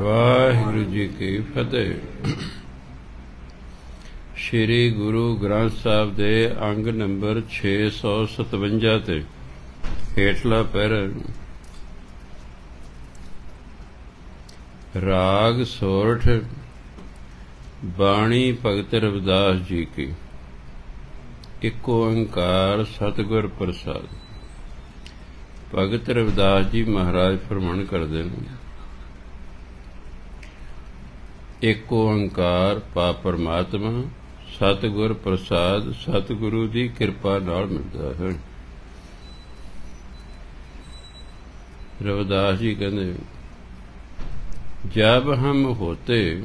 ਵਾਹਿਗੁਰੂ ਜੀ ਕੀ ਫਤਿਹ। ਸ੍ਰੀ ਗੁਰੂ ਗ੍ਰੰਥ ਸਾਹਿਬ ਦੇ ਅੰਗ ਨੰਬਰ 657 ਤੇ ਹੇਠਲਾ ਪੈਰ, ਰਾਗ ਸੋਰਠ, ਬਾਣੀ ਭਗਤ ਰਵਿਦਾਸ ਜੀ ਕੀ। ਇੱਕ ਓੰਕਾਰ ਸਤਿਗੁਰ ਪ੍ਰਸਾਦ। ਭਗਤ ਰਵਿਦਾਸ ਜੀ ਮਹਾਰਾਜ ਫਰਮਾਨ ਕਰਦੇ ਨੇ ਇੱਕ ਓੰਕਾਰ ਪਾ ਪਰਮਾਤਮਾ, ਸਤਿਗੁਰ ਪ੍ਰਸਾਦ, ਸਤਿਗੁਰੂ ਦੀ ਕਿਰਪਾ ਨਾਲ ਮਿਲਦਾ ਹੈ। ਰਵਿਦਾਸ ਜੀ ਕਹਿੰਦੇ, ਜਬ ਹਮ ਹੋਤੇ,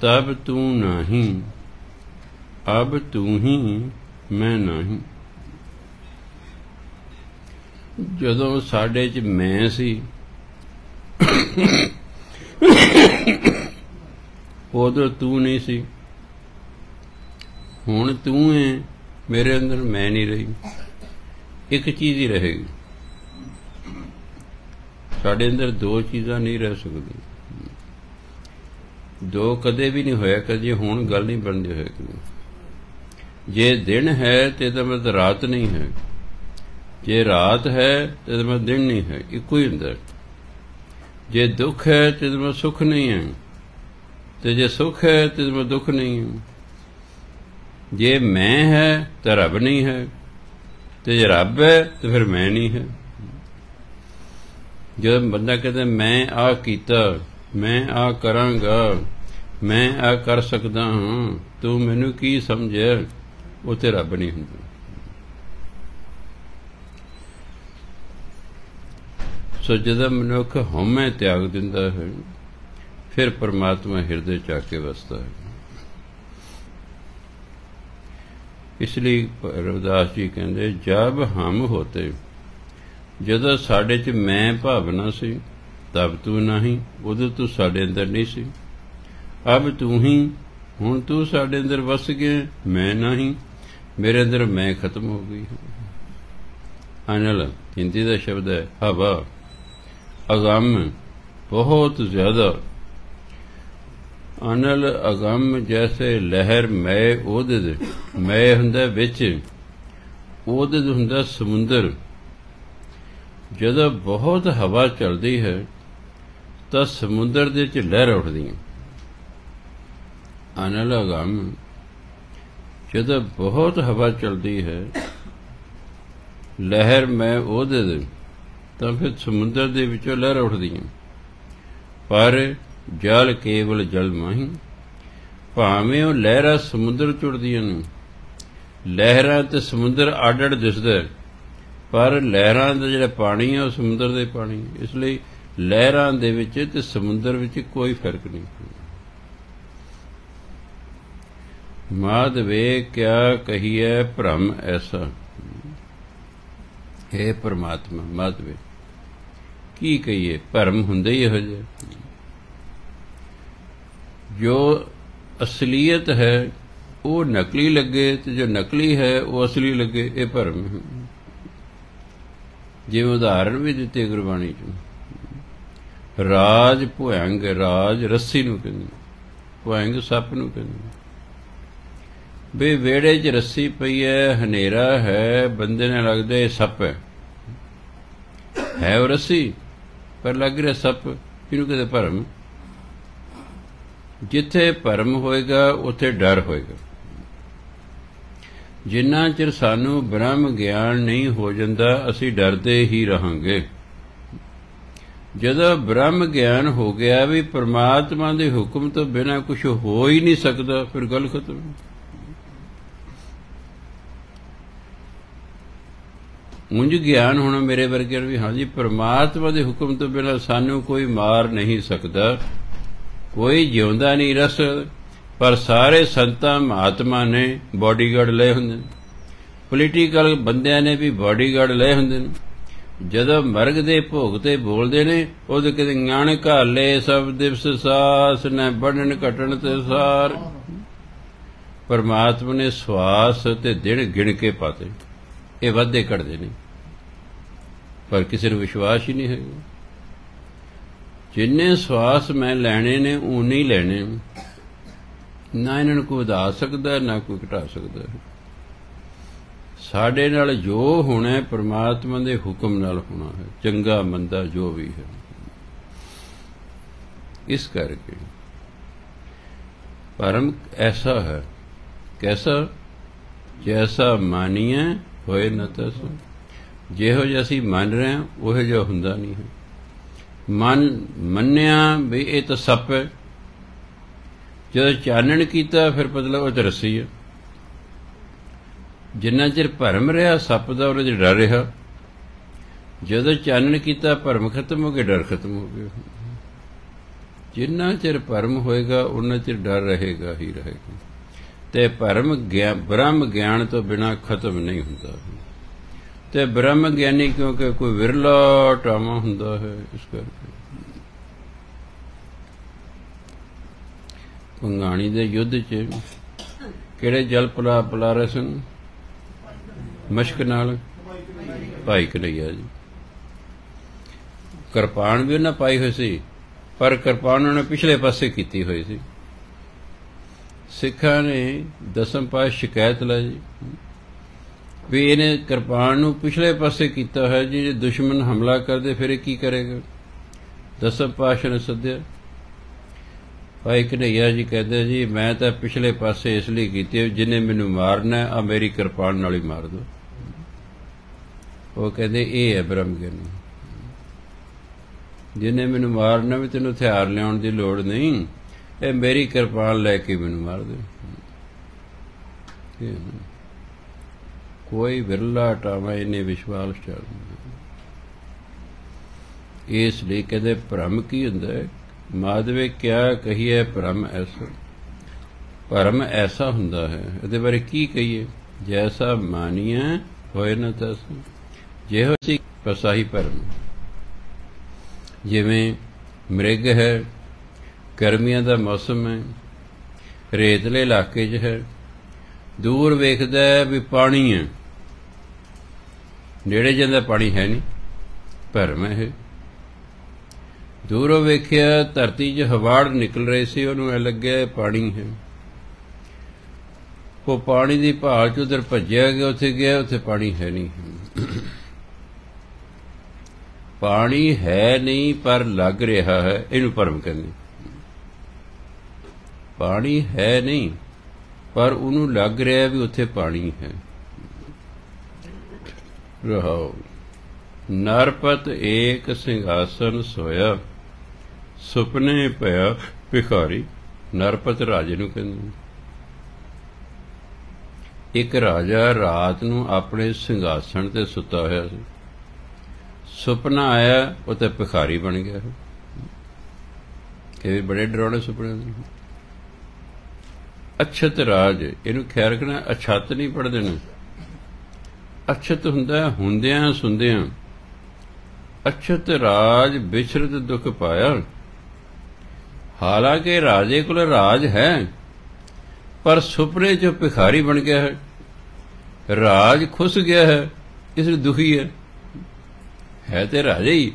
ਤਬ ਤੂੰ ਨਹੀਂ, ਅਬ ਤੂੰ ਹੀ ਮੈਂ ਨਹੀਂ। ਜਦੋਂ ਸਾਡੇ ਚ ਮੈਂ ਸੀ ਉਦੋਂ ਤੂੰ ਨਹੀਂ ਸੀ। ਹੁਣ ਤੂੰ ਹੈ ਮੇਰੇ ਅੰਦਰ ਮੈਂ ਨਹੀਂ ਰਹੀ। ਇੱਕ ਚੀਜ਼ ਹੀ ਰਹੇਗੀ। ਸਾਡੇ ਅੰਦਰ ਦੋ ਚੀਜ਼ਾਂ ਨਹੀਂ ਰਹਿ ਸਕਦੀਆਂ। ਦੋ ਕਦੇ ਵੀ ਨਹੀਂ ਹੋਇਆ, ਕਦੇ ਹੁਣ ਗੱਲ ਨਹੀਂ ਬਣਦੀ ਹੋਏਗੀ। ਜੇ ਦਿਨ ਹੈ, ਤੇ ਤਾਂ ਮੈਂ ਰਾਤ ਨਹੀਂ ਹੈ। ਜੇ ਰਾਤ ਹੈ, ਤੇ ਮੈਂ ਦਿਨ ਨਹੀਂ ਹੈ। ਇੱਕੋ ਹੀ ਹੁੰਦਾ ਜੇ ਦੁੱਖ ਹੈ, ਤੇ ਮੈਂ ਸੁੱਖ ਨਹੀਂ ਹੈ। ਤੇ ਜੇ ਸੁੱਖ ਹੈ ਤੇ ਮੈਂ ਦੁੱਖ ਨਹੀਂ ਹੈ। ਜੇ ਮੈਂ ਹੈ ਤਾਂ ਰੱਬ ਨਹੀਂ ਹੈ, ਤੇ ਜੇ ਰੱਬ ਹੈ ਤਾਂ ਫਿਰ ਮੈਂ ਨਹੀਂ ਹੈ। ਜਦੋਂ ਬੰਦਾ ਕਹਿੰਦਾ, ਮੈਂ ਆ ਕੀਤਾ, ਮੈਂ ਆ ਕਰਾਂਗਾ, ਮੈਂ ਆ ਕਰ ਸਕਦਾ ਹਾਂ, ਤੂੰ ਮੈਨੂੰ ਕੀ ਸਮਝਿਆ? ਉਹ ਤੇ ਰੱਬ ਨਹੀਂ ਹੁੰਦਾ। ਸੋ ਜਦੋਂ ਮਨੁੱਖ ਹਉਮੈ ਤਿਆਗ ਦਿੰਦਾ ਹੈ ਫਿਰ ਪਰਮਾਤਮਾ ਹਿਰਦੇ ਚ ਆ ਕੇ ਵਸਦਾ ਹੈ। ਇਸ ਲਈ ਰਵਿਦਾਸ ਜੀ ਕਹਿੰਦੇ, ਜਬ ਹਮ ਹੋਤੇ, ਜਦੋਂ ਸਾਡੇ ਚ ਮੈਂ ਭਾਵਨਾ ਸੀ, ਤਬ ਤੂੰ ਨਹੀਂ, ਉਦੋਂ ਤੂੰ ਸਾਡੇ ਅੰਦਰ ਨਹੀਂ ਸੀ। ਅਬ ਤੂੰ ਹੀ, ਹੁਣ ਤੂੰ ਸਾਡੇ ਅੰਦਰ ਵਸ ਗਿਆ, ਮੈਂ ਨਹੀਂ, ਮੇਰੇ ਅੰਦਰ ਮੈਂ ਖਤਮ ਹੋ ਗਈ ਅਨਲ, ਹਿੰਦੀ ਦਾ ਸ਼ਬਦ ਹੈ ਹਵਾ। ਅਗੰਮ ਬਹੁਤ ਜ਼ਿਆਦਾ। ਅਨਲ ਅਗੰਮ ਜੈਸੇ ਲਹਿਰ ਮੈਂ ਉਹਦੇ ਮੈਂ ਹੁੰਦਾ ਵਿੱਚ ਉਹਦੇ ਹੁੰਦਾ ਸਮੁੰਦਰ। ਜਦੋਂ ਬਹੁਤ ਹਵਾ ਚੱਲਦੀ ਹੈ, ਤਾਂ ਸਮੁੰਦਰ ਦੇ ਵਿੱਚ ਲਹਿਰ ਉੱਠਦੀਆਂ ਅਨਲ ਅਗੰਮ, ਜਦੋਂ ਬਹੁਤ ਹਵਾ ਚੱਲਦੀ ਹੈ, ਲਹਿਰ ਮੈਂ ਉਹਦੇ ਤਾਂ ਫਿਰ ਸਮੁੰਦਰ ਦੇ ਵਿੱਚੋਂ ਲਹਿਰ ਉੱਠਦੀਆਂ ਪਰ ਜਲ ਕੇਵਲ ਜਲ ਮਾਹੀ, ਭਾਵੇਂ ਉਹ ਲਹਿਰਾਂ ਸਮੁੰਦਰ ਚੁੜਦੀਆਂ ਨੇ। ਲਹਿਰਾਂ ਤੇ ਸਮੁੰਦਰ ਅੱਡ-ਅੱਡ ਦਿਸਦਾ ਪਰ ਲਹਿਰਾਂ ਦਾ ਜਿਹੜਾ ਪਾਣੀ ਹੈ, ਉਹ ਸਮੁੰਦਰ ਦੇ ਪਾਣੀ ਇਸ ਲਈ ਲਹਿਰਾਂ ਦੇ ਵਿੱਚ ਤੇ ਸਮੁੰਦਰ ਵਿੱਚ ਕੋਈ ਫ਼ਰਕ ਨਹੀਂ ਮਾਧਵੇ ਕਿਆ ਕਹੀਏ ਭ੍ਰਮ ਐਸਾ? ਹੈ ਪਰਮਾਤਮਾ ਮਾਧਵੇ ਕੀ ਕਹੀਏ? ਭਰਮ ਹੁੰਦੇ ਹੀ ਹੋ ਜੇ ਜੋ ਅਸਲੀਅਤ ਹੈ, ਉਹ ਨਕਲੀ ਲੱਗੇ ਤੇ ਜੋ ਨਕਲੀ ਹੈ, ਉਹ ਅਸਲੀ ਲੱਗੇ, ਇਹ ਭਰਮ ਹੈ। ਜਿਵੇਂ ਉਦਾਹਰਣ ਵੀ ਦਿੱਤੇ ਗੁਰਬਾਣੀ ਚ। ਰਾਜ ਭੁਅੰਗ ਰਾਜ ਰੱਸੀ ਨੂੰ ਕਹਿੰਦੇ ਭੁਅੰਗ ਸੱਪ ਨੂੰ ਕਹਿੰਦੇ ਬੇ ਵੇੜੇ 'ਚ ਰੱਸੀ ਪਈ ਹੈ, ਹਨੇਰਾ ਹੈ, ਬੰਦੇ ਨੇ ਲੱਗਦਾ ਇਹ ਸੱਪ ਹੈ। ਹੈ ਉਹ ਰੱਸੀ, ਪਰ ਲੱਗ ਰਿਹਾ ਸੱਪ ਇਹਨੂੰ ਕਹਿੰਦੇ ਭਰਮ? ਜਿੱਥੇ ਭਰਮ ਹੋਏਗਾ, ਉੱਥੇ ਡਰ ਹੋਏਗਾ। ਜਿੰਨਾ ਚਿਰ ਸਾਨੂੰ ਬ੍ਰਹਮ ਗਿਆਨ ਨਹੀਂ ਹੋ ਜਾਂਦਾ, ਅਸੀਂ ਡਰਦੇ ਹੀ ਰਹਾਂਗੇ। ਜਦੋਂ ਬ੍ਰਹਮ ਗਿਆਨ ਹੋ ਗਿਆ ਵੀ ਪ੍ਰਮਾਤਮਾ ਦੇ ਹੁਕਮ ਤੋਂ ਬਿਨਾ ਕੁਝ ਹੋ ਹੀ ਨਹੀਂ ਸਕਦਾ, ਫਿਰ ਗੱਲ ਖਤਮ। ਮੁੰਜ ਗਿਆਨ ਹੋਣਾ ਮੇਰੇ ਵਰਗੇ ਵੀ, ਹਾਂਜੀ, ਪ੍ਰਮਾਤਮਾ ਦੇ ਹੁਕਮ ਤੋਂ ਬਿਨਾ ਸਾਨੂੰ ਕੋਈ ਮਾਰ ਨਹੀਂ ਸਕਦਾ। ਕੋਈ ਜਿਉਂਦਾ ਨਹੀਂ ਰਸ, ਪਰ ਸਾਰੇ ਸੰਤਾਂ ਮਹਾਤਮਾ ਨੇ ਬਾਡੀਗਾਰਡ ਲਏ ਹੁੰਦੇ ਨੇ। ਪੋਲੀਟੀਕਲ ਬੰਦਿਆਂ ਨੇ ਵੀ ਬਾਡੀਗਾਰਡ ਲਏ ਹੁੰਦੇ ਨੇ। ਜਦੋਂ ਮਰਗ ਦੇ ਭੋਗ ਤੇ ਬੋਲਦੇ ਨੇ, ਉਹਦੇ ਕਿਤੇ ਗਿਆਨ ਘਾਲੇ ਸਭ ਦਿਵਸ ਸਾਸ, ਨੇ ਬੜਨ ਘਟਣ ਤੇ ਸਾਰ। ਪਰਮਾਤਮਾ ਨੇ ਸਵਾਸ ਤੇ ਦਿਨ ਗਿਣ ਕੇ ਪਾਤੇ। ਇਹ ਵਾਧੇ ਕੱਢਦੇ ਨੇ। ਪਰ ਕਿਸੇ ਨੂੰ ਵਿਸ਼ਵਾਸ ਹੀ ਨਹੀਂ ਹੈਗਾ। ਜਿੰਨੇ ਸਵਾਸ ਮੈਂ ਲੈਣੇ ਨੇ ਉਨੇ ਹੀ ਲੈਣੇ। ਨਾ ਇਹਨਾਂ ਨੂੰ ਕੋਈ ਵਧਾ ਸਕਦਾ, ਨਾ ਕੋਈ ਘਟਾ ਸਕਦਾ। ਸਾਡੇ ਨਾਲ ਜੋ ਹੋਣਾ ਪ੍ਰਮਾਤਮਾ ਦੇ ਹੁਕਮ ਨਾਲ ਹੋਣਾ ਹੈ, ਚੰਗਾ ਮੰਦਾ ਜੋ ਵੀ ਹੈ। ਇਸ ਕਰਕੇ ਪਰਮ ਐਸਾ ਹੈ। ਕੈਸਾ? ਜੈਸਾ ਮਾਨੀਏ ਹੋਏ ਨਾ ਤਸ। ਜਿਹੋ ਜਿਹਾ ਅਸੀਂ ਮੰਨ ਰਹੇ ਹਾਂ, ਉਹ ਜਿਹਾ ਹੁੰਦਾ ਨਹੀਂ ਹੈ। ਮਨ ਮੰਨਿਆ ਵੀ ਇਹ ਤਾਂ ਸੱਪ ਹੈ। ਜਦੋਂ ਚਾਨਣ ਕੀਤਾ, ਫਿਰ ਪਤਲਾ ਉਹ ਤੇ ਰੱਸੀ ਹੈ। ਜਿੰਨਾ ਚਿਰ ਭਰਮ ਰਿਹਾ, ਸੱਪ ਦਾ ਉਹਦੇ ਚ ਡਰ ਰਿਹਾ। ਜਦੋਂ ਚਾਨਣ ਕੀਤਾ, ਭਰਮ ਖਤਮ ਹੋ ਗਿਆ, ਡਰ ਖਤਮ ਹੋ ਗਿਆ। ਜਿੰਨਾ ਚਿਰ ਭਰਮ ਹੋਏਗਾ ਉਹਨਾਂ ਚਿਰ ਡਰ ਰਹੇਗਾ, ਹੀ ਰਹੇਗਾ। ਤੇ ਭਰਮ ਗਿਆਨ ਬ੍ਰਹਮ ਗਿਆਨ ਤੋਂ ਬਿਨਾ ਖਤਮ ਨਹੀਂ ਹੁੰਦਾ। ਤੇ ਬ੍ਰਹਮ ਗਿਆਨੀ ਕਿਉਂਕਿ ਕੋਈ ਵਿਰਲਾ ਟਾਮਾ ਹੁੰਦਾ ਹੈ, ਇਸ ਕਰਕੇ। ਪੰਗਾਣੀ ਦੇ ਯੁੱਧ 'ਚ ਕਿਹੜੇ ਜਲ ਪਲਾ ਪਲਾ ਰਹੇ ਸਨ? ਮਸ਼ਕ ਨਾਲ? ਭਾਈ ਕਨਈਆ ਜੀ। ਕਿਰਪਾਨ ਵੀ ਉਹਨਾਂ ਪਾਈ ਹੋਈ ਸੀ, ਪਰ ਕਿਰਪਾਨ ਉਹਨਾਂ ਨੇ ਪਿਛਲੇ ਪਾਸੇ ਕੀਤੀ ਹੋਈ ਸੀ। ਸਿੱਖਾਂ ਨੇ ਦਸਮ ਪਾਸ ਸ਼ਿਕਾਇਤ ਲਾਈ। ਜੀ ਵੀ ਇਹਨੇ ਕਿਰਪਾਨ ਨੂੰ ਪਿਛਲੇ ਪਾਸੇ ਕੀਤਾ ਹੋਇਆ ਜੀ ਜੇ ਦੁਸ਼ਮਣ ਹਮਲਾ ਕਰਦੇ, ਫਿਰ ਇਹ ਕੀ ਕਰੇਗਾ? ਦਸਮ ਪਾਸ਼ ਸੱਦਿਆ, ਭਾਈ ਕਨਈਆ ਜੀ ਕਹਿੰਦੇ ਜੀ, ਮੈਂ ਤਾਂ ਪਿਛਲੇ ਪਾਸੇ ਇਸ ਲਈ ਕੀਤੀ ਜਿਨੇ ਮੈਨੂੰ ਮਾਰਨਾ ਆ ਮੇਰੀ ਕਿਰਪਾਨ ਨਾਲ ਹੀ ਮਾਰ ਦੋ। ਉਹ ਕਹਿੰਦੇ, ਇਹ ਹੈ ਬ੍ਰਹਮ ਗਿਆਨੀ ਜਿਨੇ ਮੈਨੂੰ ਮਾਰਨਾ ਵੀ ਤੈਨੂੰ ਹਥਿਆਰ ਲਿਆਉਣ ਦੀ ਲੋੜ ਨਹੀਂ, ਇਹ ਮੇਰੀ ਕਿਰਪਾਨ ਲੈ ਕੇ ਮੈਨੂੰ ਮਾਰ ਦੇ। ਕੋਈ ਵਿਰਲਾ ਟਾਵਾ ਇਹਨੇ ਵਿਸ਼ਵਾਸ ਚੜਦਾ ਇਸ ਲਈ ਕਹਿੰਦੇ ਭ੍ਰਮ ਕੀ ਹੁੰਦਾ ਹੈ? ਮਾਧਵੇ ਕਿਆ ਕਹੀਏ ਭ੍ਰਮ ਐਸਾ? ਭਰਮ ਐਸਾ ਹੁੰਦਾ ਹੈ। ਇਹਦੇ ਬਾਰੇ ਕੀ ਕਹੀਏ? ਜੈਸਾ ਮਾਨੀਏ ਹੋਏ ਨਾ ਤਸ। ਜਿਹੋ ਸੀ ਪਸਾਹੀ ਭਰਮ। ਜਿਵੇਂ ਮ੍ਰਿਗ ਹੈ, ਗਰਮੀਆਂ ਦਾ ਮੌਸਮ ਹੈ, ਰੇਤਲੇ ਇਲਾਕੇ 'ਚ ਹੈ। ਦੂਰ ਵੇਖਦਾ ਵੀ ਪਾਣੀ ਹੈ। ਨੇੜੇ ਜਾਂਦਾ ਪਾਣੀ ਹੈ ਨਹੀਂ, ਭਰਮ ਹੈ। ਦੂਰੋਂ ਵੇਖਿਆ ਧਰਤੀ 'ਚ ਹਵਾੜ ਨਿਕਲ ਰਹੇ ਸੀ, ਉਹਨੂੰ ਐ ਲੱਗਿਆ ਪਾਣੀ ਹੈ। ਉਹ ਪਾਣੀ ਦੀ ਭਾਲ 'ਚ ਉਧਰ ਭੱਜਿਆ ਗਿਆ, ਉੱਥੇ ਗਿਆ, ਉੱਥੇ ਪਾਣੀ ਹੈ ਨਹੀਂ। ਪਾਣੀ ਹੈ ਨਹੀਂ, ਪਰ ਲੱਗ ਰਿਹਾ ਹੈ, ਇਹਨੂੰ ਭਰਮ ਕਹਿੰਦੇ। ਪਾਣੀ ਹੈ ਨਹੀਂ, ਪਰ ਉਹਨੂੰ ਲੱਗ ਰਿਹਾ ਵੀ ਉੱਥੇ ਪਾਣੀ ਹੈ। ਰਹਾਉ ਨਰਪਤ ਏਕ ਸਿੰਘਾਸਨ ਸੋਇਆ, ਸੁਪਨੇ ਪਿਆ ਭਿਖਾਰੀ। ਨਰਪਤ ਰਾਜੇ ਨੂੰ ਕਹਿੰਦੇ ਇੱਕ ਰਾਜਾ ਰਾਤ ਨੂੰ ਆਪਣੇ ਸਿੰਘਾਸਣ ਤੇ ਸੁੱਤਾ ਹੋਇਆ ਸੀ। ਸੁਪਨਾ ਆਇਆ, ਉਹ ਤੇ ਭਿਖਾਰੀ ਬਣ ਗਿਆ। ਇਹ ਵੀ ਬੜੇ ਡਰਾਉਣੇ ਸੁਪਨੇ ਨੇ। ਅਛਤ ਰਾਜ, ਇਹਨੂੰ ਖੈਰ ਰੱਖਣਾ ਅਛਤ ਨਹੀਂ ਪੜ ਦੇਣਾ ਅਛਤ ਹੁੰਦਾ ਹੁੰਦਿਆਂ ਸੁੰਦਿਆਂ। ਅਛਤ ਰਾਜ ਵਿਚਰਤ ਦੁੱਖ ਪਾਇਆ। ਹਾਲਾਂਕਿ ਰਾਜੇ ਕੋਲ ਰਾਜ ਹੈ, ਪਰ ਸੁਪਨੇ 'ਚ ਭਿਖਾਰੀ ਬਣ ਗਿਆ ਹੈ। ਰਾਜ ਖੁੱਸ ਗਿਆ ਹੈ, ਇਸ ਲਈ ਦੁਖੀ ਹੈ। ਹੈ ਤੇ ਰਾਜੇ ਹੀ।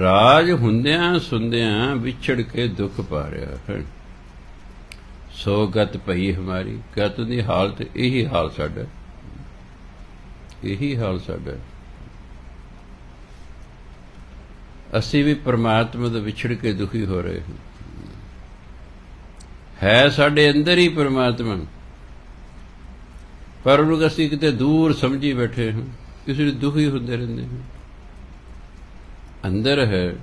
ਰਾਜ ਹੁੰਦਿਆਂ ਸੁੰਦਿਆਂ ਵਿਛੜ ਕੇ ਦੁੱਖ ਪਾ ਰਿਹਾ ਹੈ। ਸੋ ਗਤ ਪਈ ਹਮਾਰੀ, ਗਤ ਦੀ ਹਾਲਤ ਇਹੀ ਹਾਲ ਸਾਡਾ। ਇਹੀ ਹਾਲ ਸਾਡਾ ਅਸੀਂ ਵੀ ਪ੍ਰਮਾਤਮਾ ਤੋਂ ਵਿਛੜ ਕੇ ਦੁਖੀ ਹੋ ਰਹੇ ਹਾਂ। ਹੈ ਸਾਡੇ ਅੰਦਰ ਹੀ ਪ੍ਰਮਾਤਮਾ। ਪਰ ਉਹਨੂੰ ਅਸੀਂ ਕਿਤੇ ਦੂਰ ਸਮਝੀ ਬੈਠੇ ਹਾਂ। ਕਿਸੇ ਲਈ ਦੁਖੀ ਹੁੰਦੇ ਰਹਿੰਦੇ ਹਾਂ। ਅੰਦਰ ਹੈ।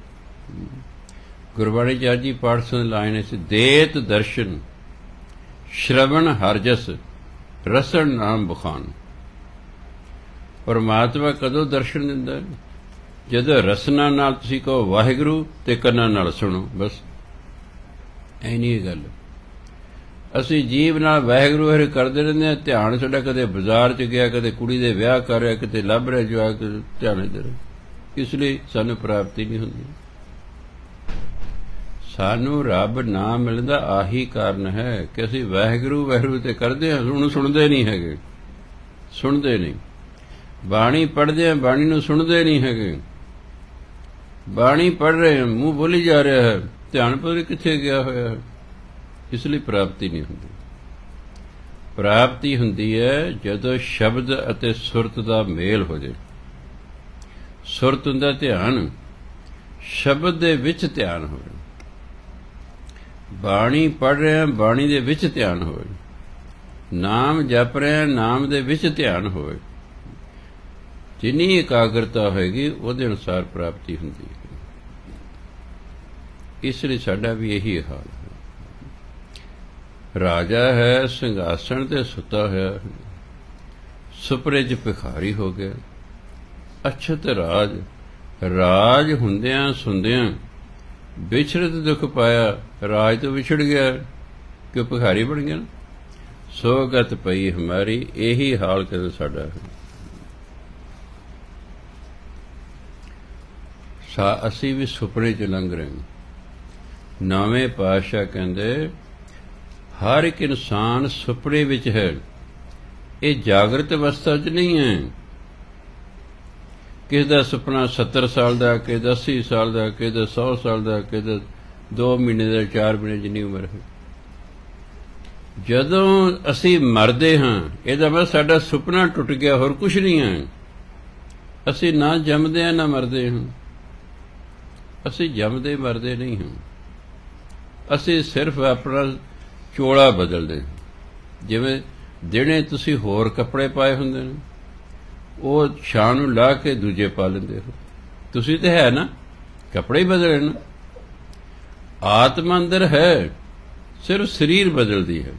ਗੁਰਬਾਣੀ ਚ ਜੀ ਪਾਠ ਸੁਣ ਲਾਇਨ ਇਸ ਦੇਤ ਦਰਸ਼ਨ, ਸ਼ਰਵਣ ਹਰਜਸ, ਰਸਣ ਨਾਮ ਬਖਾਨ। ਪਰਮਾਤਮਾ ਕਦੋਂ ਦਰਸ਼ਨ ਦਿੰਦਾ ਹੈ? ਜਦੋਂ ਰਸਨਾ ਨਾਲ ਤੁਸੀਂ ਕਹੋ, ਵਾਹਿਗੁਰੂ ਤੇ ਕੰਨਾਂ ਨਾਲ ਸੁਣੋ, ਬਸ। ਐ ਨਹੀਂ ਇਹ ਗੱਲ। ਅਸੀਂ ਜੀਵ ਨਾਲ ਵਾਹਿਗੁਰੂ ਹਰ ਕਰਦੇ ਰਹਿੰਦੇ ਆ ਧਿਆਨ ਸਾਡਾ ਕਦੇ ਬਾਜ਼ਾਰ 'ਚ ਗਿਆ, ਕਦੇ ਕੁੜੀ ਦੇ ਵਿਆਹ ਕਰ ਰਿਹਾ, ਕਿਤੇ ਲੱਭ ਰਿਹਾ ਜਵਾਕ, ਧਿਆਨ ਇਧਰ। ਇਸ ਲਈ ਸਾਨੂੰ ਪ੍ਰਾਪਤੀ ਨਹੀਂ ਹੁੰਦੀ। ਸਾਨੂੰ ਰੱਬ ਨਾ ਮਿਲਦਾ ਆਹੀ ਕਾਰਨ ਹੈ ਕਿ ਅਸੀਂ ਵਾਹਿਗੁਰੂ ਵਾਹਿਗੁਰੂ ਤੇ ਕਰਦੇ ਹਾਂ ਉਹਨੂੰ ਸੁਣਦੇ ਨਹੀਂ ਹੈਗੇ। ਸੁਣਦੇ ਨਹੀਂ। ਬਾਣੀ ਪੜ੍ਹਦੇ ਆ, ਬਾਣੀ ਨੂੰ ਸੁਣਦੇ ਨਹੀਂ ਹੈਗੇ। ਬਾਣੀ ਪੜ੍ਹ ਰਹੇ ਹਾਂ ਮੂੰਹ ਬੋਲੀ ਜਾ ਰਿਹਾ ਹੈ, ਧਿਆਨ ਪਰ ਕਿੱਥੇ ਗਿਆ ਹੋਇਆ ਹੈ। ਇਸ ਲਈ ਪ੍ਰਾਪਤੀ ਨਹੀਂ ਹੁੰਦੀ। ਪ੍ਰਾਪਤੀ ਹੁੰਦੀ ਹੈ ਜਦੋਂ ਸ਼ਬਦ ਅਤੇ ਸੁਰਤ ਦਾ ਮੇਲ ਹੋ ਜਾਏ। ਸੁਰਤ ਹੁੰਦਾ ਧਿਆਨ, ਸ਼ਬਦ ਦੇ ਵਿੱਚ ਧਿਆਨ ਹੋਵੇ। ਬਾਣੀ ਪੜ ਰਹੇ ਹਾਂ ਬਾਣੀ ਦੇ ਵਿੱਚ ਧਿਆਨ ਹੋਵੇ। ਨਾਮ ਜਪ ਰਹੇ ਹਾਂ ਨਾਮ ਦੇ ਵਿੱਚ ਧਿਆਨ ਹੋਵੇ। ਜਿੰਨੀ ਇਕਾਗਰਤਾ ਹੋਏਗੀ, ਉਹਦੇ ਅਨੁਸਾਰ ਪ੍ਰਾਪਤੀ ਹੁੰਦੀ ਹੈ। ਇਸ ਲਈ ਸਾਡਾ ਵੀ ਇਹੀ ਹਾਲ ਹੈ। ਰਾਜਾ ਹੈ, ਸਿੰਘਾਸਣ ਤੇ ਸੁੱਤਾ ਹੋਇਆ ਸੁਪਰੇ 'ਚ ਭਿਖਾਰੀ ਹੋ ਗਿਆ। ਅਛਤ ਰਾਜ ਰਾਜ ਹੁੰਦਿਆਂ ਸੁੰਦਿਆਂ ਵਿਛੜਤ ਦੁੱਖ ਪਾਇਆ। ਰਾਜ ਤੋਂ ਵਿਛੜ ਗਿਆ। ਕਿ ਭਿਖਾਰੀ ਬਣ ਗਿਆ ਸੋ ਗਤ ਪਈ ਹਮਾਰੀ, ਇਹੀ ਹਾਲ ਕਦੇ ਸਾਡਾ ਹੈ। ਸਾ ਅਸੀਂ ਵੀ ਸੁਪਨੇ 'ਚ ਲੰਘ ਰਹੇ ਹਾਂ। ਨਵੇਂ ਪਾਸ਼ਾ ਕਹਿੰਦੇ, ਹਰ ਇੱਕ ਇਨਸਾਨ ਸੁਪਨੇ ਵਿੱਚ ਹੈ। ਇਹ ਜਾਗਰਤ ਅਵਸਥਾ 'ਚ ਨਹੀਂ ਹੈ। ਕਿਸ ਦਾ ਸੁਪਨਾ 70 ਸਾਲ ਦਾ, ਕਿਸ ਦਾ 80 ਸਾਲ ਦਾ, ਕਿਸ ਦਾ 100 ਸਾਲ ਦਾ, ਕਿਸ ਦਾ 2 ਮਹੀਨੇ ਦਾ 4 ਮਹੀਨੇ ਜਿੰਨੀ ਉਮਰ ਹੈ। ਜਦੋਂ ਅਸੀਂ ਮਰਦੇ ਹਾਂ, ਇਹਦਾ ਮਤਲਬ ਸਾਡਾ ਸੁਪਨਾ ਟੁੱਟ ਗਿਆ, ਹੋਰ ਕੁਝ ਨਹੀਂ ਹੈ। ਅਸੀਂ ਨਾ ਜੰਮਦੇ ਹਾਂ, ਨਾ ਮਰਦੇ ਹਾਂ। ਅਸੀਂ ਜੰਮਦੇ ਮਰਦੇ ਨਹੀਂ ਹਾਂ। ਅਸੀਂ ਸਿਰਫ ਆਪਣਾ ਚੋਲਾ ਬਦਲਦੇ ਜਿਵੇਂ ਜਿਹੜੇ ਤੁਸੀਂ ਹੋਰ ਕੱਪੜੇ ਪਾਏ ਹੁੰਦੇ ਨੇ, ਉਹ ਸ਼ਾਨ ਨੂੰ ਲਾ ਕੇ ਦੂਜੇ ਪਾ ਲੈਂਦੇ ਹੋ। ਤੁਸੀਂ ਤੇ ਹੈ ਨਾ, ਕੱਪੜੇ ਬਦਲੇ ਨਾ। ਆਤਮਾ ਅੰਦਰ ਹੈ, ਸਿਰਫ ਸਰੀਰ ਬਦਲਦੀ ਹੈ।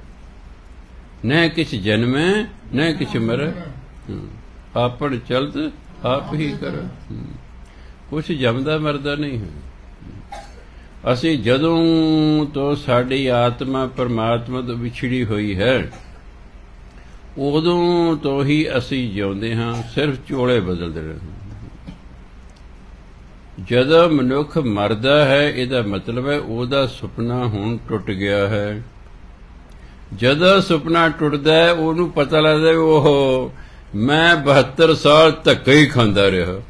ਨਾ ਕਿਛ ਜਨਮੈ, ਨਾ ਕਿਛ ਮਰੈ। ਆਪਣ ਚਲਤ ਆਪ ਹੀ ਕਰ। ਕੁਛ ਜਮਦਾ ਮਰਦਾ ਨਹੀਂ ਹੈ। ਅਸੀਂ ਜਦੋਂ ਤੋਂ ਸਾਡੀ ਆਤਮਾ ਪਰਮਾਤਮਾ ਤੋਂ ਵਿਛੜੀ ਹੋਈ ਹੈ, ਉਦੋਂ ਤੋਂ ਹੀ ਅਸੀਂ ਜਿਉਂਦੇ ਹਾਂ, ਸਿਰਫ ਚੋਲੇ ਬਦਲਦੇ ਰਹਿੰਦੇ ਜਦੋਂ ਮਨੁੱਖ ਮਰਦਾ ਹੈ, ਇਹਦਾ ਮਤਲਬ ਹੈ ਉਹਦਾ ਸੁਪਨਾ ਹੁਣ ਟੁੱਟ ਗਿਆ ਹੈ। ਜਦੋਂ ਸੁਪਨਾ ਟੁੱਟਦਾ ਹੈ, ਉਹਨੂੰ ਪਤਾ ਲੱਗਦਾ ਉਹ ਮੈਂ 72 ਸਾਲ ਧੱਕੇ ਹੀ ਖਾਂਦਾ ਰਿਹਾ।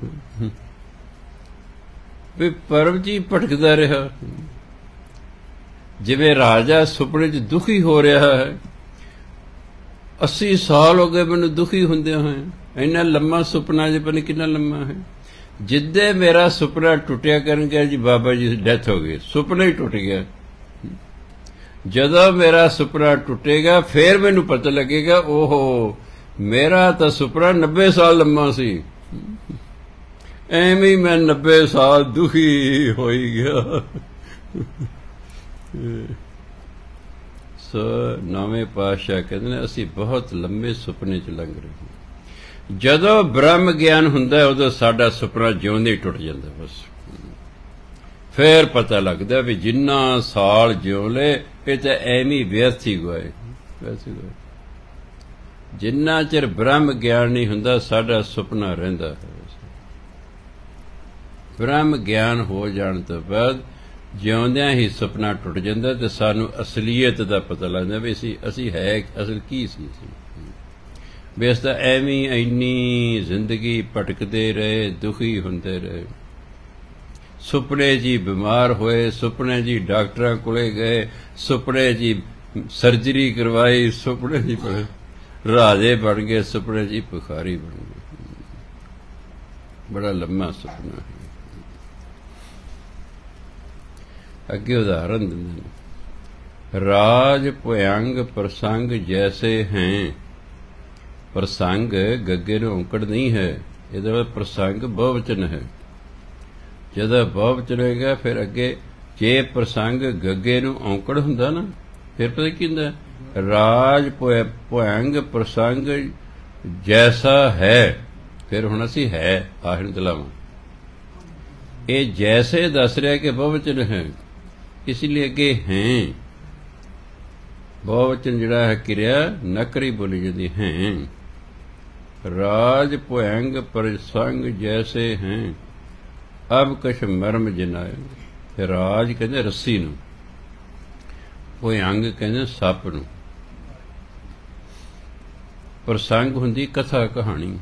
ਵੀ ਪਰਮ ਜੀ ਭਟਕਦਾ ਰਿਹਾ। ਜਿਵੇਂ ਰਾਜਾ ਸੁਪਨੇ 'ਚ ਦੁਖੀ ਹੋ ਰਿਹਾ ਹੈ 80 ਸਾਲ ਹੋ ਗਏ ਮੈਨੂੰ ਦੁਖੀ ਹੁੰਦੇ ਹੋਏ ਇੰਨਾ ਲੰਮਾ ਸੁਪਨਾ ਜੇ ਪਨ ਕਿੰਨਾ ਲੰਮਾ ਹੈ। ਜਿੱਦੇ ਮੇਰਾ ਸੁਪਨਾ ਟੁੱਟਿਆ ਕਰਨ ਗਿਆ ਜੀ ਬਾਬਾ ਜੀ ਦੀ ਡੈਥ ਹੋ ਗਈ। ਸੁਪਨਾ ਹੀ ਟੁੱਟ ਗਿਆ। ਜਦੋਂ ਮੇਰਾ ਸੁਪਨਾ ਟੁੱਟੇਗਾ, ਫੇਰ ਮੈਨੂੰ ਪਤਾ ਲੱਗੇਗਾ, ਓਹੋ, ਮੇਰਾ ਤਾਂ ਸੁਪਨਾ 90 ਸਾਲ ਲੰਮਾ ਸੀ। ਐਵੇਂ ਮੈਂ 90 ਸਾਲ ਦੁਖੀ ਹੋਈ ਗਿਆ। ਸੋ ਨਵੇਂ ਪਾਸ਼ਾ ਕਹਿੰਦੇ ਨੇ, ਅਸੀਂ ਬਹੁਤ ਲੰਮੇ ਸੁਪਨੇ 'ਚ ਲੰਘ ਰਹੇ ਹਾਂ। ਜਦੋਂ ਬ੍ਰਹਮ ਗਿਆਨ ਹੁੰਦਾ ਉਦੋਂ ਸਾਡਾ ਸੁਪਨਾ ਜਿਉਂਦੇ ਟੁੱਟ ਜਾਂਦਾ ਬਸ। ਫੇਰ ਪਤਾ ਲੱਗਦਾ ਵੀ ਜਿੰਨਾ ਸਾਲ ਜਿਉ ਲੈ ਇਹ ਤਾਂ ਐਵੇਂ ਵਿਅਰਥ ਹੀ ਗਏ। ਵੈਸੇ ਗਏ। ਜਿੰਨਾ ਚਿਰ ਬ੍ਰਹਮ ਗਿਆਨ ਨਹੀਂ ਹੁੰਦਾ, ਸਾਡਾ ਸੁਪਨਾ ਰਹਿੰਦਾ ਹੈ। ਬ੍ਰਹਮ ਗਿਆਨ ਹੋ ਜਾਣ ਤੋਂ ਬਾਅਦ ਜਿਉਂਦਿਆਂ ਹੀ ਸੁਪਨਾ ਟੁੱਟ ਜਾਂਦਾ ਤੇ ਸਾਨੂੰ ਅਸਲੀਅਤ ਦਾ ਪਤਾ ਲੱਗਦਾ ਵੀ ਅਸੀਂ ਅਸੀਂ ਹੈ, ਅਸਲ ਕੀ ਸੀ ਅਸੀਂ? ਬੇਸ ਤਾਂ ਐਵੇਂ ਇੰਨੀ ਜ਼ਿੰਦਗੀ ਭਟਕਦੇ ਰਹੇ, ਦੁਖੀ ਹੁੰਦੇ ਰਹੇ। ਸੁਪਨੇ ਜੀ ਬਿਮਾਰ ਹੋਏ, ਸੁਪਨੇ ਜੀ ਡਾਕਟਰਾਂ ਕੋਲੇ ਗਏ, ਸੁਪਨੇ ਜੀ ਸਰਜਰੀ ਕਰਵਾਈ, ਸੁਪਨੇ ਜੀ ਰਾਜੇ ਬਣ ਗਏ, ਸੁਪਨੇ ਜੀ ਭਿਖਾਰੀ ਬਣ ਗਏ। ਬੜਾ ਲੰਮਾ ਸੁਪਨਾ ਹੈ। ਅੱਗੇ ਉਦਾਹਰਨ ਦਿੰਦੇ ਨੇ। ਰਾਜ ਭਯੰਗ ਪ੍ਰਸੰਗ ਜੈਸੇ ਹੈ। ਪ੍ਰਸੰਗ ਗੱਗੇ ਨੂੰ ਔਂਕੜ ਨਹੀਂ ਹੈ। ਇਹਦਾ ਪ੍ਰਸੰਗ ਬਹੁਵਚਨ ਹੈ। ਜਦੋਂ ਬਹੁਵਚਨ ਹੋਏਗਾ, ਫਿਰ ਅੱਗੇ ਜੇ ਪ੍ਰਸੰਗ ਗੱਗੇ ਨੂੰ ਔਂਕੜ ਹੁੰਦਾ ਨਾ, ਫਿਰ ਪਤਾ ਕੀ ਹੁੰਦਾ? ਰਾਜ ਭਯੰਗ ਪ੍ਰਸੰਗ ਜੈਸਾ ਹੈ। ਫਿਰ ਹੁਣ ਅਸੀਂ ਹੈ, ਆਖਰ ਦਲਾਵਾਂ ਇਹ ਜੈਸੇ ਦੱਸ ਰਿਹਾ ਕਿ ਬਹੁਵਚਨ ਹੈ। ਇਸ ਲਈ ਅੱਗੇ ਹੈ। ਬਹੁਵਚਨ ਜਿਹੜਾ ਹੈ ਕਿਰਿਆ, ਨਕਰੀ ਬੋਲੀ ਜਾਂਦੀ ਹੈ। ਰਾਜ ਭਯੰਗ ਪ੍ਰਸੰਗ ਜੈਸੇ ਹੈ। ਅਬ ਕਛ ਮਰਮ ਜਿਨਾਏ ਰਾਜ ਕਹਿੰਦੇ ਰੱਸੀ ਨੂੰ। ਭਯੰਗ ਕਹਿੰਦੇ ਸੱਪ ਨੂੰ। ਪ੍ਰਸੰਗ ਹੁੰਦੀ ਕਥਾ ਕਹਾਣੀ।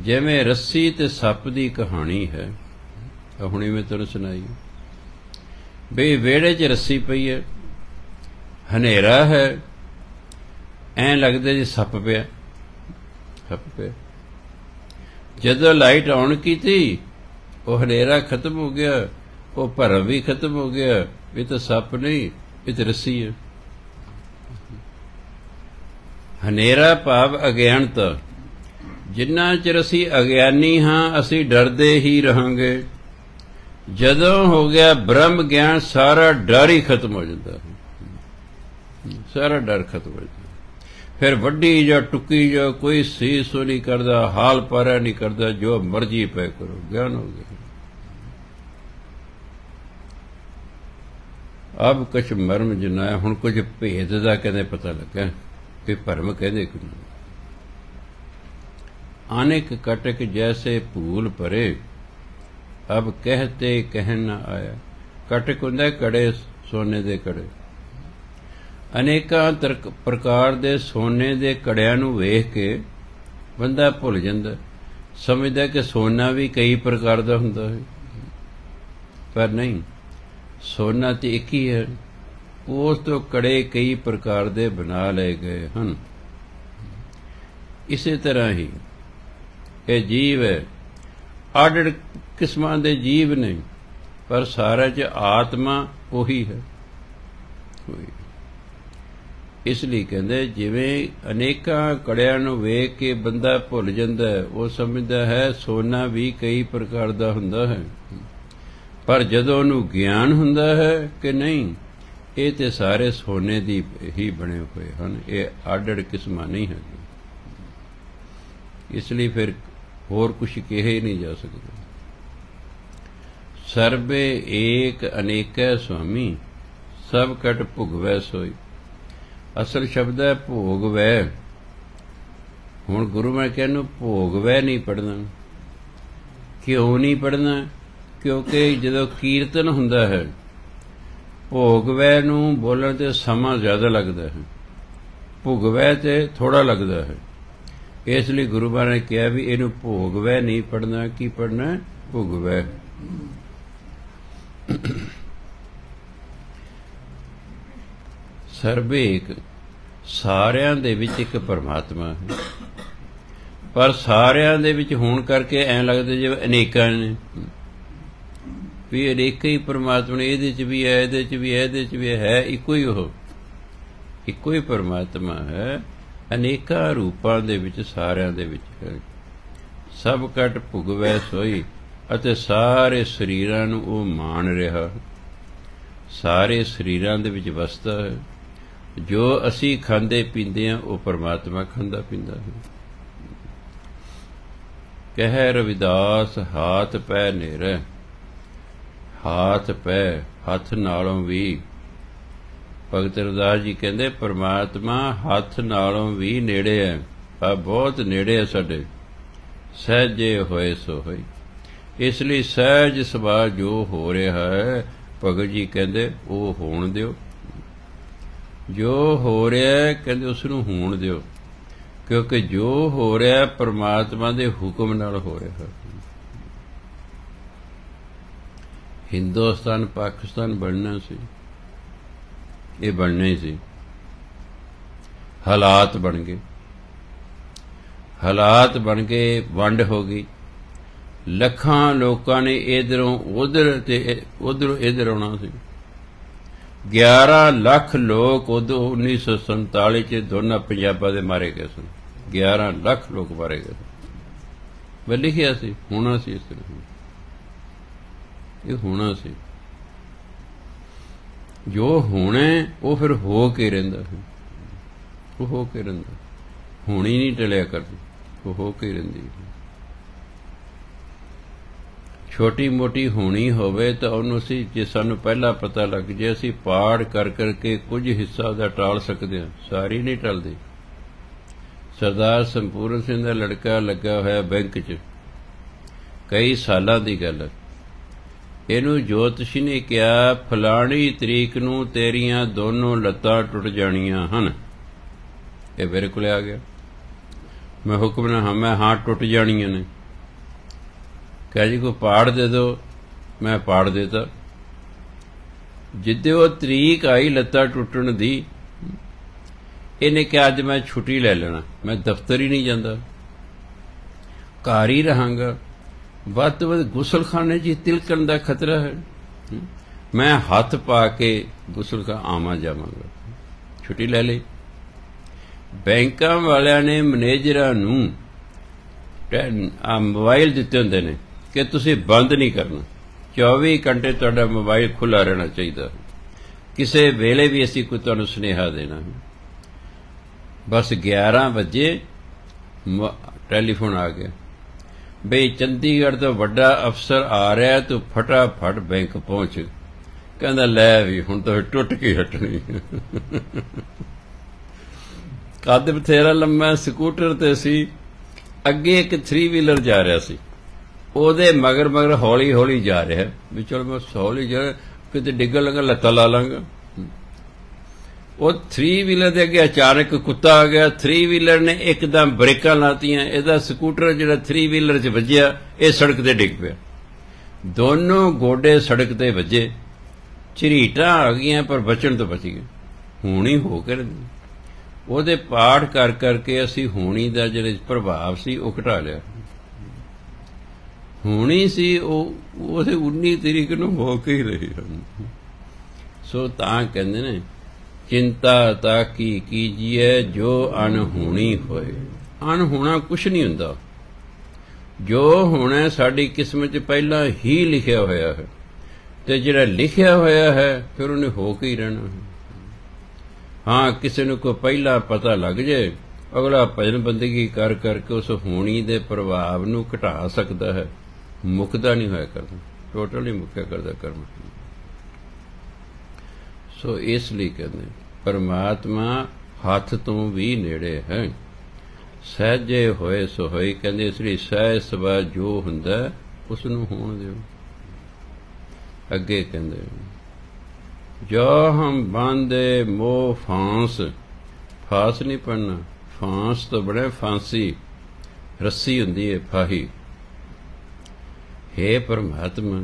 ਜਿਵੇਂ ਰੱਸੀ ਤੇ ਸੱਪ ਦੀ ਕਹਾਣੀ ਹੈ। ਹੁਣੀ ਮੈਂ ਤੁਹਾਨੂੰ ਸੁਣਾਈ। ਬਈ ਵਿਹੜੇ 'ਚ ਰੱਸੀ ਪਈ ਹੈ, ਹਨੇਰਾ ਹੈ, ਐ ਲੱਗਦਾ ਜੇ ਸੱਪ ਪਿਆ ਸੱਪ ਪਿਆ। ਜਦੋਂ ਲਾਈਟ ਆਨ ਕੀਤੀ, ਉਹ ਹਨੇਰਾ ਖਤਮ ਹੋ ਗਿਆ, ਉਹ ਭਰਮ ਵੀ ਖਤਮ ਹੋ ਗਿਆ, ਇਹ ਤਾਂ ਸੱਪ ਨਹੀਂ, ਇਹ ਤਾਂ ਰੱਸੀ ਹੈ। ਹਨੇਰਾ ਭਾਵ ਅਗਿਆਨਤਾ। ਜਿੰਨਾ ਚਿਰ ਅਸੀਂ ਅਗਿਆਨੀ ਹਾਂ, ਅਸੀਂ ਡਰਦੇ ਹੀ ਰਹਾਂਗੇ। ਜਦੋਂ ਹੋ ਗਿਆ ਬ੍ਰਹਮ ਗਿਆਨ, ਸਾਰਾ ਡਰ ਹੀ ਖਤਮ ਹੋ ਜਾਂਦਾ। ਸਾਰਾ ਡਰ ਖਤਮ ਹੋ ਜਾਂਦਾ। ਫਿਰ ਵੱਡੀ ਜਾਂ, ਟੁੱਕੀ ਜਾਂ, ਕੋਈ ਸੀ ਸੋ ਨਹੀਂ ਕਰਦਾ, ਹਾਲ ਪਾਰਾ ਨਹੀਂ ਕਰਦਾ, ਜੋ ਮਰਜ਼ੀ ਪੈ ਕਰੋ, ਗਿਆਨ ਹੋ ਗਿਆ। ਅਬ ਕੁਛ ਮਰਮ ਜਨਾ ਹੁਣ ਕੁਝ ਭੇਦ ਦਾ ਕਹਿੰਦੇ ਪਤਾ ਲੱਗਾ ਕਿ ਭਰਮ ਕਹਿੰਦੇ ਕਿ ਅਨੇਕ ਕਟਕ ਜੈਸੇ ਭੂਲ ਭਰੇ ਅਬ ਕਹਤੇ ਕਹਿਣ ਨਾ ਆਇਆ। ਕਟਕ ਹੁੰਦਾ ਕੜੇ, ਸੋਨੇ ਦੇ ਕੜੇ। ਅਨੇਕਾਂ ਪ੍ਰਕਾਰ ਦੇ ਸੋਨੇ ਦੇ ਕੜਿਆਂ ਨੂੰ ਵੇਖ ਕੇ ਬੰਦਾ ਭੁੱਲ ਜਾਂਦਾ। ਸਮਝਦਾ ਕਿ ਸੋਨਾ ਵੀ ਕਈ ਪ੍ਰਕਾਰ ਦਾ ਹੁੰਦਾ ਹੈ। ਪਰ ਨਹੀਂ, ਸੋਨਾ ਤੇ ਇੱਕ ਹੀ ਹੈ। ਉਸ ਤੋਂ ਕੜੇ ਕਈ ਪ੍ਰਕਾਰ ਦੇ ਬਣਾ ਲਏ ਗਏ ਹਨ। ਇਸੇ ਤਰ੍ਹਾਂ ਹੀ ਇਹ ਜੀਵ ਹੈ। ਆਡੜ ਕਿਸਮਾਂ ਦੇ ਜੀਵ ਨੇ, ਪਰ ਸਾਰਾ ਚ ਆਤਮਾ ਉਹੀ ਹੈ। ਇਸ ਲਈ ਕਹਿੰਦੇ, ਜਿਵੇਂ ਅਨੇਕਾਂ ਕੜਿਆਂ ਨੂੰ ਵੇਖ ਕੇ ਬੰਦਾ ਭੁੱਲ ਜਾਂਦਾ ਹੈ, ਉਹ ਸਮਝਦਾ ਹੈ, ਸੋਨਾ ਵੀ ਕਈ ਪ੍ਰਕਾਰ ਦਾ ਹੁੰਦਾ ਹੈ। ਪਰ ਜਦੋਂ ਉਹਨੂੰ ਗਿਆਨ ਹੁੰਦਾ ਹੈ ਕਿ ਨਹੀਂ, ਇਹ ਤੇ ਸਾਰੇ ਸੋਨੇ ਦੀ ਹੀ ਬਣੇ ਹੋਏ ਹਨ, ਇਹ ਆਡੜ ਕਿਸਮਾਂ ਨਹੀਂ ਹੈ ਇਸ ਲਈ ਫਿਰ ਹੋਰ ਕੁਝ ਕਿਹਾ ਹੀ ਨਹੀਂ ਜਾ ਸਕਦਾ। ਸਰਬੇ ਏਕ ਅਨੇਕੈ ਸੁਆਮੀ, ਸਭ ਕਟ ਭੁਗਵੈ ਸੋਈ। ਅਸਲ ਸ਼ਬਦ ਹੈ ਭੋਗਵੈ। ਹੁਣ ਗੁਰੂ ਮੈਂ ਕਹਿੰਨੂ ਭੋਗਵੈ ਨਹੀਂ ਪੜਨਾ ਕਿਉਂ ਨਹੀਂ ਪੜਨਾ ਕਿਉਂਕਿ ਜਦੋਂ ਕੀਰਤਨ ਹੁੰਦਾ ਹੈ, ਭੋਗਵੈ ਨੂੰ ਬੋਲਣ ਤੇ ਸਮਾਂ ਜ਼ਿਆਦਾ ਲੱਗਦਾ ਹੈ। ਭੁਗਵੈ ਤੇ ਥੋੜਾ ਲੱਗਦਾ ਹੈ। ਇਸ ਲਈ ਗੁਰੂ ਬਾਰੇ ਨੇ ਕਿਹਾ ਵੀ ਇਹਨੂੰ ਭੋਗਵੈ ਨਹੀਂ ਪੜਨਾ ਕੀ ਪੜਨਾ ਭੁਗਵੈ। ਸਰਬੇਕ ਸਾਰਿਆਂ ਦੇ ਵਿੱਚ ਇੱਕ ਪਰਮਾਤਮਾ ਹੈ। ਪਰ ਸਾਰਿਆਂ ਦੇ ਵਿੱਚ ਹੋਣ ਕਰਕੇ ਐਂ ਲੱਗਦਾ ਜਿਵੇਂ ਅਨੇਕਾਂ ਨੇ। ਵੀ ਅਨੇਕਾਂ ਹੀ ਪਰਮਾਤਮਾ ਨੇ, ਇਹਦੇ ਚ ਵੀ ਹੈ, ਇਹਦੇ ਚ ਵੀ ਹੈ, ਇਹਦੇ ਚ ਵੀ ਹੈ, ਇੱਕੋ ਹੀ ਉਹ। ਇੱਕੋ ਹੀ ਪਰਮਾਤਮਾ ਹੈ। ਅਨੇਕਾਂ ਰੂਪਾਂ ਦੇ ਵਿੱਚ, ਸਾਰਿਆਂ ਦੇ ਵਿੱਚ ਹੈ। ਸਭ ਕਟ ਭੁਗਵੈ ਸੋਈ। ਅਤੇ ਸਾਰੇ ਸਰੀਰਾਂ ਨੂੰ ਉਹ ਮਾਣ ਰਿਹਾ। ਸਾਰੇ ਸਰੀਰਾਂ ਦੇ ਵਿੱਚ ਵਸਦਾ ਹੈ। ਜੋ ਅਸੀਂ ਖਾਂਦੇ ਪੀਂਦੇ ਆ ਉਹ ਪਰਮਾਤਮਾ ਖਾਂਦਾ ਪੀਂਦਾ ਹੈ। ਕਹਿ ਰਵਿਦਾਸ, ਹਾਥ ਪੈ ਨੇਰੇ। ਹਾਥ ਪੈ, ਹੱਥ ਨਾਲੋਂ ਵੀ। ਭਗਤ ਰਵਿਦਾਸ ਜੀ ਕਹਿੰਦੇ, ਪਰਮਾਤਮਾ ਹੱਥ ਨਾਲੋਂ ਵੀ ਨੇੜੇ ਹੈ। ਆ ਬਹੁਤ ਨੇੜੇ ਹੈ ਸਾਡੇ। ਸਹਜੇ ਹੋਏ ਸੋ ਹੋਈ ਇਸ ਲਈ ਸਹਿਜ ਸੁਭਾਅ ਜੋ ਹੋ ਰਿਹਾ ਹੈ, ਭਗਤ ਜੀ ਕਹਿੰਦੇ ਉਹ ਹੋਣ ਦਿਓ। ਜੋ ਹੋ ਰਿਹਾ ਕਹਿੰਦੇ ਉਸ ਨੂੰ ਹੋਣ ਦਿਓ। ਕਿਉਂਕਿ ਜੋ ਹੋ ਰਿਹਾ ਪਰਮਾਤਮਾ ਦੇ ਹੁਕਮ ਨਾਲ ਹੋ ਰਿਹਾ ਹੈ। ਹਿੰਦੁਸਤਾਨ, ਪਾਕਿਸਤਾਨ ਬਣਨਾ ਸੀ। ਇਹ ਬਣਨਾ ਹੀ ਸੀ। ਹਾਲਾਤ ਬਣ ਗਏ। ਹਾਲਾਤ ਬਣ ਗਏ ਵੰਡ ਹੋ ਗਈ। ਲੱਖਾਂ ਲੋਕਾਂ ਨੇ ਇਧਰੋਂ ਉਧਰ ਤੇ ਉਧਰੋਂ ਇਧਰ ਆਉਣਾ ਸੀ। 11 ਲੱਖ ਲੋਕ ਉਦੋਂ 1947 ਚ ਦੋਨਾਂ ਪੰਜਾਬਾਂ ਦੇ ਮਾਰੇ ਗਏ ਸਨ। 11 ਲੱਖ ਲੋਕ ਮਾਰੇ ਗਏ ਮੈਂ ਲਿਖਿਆ ਸੀ, ਹੋਣਾ ਸੀ ਇਸ ਤਰ੍ਹਾਂ। ਇਹ ਹੋਣਾ ਸੀ। ਜੋ ਹੋਣਾ, ਉਹ ਫਿਰ ਹੋ ਕੇ ਰਹਿੰਦਾ ਹੈ ਉਹ ਹੋ ਕੇ ਰਹਿੰਦਾ। ਹੋਣੀ ਨਹੀਂ ਟਲਿਆ ਕਰਦੀ। ਉਹ ਹੋ ਕੇ ਰਹਿੰਦੀ ਛੋਟੀ ਮੋਟੀ ਹੋਣੀ ਹੋਵੇ ਤਾਂ ਉਹਨੂੰ ਸੀ ਜੇ ਸਾਨੂੰ ਪਹਿਲਾਂ ਪਤਾ ਲੱਗ ਜੇ, ਅਸੀਂ ਪਾੜ ਕਰ ਕਰਕੇ ਕੁਝ ਹਿੱਸਾ ਦਾ ਟਾਲ ਸਕਦੇ ਹਾਂ। ਸਾਰੀ ਨਹੀਂ ਟਲਦੀ। ਸਰਦਾਰ ਸੰਪੂਰਨ ਸਿੰਘ ਦਾ ਲੜਕਾ ਲੱਗਾ ਹੋਇਆ ਬੈਂਕ 'ਚ। ਕਈ ਸਾਲਾਂ ਦੀ ਗੱਲ। ਹੈ ਇਹਨੂੰ ਜੋਤਸ਼ੀ ਨੇ ਕਿਹਾ, ਫਲਾਣੀ ਤਰੀਕ ਨੂੰ ਤੇਰੀਆਂ ਦੋਨੋਂ ਲੱਤਾਂ ਟੁੱਟ ਜਾਣੀਆਂ ਹਨ। ਇਹ ਮੇਰੇ ਕੋਲ ਆ ਗਿਆ। ਮੈਂ ਹੁਕਮ ਨਾਲ ਹਾਂ, ਮੈਂ ਹਾਂ ਟੁੱਟ ਜਾਣੀਆਂ ਨੇ। ਕਹੇ ਜੀ, ਕੋਈ ਪਾੜ ਦੇ ਦਿਓ, ਮੈਂ ਪਾੜ ਦਿੱਤਾ। ਜਿੱਦੇ ਉਹ ਤਰੀਕ ਆਈ ਲੱਤਾਂ ਟੁੱਟਣ ਦੀ, ਇਹਨੇ ਕਿਹਾ, ਅੱਜ ਮੈਂ ਛੁੱਟੀ ਲੈ ਲੈਣਾ, ਮੈਂ ਦਫ਼ਤਰ ਹੀ ਨਹੀਂ ਜਾਂਦਾ। ਘਰ ਹੀ ਰਹਾਂਗਾ। ਵੱਧ ਤੋਂ ਵੱਧ ਗੁਸਲਖਾਨੇ 'ਚ ਤਿਲਕਣ ਦਾ ਖਤਰਾ ਹੈ। ਮੈਂ ਹੱਥ ਪਾ ਕੇ ਗੁਸਲਖਾ ਆਵਾਂ ਜਾਵਾਂਗਾ। ਛੁੱਟੀ ਲੈ ਲਈ। ਬੈਂਕਾਂ ਵਾਲਿਆਂ ਨੇ ਮੈਨੇਜਰਾਂ ਨੂੰ ਆ ਮੋਬਾਈਲ ਦਿੱਤੇ ਹੁੰਦੇ ਨੇ। ਕਿ ਤੁਸੀਂ ਬੰਦ ਨਹੀਂ ਕਰਨਾ। 24 ਘੰਟੇ ਤੁਹਾਡਾ ਮੋਬਾਈਲ ਖੁੱਲਾ ਰਹਿਣਾ ਚਾਹੀਦਾ। ਕਿਸੇ ਵੇਲੇ ਵੀ ਅਸੀਂ ਕੋਈ ਤੁਹਾਨੂੰ ਸੁਨੇਹਾ ਦੇਣਾ ਬਸ 11 ਵਜੇ ਟੈਲੀਫੋਨ ਆ ਗਿਆ। ਬਈ ਚੰਡੀਗੜ੍ਹ ਤੋਂ ਵੱਡਾ ਅਫਸਰ ਆ ਰਿਹਾ ਤੂੰ ਫਟਾਫਟ ਬੈਂਕ ਪਹੁੰਚ। ਕਹਿੰਦਾ, ਲੈ ਵੀ, ਹੁਣ ਤਾਂ ਟੁੱਟ ਕੇ ਹਟਣੀ ਕੱਦ ਬਥੇਰਾ ਲੰਮਾ, ਸਕੂਟਰ ਤੇ ਸੀ। ਅੱਗੇ ਇੱਕ 3 ਵੀਲਰ ਜਾ ਰਿਹਾ ਸੀ। ਉਹਦੇ ਮਗਰ ਮਗਰ ਹੌਲੀ ਹੌਲੀ ਜਾ ਰਿਹਾ। ਵੀ ਚਲ ਮੈਂ ਹੌਲੀ ਜਾ ਕਿਤੇ ਡਿੱਗਣ ਲੱਗਾ, ਲੱਤਾਂ ਲਾ ਲਾਂਗਾ। ਉਹ 3 ਵੀਲਰ ਦੇ ਅੱਗੇ ਅਚਾਨਕ ਕੁੱਤਾ ਆ ਗਿਆ। 3 ਵੀਲਰ ਨੇ ਇੱਕਦਮ ਬ੍ਰੇਕਾਂ ਲਾਤੀਆਂ। ਇਹਦਾ ਸਕੂਟਰ ਜਿਹੜਾ 3 ਵੀਲਰ 'ਚ ਵੱਜਿਆ, ਇਹ ਸੜਕ ਤੇ ਡਿੱਗ ਪਿਆ। ਦੋਨੋਂ ਗੋਡੇ ਸੜਕ ਤੇ ਵੱਜੇ। ਝਰੀਟਾਂ ਆ ਗਈਆਂ, ਪਰ ਬਚਣ ਤੋਂ ਬਚ ਗਏ ਹੋਣੀ ਹੋ ਕੇ ਉਹਦੇ ਪਾਠ ਕਰ ਕਰਕੇ ਅਸੀਂ ਹੋਣੀ ਦਾ ਜਿਹੜਾ ਪ੍ਰਭਾਵ ਸੀ, ਉਹ ਘਟਾ ਲਿਆ। ਹੋਣੀ ਸੀ, ਉਹ, ਉਹਦੇ 19 ਤਰੀਕ ਨੂੰ ਹੋ ਕੇ ਹੀ ਰਹੀ ਸੋ ਤਾਂ ਕਹਿੰਦੇ ਨੇ, ਚਿੰਤਾ ਤਾਂ ਕੀ ਕੀਜੀਏ ਜੋ ਅਨਹੋਣੀ ਹੋਏ। ਅਨਹੋਣਾ ਕੁਛ ਨਹੀਂ ਹੁੰਦਾ। ਜੋ ਹੋਣਾ ਸਾਡੀ ਕਿਸਮਤ 'ਚ ਪਹਿਲਾਂ ਹੀ ਲਿਖਿਆ ਹੋਇਆ ਹੈ। ਤੇ ਜਿਹੜਾ ਲਿਖਿਆ ਹੋਇਆ ਹੈ, ਫਿਰ ਉਹਨੇ ਹੋ ਕੇ ਹੀ ਰਹਿਣਾ ਹਾਂ, ਕਿਸੇ ਨੂੰ ਕੋਈ ਪਹਿਲਾਂ ਪਤਾ ਲੱਗ ਜੇ, ਅਗਲਾ ਭਜਨ ਬੰਦਗੀ ਕਰ ਕਰਕੇ ਉਸ ਹੋਣੀ ਦੇ ਪ੍ਰਭਾਵ ਨੂੰ ਘਟਾ ਸਕਦਾ ਹੈ। ਮੁਕਦਾ ਨਹੀਂ ਹੋਇਆ ਕਰਦਾ ਟੋਟਲੀ ਮੁਕਿਆ ਕਰਦਾ ਕਰਮ। ਸੋ ਇਸ ਲਈ ਕਹਿੰਦੇ ਪਰਮਾਤਮਾ ਹੱਥ ਤੋਂ ਵੀ ਨੇੜੇ ਹੈ। ਸਹਜੇ ਹੋਏ ਸੋ ਹੋਈ, ਕਹਿੰਦੇ ਇਸ ਲਈ ਸਹਿ ਸਵਾ ਜੋ ਹੁੰਦਾ ਉਸ ਨੂੰ ਹੋਣ ਦਿਓ। ਅੱਗੇ ਕਹਿੰਦੇ ਜੋ ਹਮ ਬਾਂਦੇ ਮੋਹ ਫਾਂਸ, ਫਾਸ ਨਹੀਂ ਪੜਨਾ। ਫਾਂਸ ਤੋਂ ਬੜੇ ਫਾਂਸੀ, ਰੱਸੀ ਹੁੰਦੀ ਹੈ, ਫਾਹੀ। ਹੈ ਪਰਮਾਤਮਾ,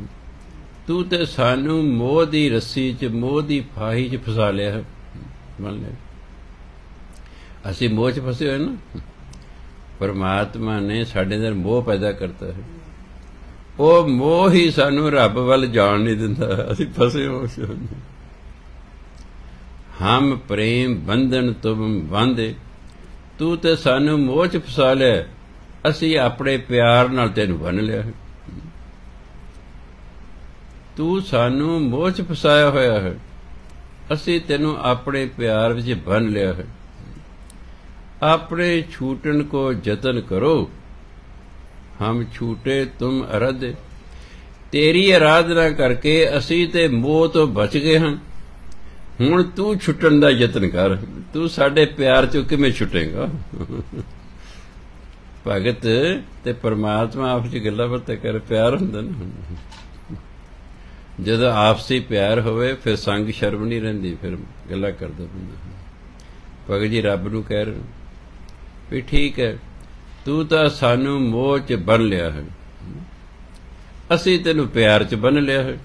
ਤੂੰ ਤੇ ਸਾਨੂੰ ਮੋਹ ਦੀ ਰੱਸੀ 'ਚ, ਮੋਹ ਦੀ ਫਾਹੀ 'ਚ ਫਸਾ ਲਿਆ ਮੰਨ ਲੈ। ਅਸੀਂ ਮੋਹ 'ਚ ਫਸੇ ਹੋਏ ਨਾ, ਪਰਮਾਤਮਾ ਨੇ ਸਾਡੇ ਅੰਦਰ ਮੋਹ ਪੈਦਾ ਕਰਤਾ ਹੈ। ਉਹ ਮੋਹ ਹੀ ਸਾਨੂੰ ਰੱਬ ਵੱਲ ਜਾਣ ਨਹੀਂ ਦਿੰਦਾ, ਅਸੀਂ ਫਸੇ ਹੋ ਹਮ ਪ੍ਰੇਮ ਬੰਧਨ ਤੁਮ ਬੰਦੇ ਤੂੰ ਤੇ ਸਾਨੂੰ ਮੋਹ 'ਚ ਫਸਾ ਲਿਆ ਅਸੀਂ ਆਪਣੇ ਪਿਆਰ ਨਾਲ ਤੈਨੂੰ ਬੰਨ ਲਿਆ ਹੈ। ਤੂੰ ਸਾਨੂੰ ਮੋਹ 'ਚ ਫਸਾਇਆ ਹੋਇਆ ਹੈ। ਅਸੀਂ ਤੈਨੂੰ ਆਪਣੇ ਪਿਆਰ ਵਿੱਚ ਬੰਨ ਲਿਆ ਹੈ। ਆਪਣੇ ਛੂਟਣ ਕੋ ਯਤਨ ਕਰੋ। ਹਮ ਛੂਟੇ ਤੁਮ ਅਰਧ। ਤੇਰੀ ਆਰਾਧਨਾ ਕਰਕੇ ਅਸੀਂ ਤੇ ਮੋਹ ਤੋਂ ਬਚ ਗਏ ਹਾਂ। ਹੁਣ ਤੂੰ ਛੁੱਟਣ ਦਾ ਯਤਨ ਕਰ। ਤੂੰ ਸਾਡੇ ਪਿਆਰ ਚੋਂ ਕਿਵੇਂ ਛੁੱਟੇਗਾ? ਭਗਤ ਤੇ ਪਰਮਾਤਮਾ ਆਪਸ ਵਿੱਚ ਗੱਲਾਂ ਬਾਤਾਂ ਕਰ, ਪਿਆਰ ਹੁੰਦਾ ਨਾ। ਜਦੋਂ ਆਪਸੀ ਪਿਆਰ ਹੋਵੇ, ਫਿਰ ਸੰਗ ਸ਼ਰਮ ਨਹੀਂ ਰਹਿੰਦੀ, ਫਿਰ ਗੱਲਾਂ ਕਰਦਾ ਬੰਦਾ। ਭਗਤ ਜੀ ਰੱਬ ਨੂੰ ਕਹਿ ਰਹੇ ਵੀ ਠੀਕ ਹੈ, ਤੂੰ ਤਾਂ ਸਾਨੂੰ ਮੋਹ 'ਚ ਬੰਨ ਲਿਆ ਹੈ। ਅਸੀਂ ਤੈਨੂੰ ਪਿਆਰ 'ਚ ਬੰਨ ਲਿਆ ਹੈ।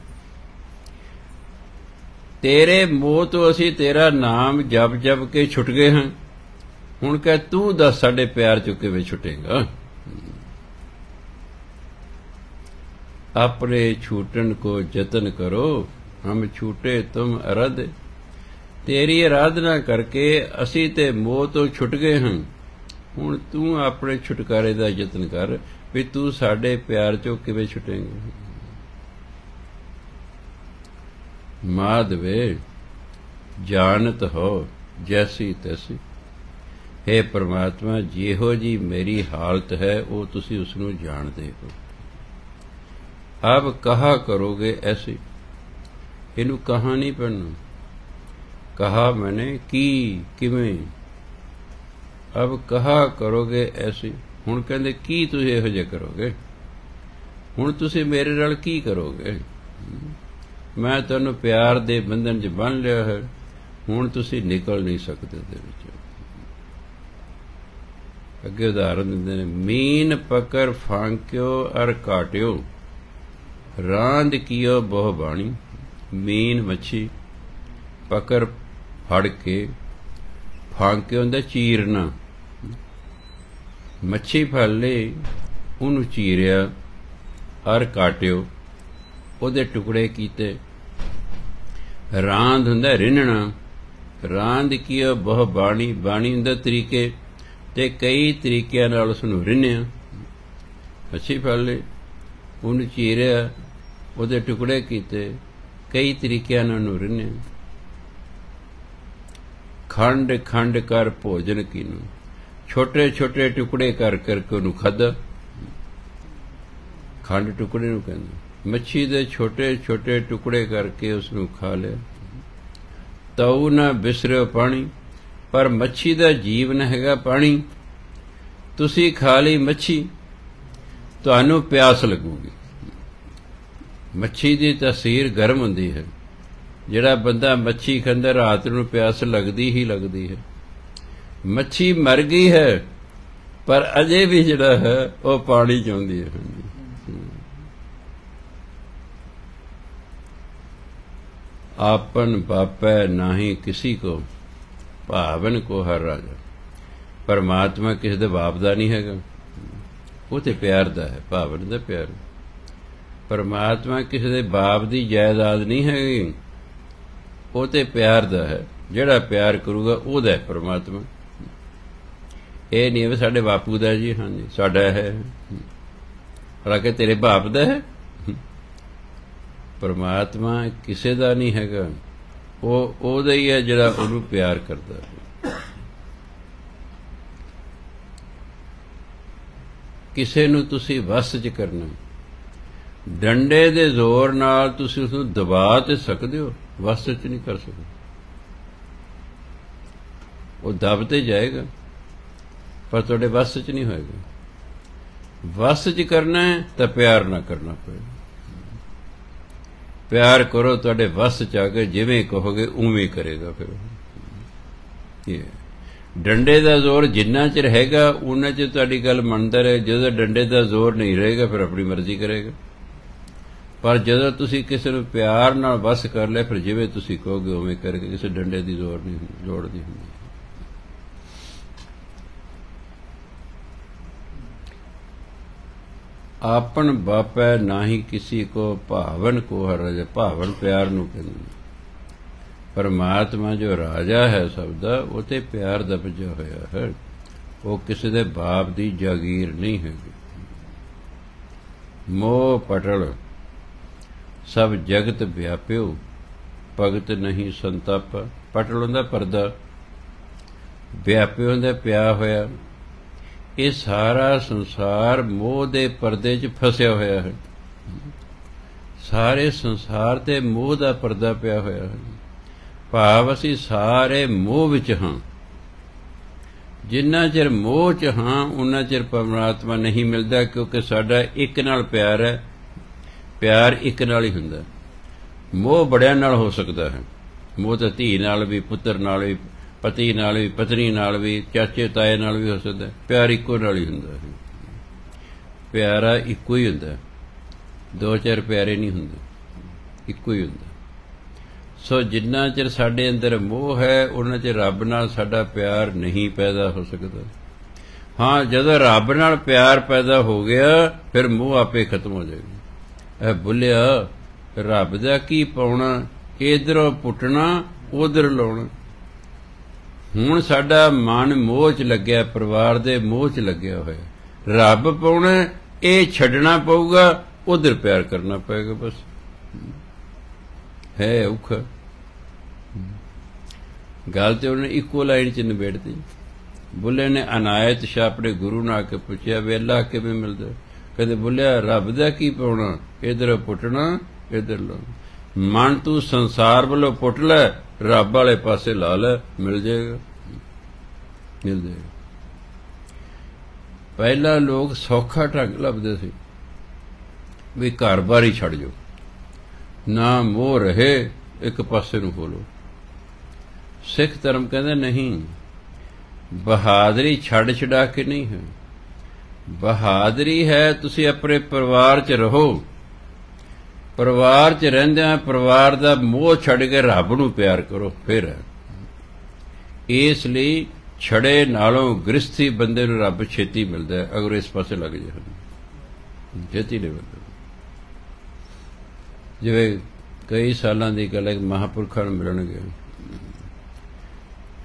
ਤੇਰੇ ਮੋਹ ਤੋਂ ਅਸੀਂ ਤੇਰਾ ਨਾਮ ਜਪ ਜਪ ਕੇ ਛੁੱਟ ਗਏ ਹਾਂ। ਹੁਣ ਕਹ ਤੂੰ ਦੱਸ ਸਾਡੇ ਪਿਆਰ ਚ ਕਿਵੇਂ ਛੁੱਟੇਗਾ? अपने छूटन को जतन करो हम छूटे तुम अरद ਤੇਰੀ ਆਰਾਧਨਾ ਕਰਕੇ ਅਸੀਂ ਤੇ ਮੋਹ ਤੋਂ ਛੁੱਟ ਗਏ ਹਾਂ ਹੁਣ ਤੂੰ ਆਪਣੇ ਛੁਟਕਾਰੇ ਦਾ ਯਤਨ ਕਰ ਵੀ ਤੂੰ ਸਾਡੇ ਪਿਆਰ ਚੋਂ ਕਿਵੇਂ ਛੁਟੇਂਗਾ ਮਾਧਵੇ ਜਾਣਤ ਹੋ ਜੈਸੀ ਤੈਸੀ हे ਪ੍ਰਮਾਤਮਾ ਜਿਹੋ ਜੀ ਮੇਰੀ ਹਾਲਤ ਹੈ ਉਹ ਤੁਸੀਂ ਉਸ ਨੂੰ ਜਾਣਦੇ ਹੋ ਅਬ ਕਹਾ ਕਰੋਗੇ ਐਸੀ। ਇਹਨੂੰ ਕਹਾ ਨਹੀਂ ਪੜਨਾ ਕਹਾ ਮੈਨੇ ਕੀ, ਕਿਵੇਂ? ਅਬ ਕਹਾ ਕਰੋਗੇ ਐਸੀ। ਹੁਣ ਕਹਿੰਦੇ, ਕੀ ਤੁਸੀਂ ਇਹੋ ਜਿਹਾ ਕਰੋਗੇ? ਹੁਣ ਤੁਸੀਂ ਮੇਰੇ ਨਾਲ ਕੀ ਕਰੋਗੇ? ਮੈਂ ਤੁਹਾਨੂੰ ਪਿਆਰ ਦੇ ਬੰਧਨ 'ਚ ਬੰਨ ਲਿਆ ਹੈ। ਹੁਣ ਤੁਸੀਂ ਨਿਕਲ ਨਹੀਂ ਸਕਦੇ ਦੇ ਵਿੱਚ। ਅੱਗੇ ਉਦਾਹਰਨ ਦਿੰਦੇ ਨੇ, ਮੀਨ ਪਕਰ ਫਾਂਕਿਓ ਅਰ ਕਾਟਿਓ। ਰਾਂਦ ਕੀਓ ਬਹੁ ਬਾਣੀ, ਮੀਨ ਮੱਛੀ ਪਕੜ ਫੜ ਕੇ ਫਾਂਕੇ ਹੁੰਦਾ ਚੀਰਨਾ। ਮੱਛੀ ਫੜ ਲਈ, ਉਹਨੂੰ ਚੀਰਿਆ, ਅਰ ਕਾਟਿਓ, ਉਹਦੇ ਟੁਕੜੇ ਕੀਤੇ। ਰਾਂਦ ਹੁੰਦਾ ਰਿੰਨਣਾ, ਰਾਂਦ ਕੀਓ ਬਹੁ ਬਾਣੀ ਬਾਣੀ ਹੁੰਦਾ ਤਰੀਕੇ, ਤੇ ਕਈ ਤਰੀਕਿਆਂ ਨਾਲ ਉਸ ਨੂੰ ਰਿੰਨਿਆ। ਮੱਛੀ ਫੜ ਲਈ, ਉਹਨੂੰ ਚੀਰਿਆ ਉਹਦੇ ਟੁਕੜੇ ਕੀਤੇ, ਕਈ ਤਰੀਕਿਆਂ ਨਾਲ ਉਹਨੂੰ ਰਿੰਨਿਆ। ਖੰਡ ਖੰਡ ਕਰ ਭੋਜਨ ਕੀਨੂੰ। ਛੋਟੇ ਛੋਟੇ ਟੁਕੜੇ ਕਰ ਕਰਕੇ ਉਹਨੂੰ ਖਾਦਾ ਖੰਡ ਟੁਕੜੇ ਨੂੰ ਕਹਿੰਦੇ। ਮੱਛੀ ਦੇ ਛੋਟੇ ਛੋਟੇ ਟੁਕੜੇ ਕਰਕੇ ਉਸ ਨੂੰ ਖਾ ਲਿਆ। ਤਉ ਨਾ ਬਿਸਰਿਓ ਪਾਣੀ, ਪਰ ਮੱਛੀ ਦਾ ਜੀਵਨ ਹੈਗਾ ਪਾਣੀ। ਤੁਸੀਂ ਖਾ ਲਈ ਮੱਛੀ, ਤੁਹਾਨੂੰ ਪਿਆਸ ਲੱਗੂਗੀ। ਮੱਛੀ ਦੀ ਤਸਵੀਰ ਗਰਮ ਹੁੰਦੀ ਹੈ। ਜਿਹੜਾ ਬੰਦਾ ਮੱਛੀ ਖਾਂਦਾ ਰਾਤ ਨੂੰ ਪਿਆਸ ਲੱਗਦੀ ਹੀ ਲੱਗਦੀ ਹੈ। ਮੱਛੀ ਮਰ ਗਈ ਹੈ, ਪਰ ਅਜੇ ਵੀ ਜਿਹੜਾ ਹੈ, ਉਹ ਪਾਣੀ ਚਾਹੁੰਦੀ ਹੈ। ਆਪਨ ਬਾਪੈ ਨਹੀਂ ਕਿਸੇ ਕੋ, ਭਾਵਨ ਕੋ ਹਰ ਰਾਜਾ। ਪਰਮਾਤਮਾ ਕਿਸੇ ਦੇ ਬਾਪ ਦਾ ਨਹੀਂ ਹੈਗਾ। ਉਹ ਤੇ ਪਿਆਰ ਦਾ ਹੈ, ਭਾਵਨ ਦਾ ਪਿਆਰ। ਪਰਮਾਤਮਾ ਕਿਸੇ ਦੇ ਬਾਪ ਦੀ ਜਾਇਦਾਦ ਨਹੀਂ ਹੈਗੀ। ਉਹ ਤੇ ਪਿਆਰ ਦਾ ਹੈ। ਜਿਹੜਾ ਪਿਆਰ ਕਰੂਗਾ, ਉਹਦਾ ਹੈ ਪਰਮਾਤਮਾ। ਇਹ ਨਹੀਂ ਵੀ ਸਾਡੇ ਬਾਪੂ ਦਾ ਜੀ, ਹਾਂਜੀ, ਸਾਡਾ ਹੈ। ਹਾਲਾਂਕਿ ਤੇਰੇ ਬਾਪ ਦਾ ਹੈ। ਪਰਮਾਤਮਾ ਕਿਸੇ ਦਾ ਨਹੀਂ ਹੈਗਾ। ਉਹ, ਉਹਦਾ ਹੀ ਹੈ ਜਿਹੜਾ ਉਹਨੂੰ ਪਿਆਰ ਕਰਦਾ ਹੈ। ਕਿਸੇ ਨੂੰ ਤੁਸੀਂ ਵਸ ਚ ਕਰਨਾ ਡੰਡੇ ਦੇ ਜ਼ੋਰ ਨਾਲ ਤੁਸੀਂ ਉਸ ਨੂੰ ਦਬਾ ਤੇ ਸਕਦੇ ਹੋ, ਵਸ ਚ ਨਹੀਂ ਕਰ ਸਕਦੇ। ਉਹ ਦਬ ਤੇ ਜਾਏਗਾ, ਪਰ ਤੁਹਾਡੇ ਵਸ ਚ ਨਹੀਂ ਹੋਏਗਾ। ਵਸ ਚ ਕਰਨਾ ਹੈ ਤਾਂ ਪਿਆਰ ਨਾ ਕਰਨਾ ਪਏਗਾ। ਪਿਆਰ ਕਰੋ, ਤੁਹਾਡੇ ਵਸ ਚ ਆ ਕੇ ਜਿਵੇਂ ਕਹੋਗੇ ਉਵੇਂ ਕਰੇਗਾ ਫਿਰ। ਇਹ ਡੰਡੇ ਦਾ ਜ਼ੋਰ ਜਿੰਨਾ ਚਿਰ ਹੈਗਾ ਉਹਨਾਂ ਚ ਤੁਹਾਡੀ ਗੱਲ ਮੰਨਦਾ ਰਹੇ ਜਦੋਂ ਡੰਡੇ ਦਾ ਜ਼ੋਰ ਨਹੀਂ ਰਹੇਗਾ, ਫਿਰ ਆਪਣੀ ਮਰਜ਼ੀ ਕਰੇਗਾ। ਪਰ ਜਦੋਂ ਤੁਸੀਂ ਕਿਸੇ ਨੂੰ ਪਿਆਰ ਨਾਲ ਵਸ ਕਰ ਲੈ, ਫਿਰ ਜਿਵੇਂ ਤੁਸੀਂ ਕਹੋਗੇ ਉਵੇਂ ਕਰਕੇ ਕਿਸੇ ਡੰਡੇ ਦੀ ਜ਼ੋਰ ਨਹੀਂ ਲੋੜ ਨਹੀਂ ਹੁੰਦੀ। ਆਪਨ ਬਾਪੈ ਨਾਹੀ ਕਿਸੇ ਕੋ ਭਾਵਨ ਕੋ ਹਰ ਭਾਵਨ ਪਿਆਰ ਨੂੰ ਕਹਿੰਦੇ ਪਰਮਾਤਮਾ ਜੋ ਰਾਜਾ ਹੈ ਸਭ ਦਾ ਉਹ ਤੇ ਪਿਆਰ ਦਾ ਭਜਿਆ ਹੋਇਆ ਹੈ। ਉਹ ਕਿਸੇ ਦੇ ਬਾਪ ਦੀ ਜਾਗੀਰ ਨਹੀਂ ਹੈਗੀ। ਮੋਹ ਪਟਲ ਸਭ ਜਗਤ ਵਿਆਪਿਓ, ਭਗਤ ਨਹੀਂ ਸੰਤਪ। ਪਟਲੋਂ ਦਾ ਪਰਦਾ, ਵਿਆਪਿਓ ਦਾ ਪਿਆ ਹੋਇਆ। ਇਹ ਸਾਰਾ ਸੰਸਾਰ ਮੋਹ ਦੇ ਪਰਦੇ 'ਚ ਫਸਿਆ ਹੋਇਆ ਹੈ। ਸਾਰੇ ਸੰਸਾਰ ਤੇ ਮੋਹ ਦਾ ਪਰਦਾ ਪਿਆ ਹੋਇਆ ਹੈ। ਭਾਵ ਅਸੀਂ ਸਾਰੇ ਮੋਹ ਵਿੱਚ ਹਾਂ। ਜਿੰਨਾ ਚਿਰ ਮੋਹ 'ਚ ਹਾਂ, ਉਨਾ ਚਿਰ ਪਰਮਾਤਮਾ ਨਹੀਂ ਮਿਲਦਾ, ਕਿਉਂਕਿ ਸਾਡਾ ਇੱਕ ਨਾਲ ਪਿਆਰ ਹੈ। ਪਿਆਰ ਇੱਕ ਨਾਲ ਹੀ ਹੁੰਦਾ। ਮੋਹ ਬੜਿਆਂ ਨਾਲ ਹੋ ਸਕਦਾ ਹੈ। ਮੋਹ ਤਾਂ ਧੀ ਨਾਲ ਵੀ, ਪੁੱਤਰ ਨਾਲ ਵੀ, ਪਤੀ ਨਾਲ ਵੀ, ਪਤਨੀ ਨਾਲ ਵੀ, ਚਾਚੇ, ਤਾਏ ਨਾਲ ਵੀ ਹੋ ਸਕਦਾ ਪਿਆਰ ਇੱਕੋ ਨਾਲ ਹੀ ਹੁੰਦਾ ਹੈ। ਪਿਆਰਾ ਇੱਕੋ ਹੀ ਹੁੰਦਾ ਦੋ ਚਾਰ ਪਿਆਰੇ ਨਹੀਂ ਹੁੰਦੇ। ਇੱਕੋ ਹੀ ਹੁੰਦਾ। ਸੋ ਜਿੰਨਾ ਚਿਰ ਸਾਡੇ ਅੰਦਰ ਮੋਹ ਹੈ, ਉਹਨਾਂ ਚਿਰ ਰੱਬ ਨਾਲ ਸਾਡਾ ਪਿਆਰ ਨਹੀਂ ਪੈਦਾ ਹੋ ਸਕਦਾ। ਹਾਂ, ਜਦੋਂ ਰੱਬ ਨਾਲ ਪਿਆਰ ਪੈਦਾ ਹੋ ਗਿਆ, ਫਿਰ ਮੋਹ ਆਪੇ ਖਤਮ ਹੋ ਜਾਏਗਾ। ਇਹ ਬੁੱਲਿਆ, ਰੱਬ ਦਾ ਕੀ ਪਾਉਣਾ? ਇਧਰੋਂ ਪੁੱਟਣਾ? ਉਧਰ ਲਾਉਣਾ? ਹੁਣ ਸਾਡਾ ਮਨ ਮੋਹ ਚ ਲੱਗਿਆ, ਪਰਿਵਾਰ ਦੇ ਮੋਹ ਚ ਲੱਗਿਆ ਹੋਇਆ। ਰੱਬ ਪਾਉਣਾ, ਇਹ ਛੱਡਣਾ ਪਊਗਾ, ਉਧਰ ਪਿਆਰ ਕਰਨਾ ਪਏਗਾ ਬਸ। ਹੈ ਔਖਾ। ਗੱਲ ਤੇ ਉਹਨੇ ਇੱਕੋ ਲਾਈਨ ਚ ਨਿਬੇੜਤੀ। ਬੁੱਲੇ ਨੇ ਅਨਾਇਤ ਸ਼ਾਹ ਆਪਣੇ ਗੁਰੂ ਨਾਲ ਕੇ ਪੁੱਛਿਆ ਵੀ ਅੱਲਾਹ ਕਿਵੇਂ ਮਿਲਦਾ? ਕਹਿੰਦੇ ਬੁੱਲਿਆ, ਰੱਬ ਦਾ ਕੀ ਪਾਉਣਾ? ਇਧਰ ਪੁੱਟਣਾ? ਇਧਰ ਲਾ? ਮਨ ਤੂੰ ਸੰਸਾਰ ਵੱਲੋਂ ਪੁੱਟ ਲੈ, ਰੱਬ ਵਾਲੇ ਪਾਸੇ ਲਾ ਲੈ, ਮਿਲ ਜਾਏਗਾ। ਮਿਲ ਜਾਏਗਾ। ਪਹਿਲਾ ਲੋਕ ਸੌਖਾ ਢੰਗ ਲੱਭਦੇ ਸੀ ਵੀ ਘਰ-ਬਾਰ ਹੀ ਛੱਡ ਜੋ ਨਾ ਮੋਹ ਰਹੇ, ਇੱਕ ਪਾਸੇ ਨੂੰ ਖੋਲੋ। ਸਿੱਖ ਧਰਮ ਕਹਿੰਦੇ ਨਹੀਂ, ਬਹਾਦਰੀ ਛੱਡ ਛਡਾ ਕੇ ਨਹੀਂ ਹੈ। ਬਹਾਦਰੀ ਹੈ, ਤੁਸੀਂ ਆਪਣੇ ਪਰਿਵਾਰ 'ਚ ਰਹੋ। ਪਰਿਵਾਰ 'ਚ ਰਹਿੰਦਿਆਂ ਪਰਿਵਾਰ ਦਾ ਮੋਹ ਛੱਡ ਕੇ ਰੱਬ ਨੂੰ ਪਿਆਰ ਕਰੋ, ਫਿਰ। ਇਸ ਲਈ ਛੜੇ ਨਾਲੋਂ ਗ੍ਰਸਥੀ ਬੰਦੇ ਨੂੰ ਰੱਬ ਛੇਤੀ ਮਿਲਦਾ ਹੈ, ਅਗਰ ਇਸ ਪਾਸੇ ਲੱਗ ਜਾਏ ਛੇਤੀ ਨਹੀਂ ਮਿਲਦਾ। ਜਿਵੇਂ ਕਈ ਸਾਲਾਂ ਦੀ ਗੱਲ ਹੈ ਮਹਾਪੁਰਖਾਂ ਨੂੰ ਮਿਲਣਗੇ।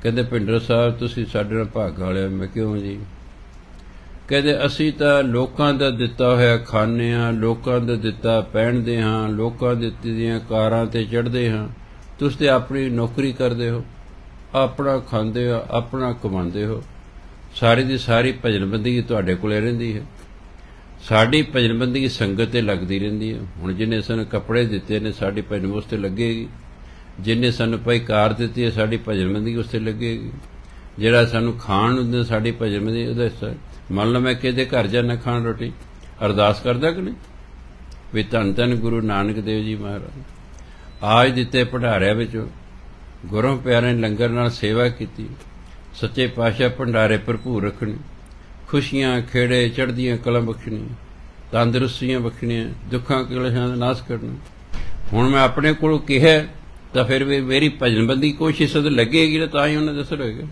ਕਹਿੰਦੇ ਪਿੰਡਰ ਸਾਹਿਬ, ਤੁਸੀਂ ਸਾਡੇ ਨਾਲ ਭਾਗ ਵਾਲੇ ਮੈਂ ਕਿਉਂ ਜੀ? ਕਹਿੰਦੇ ਅਸੀਂ ਤਾਂ ਲੋਕਾਂ ਦਾ ਦਿੱਤਾ ਹੋਇਆ ਖਾਣੇ ਆ ਲੋਕਾਂ ਦਾ ਦਿੱਤਾ ਪਹਿਨਦੇ ਹਾਂ, ਲੋਕਾਂ ਦਿੱਤੀ ਦੀਆਂ ਕਾਰਾਂ ਤੇ ਚੜ੍ਹਦੇ ਹਾਂ। ਤੁਸੀਂ ਤੇ ਆਪਣੀ ਨੌਕਰੀ ਕਰਦੇ ਹੋ, ਆਪਣਾ ਖਾਂਦੇ ਹੋ, ਆਪਣਾ ਕਮਾਉਂਦੇ ਹੋ। ਸਾਰੀ ਦੀ ਸਾਰੀ ਭਜਨ ਬੰਦਗੀ ਤੁਹਾਡੇ ਕੋਲੇ ਰਹਿੰਦੀ ਹੈ। ਸਾਡੀ ਭਜਨ ਬੰਦਗੀ ਸੰਗਤ ਤੇ ਲੱਗਦੀ ਰਹਿੰਦੀ ਹੈ। ਹੁਣ ਜਿਨੇ ਸਾਨੂੰ ਕੱਪੜੇ ਦਿੱਤੇ ਨੇ, ਸਾਡੀ ਭਜਨ ਉਸ ਤੇ ਲੱਗੇਗੀ। ਜਿਨੇ ਸਾਨੂੰ ਭਾਈ ਕਾਰ ਦਿੱਤੀ ਹੈ ਸਾਡੀ ਭਜਨ ਬੰਦਗੀ ਉਸ ਤੇ ਲੱਗੇਗੀ। ਜਿਹੜਾ ਸਾਨੂੰ ਖਾਣ ਨੂੰ ਦਿੰਦਾ, ਸਾਡੀ ਭਜਨ ਬੰਦਗੀ ਉਹਦਾ ਹਿੱਸਾ ਮੰਨ ਲਓ ਮੈਂ ਕਿਹਦੇ ਘਰ ਜਾਣਾ ਖਾਣ ਰੋਟੀ? ਅਰਦਾਸ ਕਰਦਾ ਕਿ ਨਹੀਂ? ਵੀ ਧੰਨ ਧੰਨ ਗੁਰੂ ਨਾਨਕ ਦੇਵ ਜੀ ਮਹਾਰਾਜ। ਆਜ ਦਿੱਤੇ ਭੰਡਾਰਿਆਂ ਵਿੱਚ ਗੁਰੂ ਪਿਆਰੇ ਨੇ ਲੰਗਰ ਨਾਲ ਸੇਵਾ ਕੀਤੀ। ਸੱਚੇ ਪਾਤਸ਼ਾਹ ਭੰਡਾਰੇ ਭਰਪੂਰ ਰੱਖਣੇ। ਖੁਸ਼ੀਆਂ, ਖੇੜੇ, ਚੜ੍ਹਦੀਆਂ ਕਲਾਂ ਬਖਸ਼ਣੀ ਤੰਦਰੁਸਤੀਆਂ ਬਖਸ਼ਣੀਆਂ। ਦੁੱਖਾਂ, ਕਲੇਸ਼ਾਂ ਦਾ ਨਾਸ਼ ਕਰਨਾ। ਹੁਣ ਮੈਂ ਆਪਣੇ ਕੋਲ ਕਿਹਾ ਤਾਂ ਫਿਰ ਵੀ ਮੇਰੀ ਭਜਨਬੰਦੀ ਕੋਸ਼ਿਸ਼ ਤੇ ਲੱਗੇਗੀ ਤਾਂ ਹੀ ਉਹਨਾਂ ਦੱਸ ਹੋਏਗਾ।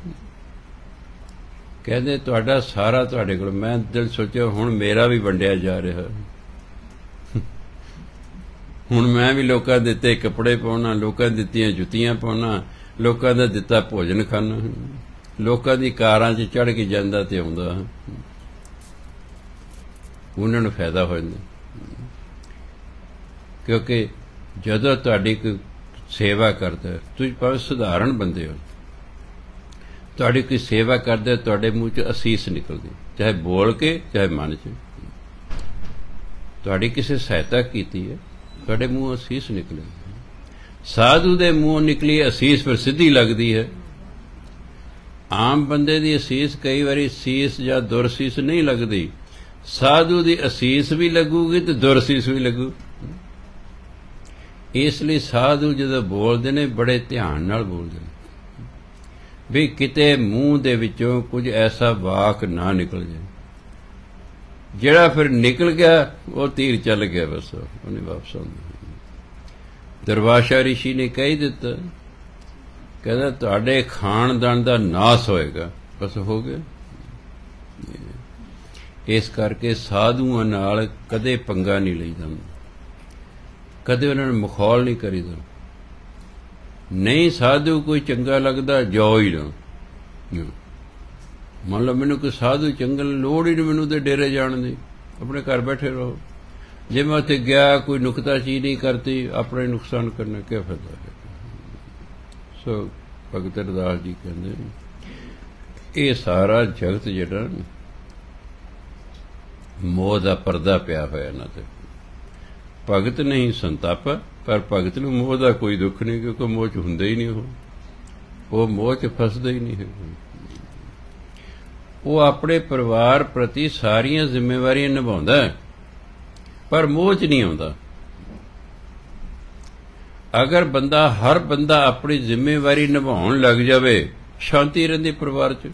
ਕਹਿੰਦੇ ਤੁਹਾਡਾ ਸਾਰਾ ਤੁਹਾਡੇ ਕੋਲ, ਮੈਂ ਦਿਲ ਸੋਚਿਆ ਹੁਣ ਮੇਰਾ ਵੀ ਵੰਡਿਆ ਜਾ ਰਿਹਾ। ਹੁਣ ਮੈਂ ਵੀ ਲੋਕਾਂ ਦਿੱਤੇ ਕੱਪੜੇ ਪਾਉਣਾ, ਲੋਕਾਂ ਦਿੱਤੀਆਂ ਜੁੱਤੀਆਂ ਪਾਉਣਾ, ਲੋਕਾਂ ਦਾ ਦਿੱਤਾ ਭੋਜਨ ਖਾਣਾ, ਲੋਕਾਂ ਦੀ ਕਾਰਾਂ 'ਚ ਚੜ ਕੇ ਜਾਂਦਾ ਤੇ ਆਉਂਦਾ। ਉਹਨਾਂ ਨੂੰ ਫਾਇਦਾ ਹੋ ਜਾਂਦਾ। ਕਿਉਂਕਿ ਜਦੋਂ ਤੁਹਾਡੀ ਕੋਈ ਸੇਵਾ ਕਰਦਾ, ਤੁਸੀਂ ਭਾਵੇਂ ਸਧਾਰਨ ਬੰਦੇ ਹੋ। ਤੁਹਾਡੀ ਕੋਈ ਸੇਵਾ ਕਰਦੇ ਤੁਹਾਡੇ ਮੂੰਹ 'ਚ ਅਸੀਸ ਨਿਕਲਦੀ। ਚਾਹੇ ਬੋਲ ਕੇ, ਚਾਹੇ ਮਨ 'ਚ। ਤੁਹਾਡੀ ਕਿਸੇ ਸਹਾਇਤਾ ਕੀਤੀ ਹੈ, ਤੁਹਾਡੇ ਮੂੰਹ ਅਸੀਸ ਨਿਕਲੇ। ਸਾਧੂ ਦੇ ਮੂੰਹ ਨਿਕਲੀ ਅਸੀਸ ਫਿਰ ਸਿੱਧੀ ਲੱਗਦੀ ਹੈ। ਆਮ ਬੰਦੇ ਦੀ ਅਸੀਸ ਕਈ ਵਾਰੀ ਸੀਸ ਜਾਂ ਦੁਰਸੀਸ ਨਹੀਂ ਲੱਗਦੀ। ਸਾਧੂ ਦੀ ਅਸੀਸ ਵੀ ਲੱਗੂਗੀ ਤੇ ਦੁਰਸੀਸ ਵੀ ਲੱਗੂ। ਇਸ ਲਈ ਸਾਧੂ ਜਦੋਂ ਬੋਲਦੇ ਨੇ, ਬੜੇ ਧਿਆਨ ਨਾਲ ਬੋਲਦੇ ਨੇ। ਵੀ ਕਿਤੇ ਮੂੰਹ ਦੇ ਵਿੱਚੋਂ ਕੁਝ ਐਸਾ ਵਾਕ ਨਾ ਨਿਕਲ ਜਾਏ। ਜਿਹੜਾ ਫਿਰ ਨਿਕਲ ਗਿਆ, ਉਹ ਤੀਰ ਚੱਲ ਗਿਆ ਬਸ, ਉਹਨੇ ਵਾਪਸ ਆਉਂਦਾ ਦਰਵਾਸ਼ਾ ਰਿਸ਼ੀ ਨੇ ਕਹਿ ਦਿੱਤਾ, ਕਹਿੰਦਾ ਤੁਹਾਡੇ ਖਾਨਦਾਨ ਦਾ ਨਾਸ ਹੋਏਗਾ। ਬਸ ਹੋ ਗਿਆ। ਇਸ ਕਰਕੇ ਸਾਧੂਆਂ ਨਾਲ ਕਦੇ ਪੰਗਾ ਨਹੀਂ ਲਈਦਾ। ਕਦੇ ਉਹਨਾਂ ਨੂੰ ਮਖੌਲ ਨਹੀਂ ਕਰੀਦਾ। ਨਹੀਂ ਸਾਧੂ ਕੋਈ ਚੰਗਾ ਲੱਗਦਾ ਜੋ ਹੀ ਨਾ ਮੰਨ ਲਓ ਮੈਨੂੰ ਕੋਈ ਸਾਧੂ ਚੰਗਾ ਲੋੜ ਹੀ ਨਹੀਂ, ਮੈਨੂੰ ਤੇ ਡੇਰੇ ਜਾਣ ਦੀ। ਆਪਣੇ ਘਰ ਬੈਠੇ ਰਹੋ। ਜੇ ਮੈਂ ਉੱਥੇ ਗਿਆ, ਕੋਈ ਨੁਕਤਾ ਚੀਜ਼ ਨਹੀਂ ਕਰਤੀ, ਆਪਣੇ ਨੁਕਸਾਨ ਕਰਨਾ ਕੀ ਫਾਇਦਾ ਹੈ? ਸੋ ਭਗਤ ਰਦਾਸ ਜੀ ਕਹਿੰਦੇ ਇਹ ਸਾਰਾ ਜਗਤ ਜਿਹੜਾ ਮੋਹ ਦਾ ਪਰਦਾ ਪਿਆ ਹੋਇਆ ਨਾ ਤੇ। ਭਗਤ ਨਹੀਂ ਸੰਤਾਪ ਪਰ ਭਗਤ ਨੂੰ ਮੋਹ ਦਾ ਕੋਈ ਦੁੱਖ ਨਹੀਂ, ਕਿਉਂਕਿ ਮੋਹ ਚ ਹੁੰਦਾ ਹੀ ਨਹੀਂ ਉਹ। ਉਹ ਮੋਹ ਚ ਫਸਦਾ ਹੀ ਨਹੀਂ ਹੈ ਉਹ ਆਪਣੇ ਪਰਿਵਾਰ ਪ੍ਰਤੀ ਸਾਰੀਆਂ ਜ਼ਿੰਮੇਵਾਰੀਆਂ ਨਿਭਾਉਂਦਾ ਪਰ ਮੋਹ ਚ ਨਹੀਂ ਆਉਂਦਾ। ਅਗਰ ਬੰਦਾ, ਹਰ ਬੰਦਾ ਆਪਣੀ ਜ਼ਿੰਮੇਵਾਰੀ ਨਿਭਾਉਣ ਲੱਗ ਜਾਵੇ, ਸ਼ਾਂਤੀ ਰਹਿੰਦੀ ਪਰਿਵਾਰ 'ਚ।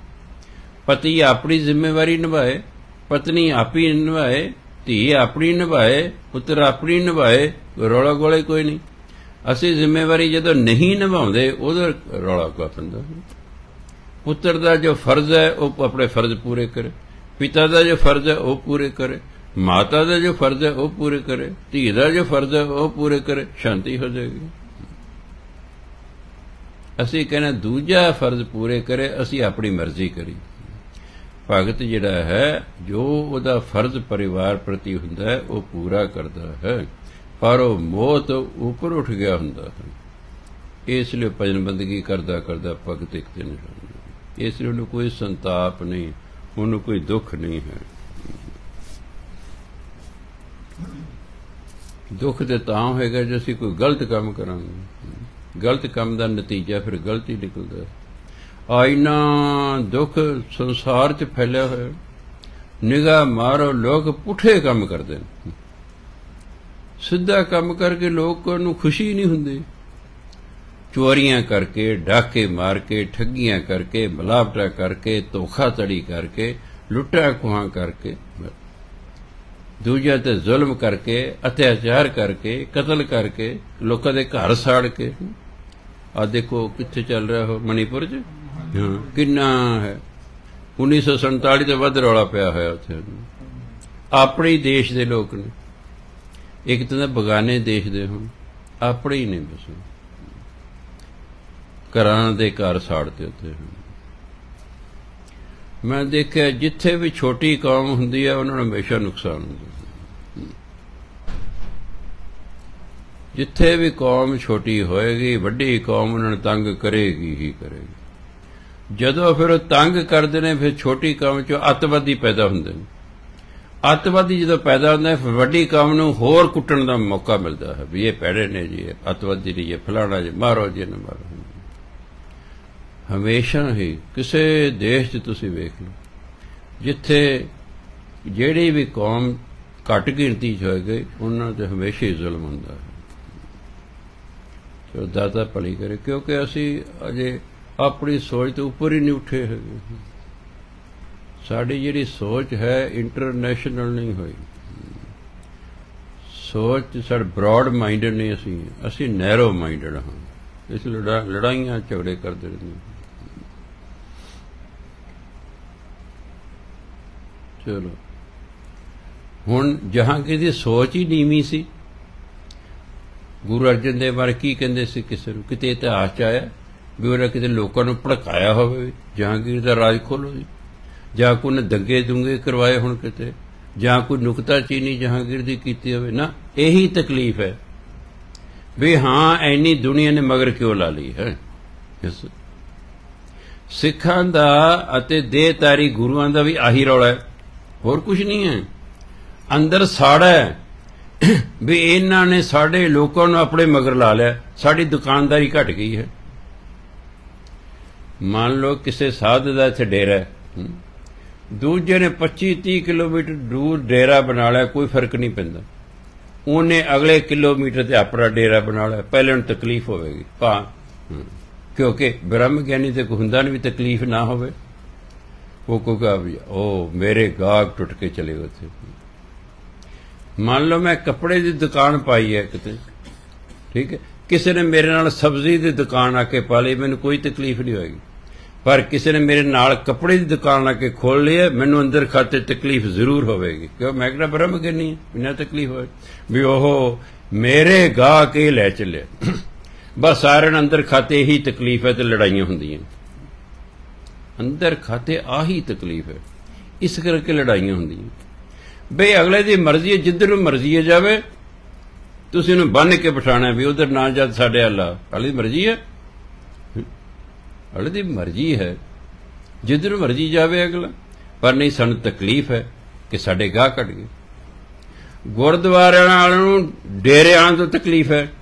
ਪਤੀ ਆਪਣੀ ਜ਼ਿੰਮੇਵਾਰੀ ਨਿਭਾਏ, ਪਤਨੀ ਆਪੀ ਨਿਭਾਏ ਧੀ ਆਪਣੀ ਨਿਭਾਏ, ਪੁੱਤਰ ਆਪਣੀ ਨਿਭਾਏ, ਰੌਲਾ ਗੋਲੇ ਕੋਈ ਨਹੀਂ। ਅਸੀਂ ਜ਼ਿੰਮੇਵਾਰੀ ਜਦੋਂ ਨਹੀਂ ਨਿਭਾਉਂਦੇ, ਉਹਦਾ ਰੌਲਾ ਕੋ ਪੈਂਦਾ। ਪੁੱਤਰ ਦਾ ਜੋ ਫਰਜ਼ ਹੈ, ਉਹ ਆਪਣੇ ਫਰਜ਼ ਪੂਰੇ ਕਰੇ। ਪਿਤਾ ਦਾ ਜੋ ਫਰਜ਼ ਹੈ, ਉਹ ਪੂਰੇ ਕਰੇ। ਮਾਤਾ ਦਾ ਜੋ ਫਰਜ਼ ਹੈ, ਉਹ ਪੂਰੇ ਕਰੇ। ਧੀ ਦਾ ਜੋ ਫਰਜ਼ ਹੈ, ਉਹ ਪੂਰੇ ਕਰੇ। ਸ਼ਾਂਤੀ ਹੋ ਜਾਏਗੀ। ਅਸੀਂ ਕਹਿੰਦੇ ਦੂਜਾ ਫਰਜ਼ ਪੂਰੇ ਕਰੇ, ਅਸੀਂ ਆਪਣੀ ਮਰਜ਼ੀ ਕਰੀ ਭਗਤ ਜਿਹੜਾ ਹੈ, ਜੋ ਉਹਦਾ ਫਰਜ਼ ਪਰਿਵਾਰ ਪ੍ਰਤੀ ਹੁੰਦਾ ਹੈ, ਉਹ ਪੂਰਾ ਕਰਦਾ ਹੈ। ਪਰ ਉਹ ਮੋਹ ਤੋਂ ਉੱਪਰ ਉੱਠ ਗਿਆ ਹੁੰਦਾ ਹੈ। ਇਸ ਲਈ ਭਜਨ ਬੰਦਗੀ ਕਰਦਾ ਕਰਦਾ ਭਗਤ ਇੱਕ ਦਿਨ ਇਸ ਲਈ ਉਹਨੂੰ ਕੋਈ ਸੰਤਾਪ ਨਹੀਂ, ਉਹਨੂੰ ਕੋਈ ਦੁੱਖ ਨਹੀਂ ਹੈ। ਦੁੱਖ ਤੇ ਤਾਂ ਹੋਏਗਾ ਜੇ ਅਸੀਂ ਕੋਈ ਗਲਤ ਕੰਮ ਕਰਾਂਗੇ। ਗਲਤ ਕੰਮ ਦਾ ਨਤੀਜਾ ਫਿਰ ਗਲਤ ਹੀ। ਨਿਕਲਦਾ ਆਇਨਾ ਦੁੱਖ ਸੰਸਾਰ 'ਚ ਫੈਲਿਆ ਹੋਇਆ। ਨਿਗਾਹ ਮਾਰੋ, ਲੋਕ ਪੁੱਠੇ ਕੰਮ ਕਰਦੇ ਨੇ। ਸਿੱਧਾ ਕੰਮ ਕਰਕੇ ਲੋਕਾਂ ਨੂੰ ਖੁਸ਼ੀ ਨਹੀਂ ਹੁੰਦੀ। ਚੋਰੀਆਂ ਕਰਕੇ, ਡਾਕੇ ਮਾਰ ਕੇ, ਠੱਗੀਆਂ ਕਰਕੇ ਮਲਾਵਟਾ ਕਰਕੇ ਧੋਖਾ ਧੋਖਾਧੜੀ ਕਰਕੇ, ਲੁੱਟਾ ਖੁਹਾਂ ਕਰਕੇ। ਦੂਜਿਆਂ ਤੇ ਜ਼ੁਲਮ ਕਰਕੇ, ਅਤਿਆਚਾਰ ਕਰਕੇ, ਕਤਲ ਕਰਕੇ, ਲੋਕਾਂ ਦੇ ਘਰ ਸਾੜ ਕੇ। ਆ ਦੇਖੋ ਕਿੱਥੇ ਚੱਲ ਰਿਹਾ ਹੋ ਮਣੀਪੁਰ 'ਚ। ਕਿੰਨਾ ਹੈ? 1947 ਤੋਂ ਵੱਧ ਰੌਲਾ ਪਿਆ ਹੋਇਆ ਉੱਥੇ। ਆਪਣੇ ਹੀ ਦੇਸ਼ ਦੇ ਲੋਕ ਨੇ। ਇੱਕ ਤਾਂ ਬਗਾਨੇ ਦੇਸ਼ ਦੇ ਹੁਣ। ਆਪਣੇ ਹੀ ਨੇ ਬਸ। ਘਰਾਂ ਦੇ ਘਰ ਸਾੜਦੇ ਉੱਥੇ ਮੈਂ ਦੇਖਿਆ ਜਿੱਥੇ ਵੀ ਛੋਟੀ ਕੌਮ ਹੁੰਦੀ ਹੈ ਉਹਨਾਂ ਨੂੰ ਹਮੇਸ਼ਾ ਨੁਕਸਾਨ ਹੁੰਦਾ। ਜਿੱਥੇ ਵੀ ਕੌਮ ਛੋਟੀ ਹੋਏਗੀ, ਵੱਡੀ ਕੌਮ ਉਹਨਾਂ ਨੂੰ ਤੰਗ ਕਰੇਗੀ, ਹੀ ਕਰੇਗੀ। ਜਦੋਂ ਫਿਰ ਉਹ ਤੰਗ ਕਰਦੇ ਨੇ, ਫਿਰ ਛੋਟੀ ਕੌਮ ਚ ਅੱਤਵਾਦੀ ਪੈਦਾ ਹੁੰਦੇ ਨੇ। ਅੱਤਵਾਦੀ ਜਦੋਂ ਪੈਦਾ ਹੁੰਦਾ ਹੈ ਵੱਡੀ ਕੌਮ ਨੂੰ ਹੋਰ ਕੁੱਟਣ ਦਾ ਮੌਕਾ ਮਿਲਦਾ ਹੈ ਵੀ ਇਹ ਪੈੜੇ ਨੇ ਜੀ ਅੱਤਵਾਦੀ ਨੇ, ਇਹ ਫਲਾਣਾ ਜੀ, ਮਾਰੋ ਜੀ ਨਾ ਮਾਰੋ। ਹਮੇਸ਼ਾ ਹੀ ਕਿਸੇ ਦੇਸ਼ 'ਚ ਤੁਸੀਂ ਵੇਖ ਲਓ, ਜਿੱਥੇ ਜਿਹੜੀ ਵੀ ਕੌਮ ਘੱਟ ਗਿਣਤੀ 'ਚ ਹੋਏਗੀ, ਉਹਨਾਂ ਤੇ ਹਮੇਸ਼ਾ ਹੀ ਜ਼ੁਲਮ ਹੁੰਦਾ ਹੈ। ਸੋ ਦਾਤਾ ਭਲੀ ਕਰੇ, ਕਿਉਂਕਿ ਅਸੀਂ ਅਜੇ ਆਪਣੀ ਸੋਚ ਤੋਂ ਉੱਪਰ ਹੀ ਨਹੀਂ ਉੱਠੇ ਹੈਗੇ। ਸਾਡੀ ਜਿਹੜੀ ਸੋਚ ਹੈ ਇੰਟਰਨੈਸ਼ਨਲ ਨਹੀਂ ਹੋਈ। ਸੋਚ ਸੜ ਬ੍ਰੌਡ ਮਾਈਂਡਡ ਨਹੀਂ ਅਸੀਂ। ਅਸੀਂ ਨੈਰੋ ਮਾਈਂਡਡ ਹਾਂ। ਇਸ ਲੜਾਈਆਂ, ਝਗੜੇ ਕਰਦੇ ਰਹਿੰਦੇ ਚਲੋ। ਹੁਣ ਜਹਾਂਗੀਰ ਦੀ ਸੋਚ ਹੀ ਨੀਵੀਂ ਸੀ, ਗੁਰੂ ਅਰਜਨ ਦੇਵ ਬਾਰੇ ਕੀ ਕਹਿੰਦੇ ਸੀ ਕਿਸੇ ਨੂੰ? ਕਿਤੇ ਇਤਿਹਾਸ ਚ ਆਇਆ? ਵੀ ਉਹਨੇ ਕਿਤੇ ਲੋਕਾਂ ਨੂੰ ਭੜਕਾਇਆ ਹੋਵੇ ਜਹਾਂਗੀਰ ਦਾ ਰਾਜ ਖੋਲੋ ਜੀ। ਜਾਂ ਕੋਈ ਨੇ ਦੰਗੇ ਦੁੰਗੇ ਕਰਵਾਏ ਹੁਣ ਕਿਤੇ, ਜਾਂ ਕੋਈ ਨੁਕਤਾ ਚੀਨੀ ਜਹਾਂਗੀਰ ਦੀ ਕੀਤੀ ਹੋਵੇ, ਨਾ, ਇਹੀ ਤਕਲੀਫ ਹੈ। ਵੀ ਹਾਂ ਐਨੀ ਦੁਨੀਆ ਨੇ ਮਗਰ ਕਿਉਂ ਲਾ ਲਈ ਹੈ? ਸਿੱਖਾਂ ਦਾ ਅਤੇ ਦੇਹਤਾਰੀ ਗੁਰੂਆਂ ਦਾ ਵੀ ਆਹੀ ਰੌਲਾ ਹੈ। ਹੋਰ ਕੁਝ ਨਹੀਂ ਹੈ। ਅੰਦਰ ਸਾੜਾ ਵੀ ਇਹਨਾਂ ਨੇ ਸਾਡੇ ਲੋਕਾਂ ਨੂੰ ਆਪਣੇ ਮਗਰ ਲਾ ਲਿਆ। ਸਾਡੀ ਦੁਕਾਨਦਾਰੀ ਘਟ ਗਈ ਹੈ। ਮੰਨ ਲਓ ਕਿਸੇ ਸਾਧ ਦਾ ਇੱਥੇ ਡੇਰਾ ਦੂਜੇ ਨੇ 25 30 ਕਿਲੋਮੀਟਰ ਦੂਰ ਡੇਰਾ ਬਣਾ ਲਿਆ, ਕੋਈ ਫ਼ਰਕ ਨਹੀਂ ਪੈਂਦਾ। ਉਹਨੇ ਅਗਲੇ ਕਿਲੋਮੀਟਰ ਤੇ ਆਪਣਾ ਡੇਰਾ ਬਣਾ ਲਿਆ, ਪਹਿਲੇ ਨੂੰ ਤਕਲੀਫ ਹੋਵੇਗੀ। ਪਾ ਕਿਉਂਕਿ ਬ੍ਰਹਮ ਗਿਆਨੀ ਤੇ ਹੁੰਦਾ ਨਹੀਂ ਵੀ ਤਕਲੀਫ ਨਾ ਹੋਵੇ। ਉਹ ਕਹੂਗਾ ਵੀ ਉਹ ਮੇਰੇ ਗਾਹਕ ਟੁੱਟ ਕੇ ਚਲੇ ਉੱਥੇ। ਮੰਨ ਲਓ ਮੈਂ ਕੱਪੜੇ ਦੀ ਦੁਕਾਨ ਪਾਈ ਹੈ ਕਿਤੇ, ਠੀਕ ਹੈ। ਕਿਸੇ ਨੇ ਮੇਰੇ ਨਾਲ ਸਬਜ਼ੀ ਦੀ ਦੁਕਾਨ ਆ ਕੇ ਪਾ ਲਈ, ਮੈਨੂੰ ਕੋਈ ਤਕਲੀਫ ਨਹੀਂ ਹੋਏਗੀ। ਪਰ ਕਿਸੇ ਨੇ ਮੇਰੇ ਨਾਲ ਕੱਪੜੇ ਦੀ ਦੁਕਾਨ ਆ ਕੇ ਖੋਲ ਲਿਆ ਮੈਨੂੰ ਅੰਦਰ ਖਾਤੇ ਤਕਲੀਫ ਜ਼ਰੂਰ ਹੋਵੇਗੀ। ਕਿਉਂ? ਮੈਂ ਕਿਹਾ ਬ੍ਰਹਮ ਗਿਆਨੀ ਬਿਨਾਂ ਤਕਲੀਫ ਹੋਏ ਵੀ ਉਹ ਮੇਰੇ ਗਾਹ ਕੇ ਲੈ ਚੱਲੇ ਬਸ ਸਾਰਿਆਂ ਅੰਦਰ ਖਾਤੇ ਹੀ ਤਕਲੀਫ ਹੈ ਤੇ ਲੜਾਈਆਂ ਹੁੰਦੀਆਂ। ਅੰਦਰ ਖਾਤੇ ਆਹੀ ਤਕਲੀਫ ਹੈ। ਇਸ ਕਰਕੇ ਲੜਾਈਆਂ ਹੁੰਦੀਆਂ। ਬਈ ਅਗਲੇ ਦੀ ਮਰਜ਼ੀ ਹੈ, ਜਿੱਧਰ ਨੂੰ ਮਰਜ਼ੀ ਹੈ ਜਾਵੇ, ਤੁਸੀਂ ਉਹਨੂੰ ਬੰਨ ਕੇ ਬਿਠਾਣਾ ਵੀ ਉਧਰ ਨਾ ਜਦ ਸਾਡੇ ਅੱਲਾ ਅਗਲੀ ਮਰਜ਼ੀ ਹੈ। ਅਗਲੇ ਦੀ ਮਰਜ਼ੀ ਹੈ। ਜਿੱਧਰ ਮਰਜ਼ੀ ਜਾਵੇ ਅਗਲਾ। ਪਰ ਨਹੀਂ, ਸਾਨੂੰ ਤਕਲੀਫ ਹੈ ਕਿ ਸਾਡੇ ਗਾਹ ਕੱਢ ਗਏ। ਗੁਰਦੁਆਰਿਆਂ ਵਾਲਿਆਂ ਨੂੰ ਡੇਰੇ ਵਾਲਿਆਂ ਤੋਂ ਤਕਲੀਫ ਹੈ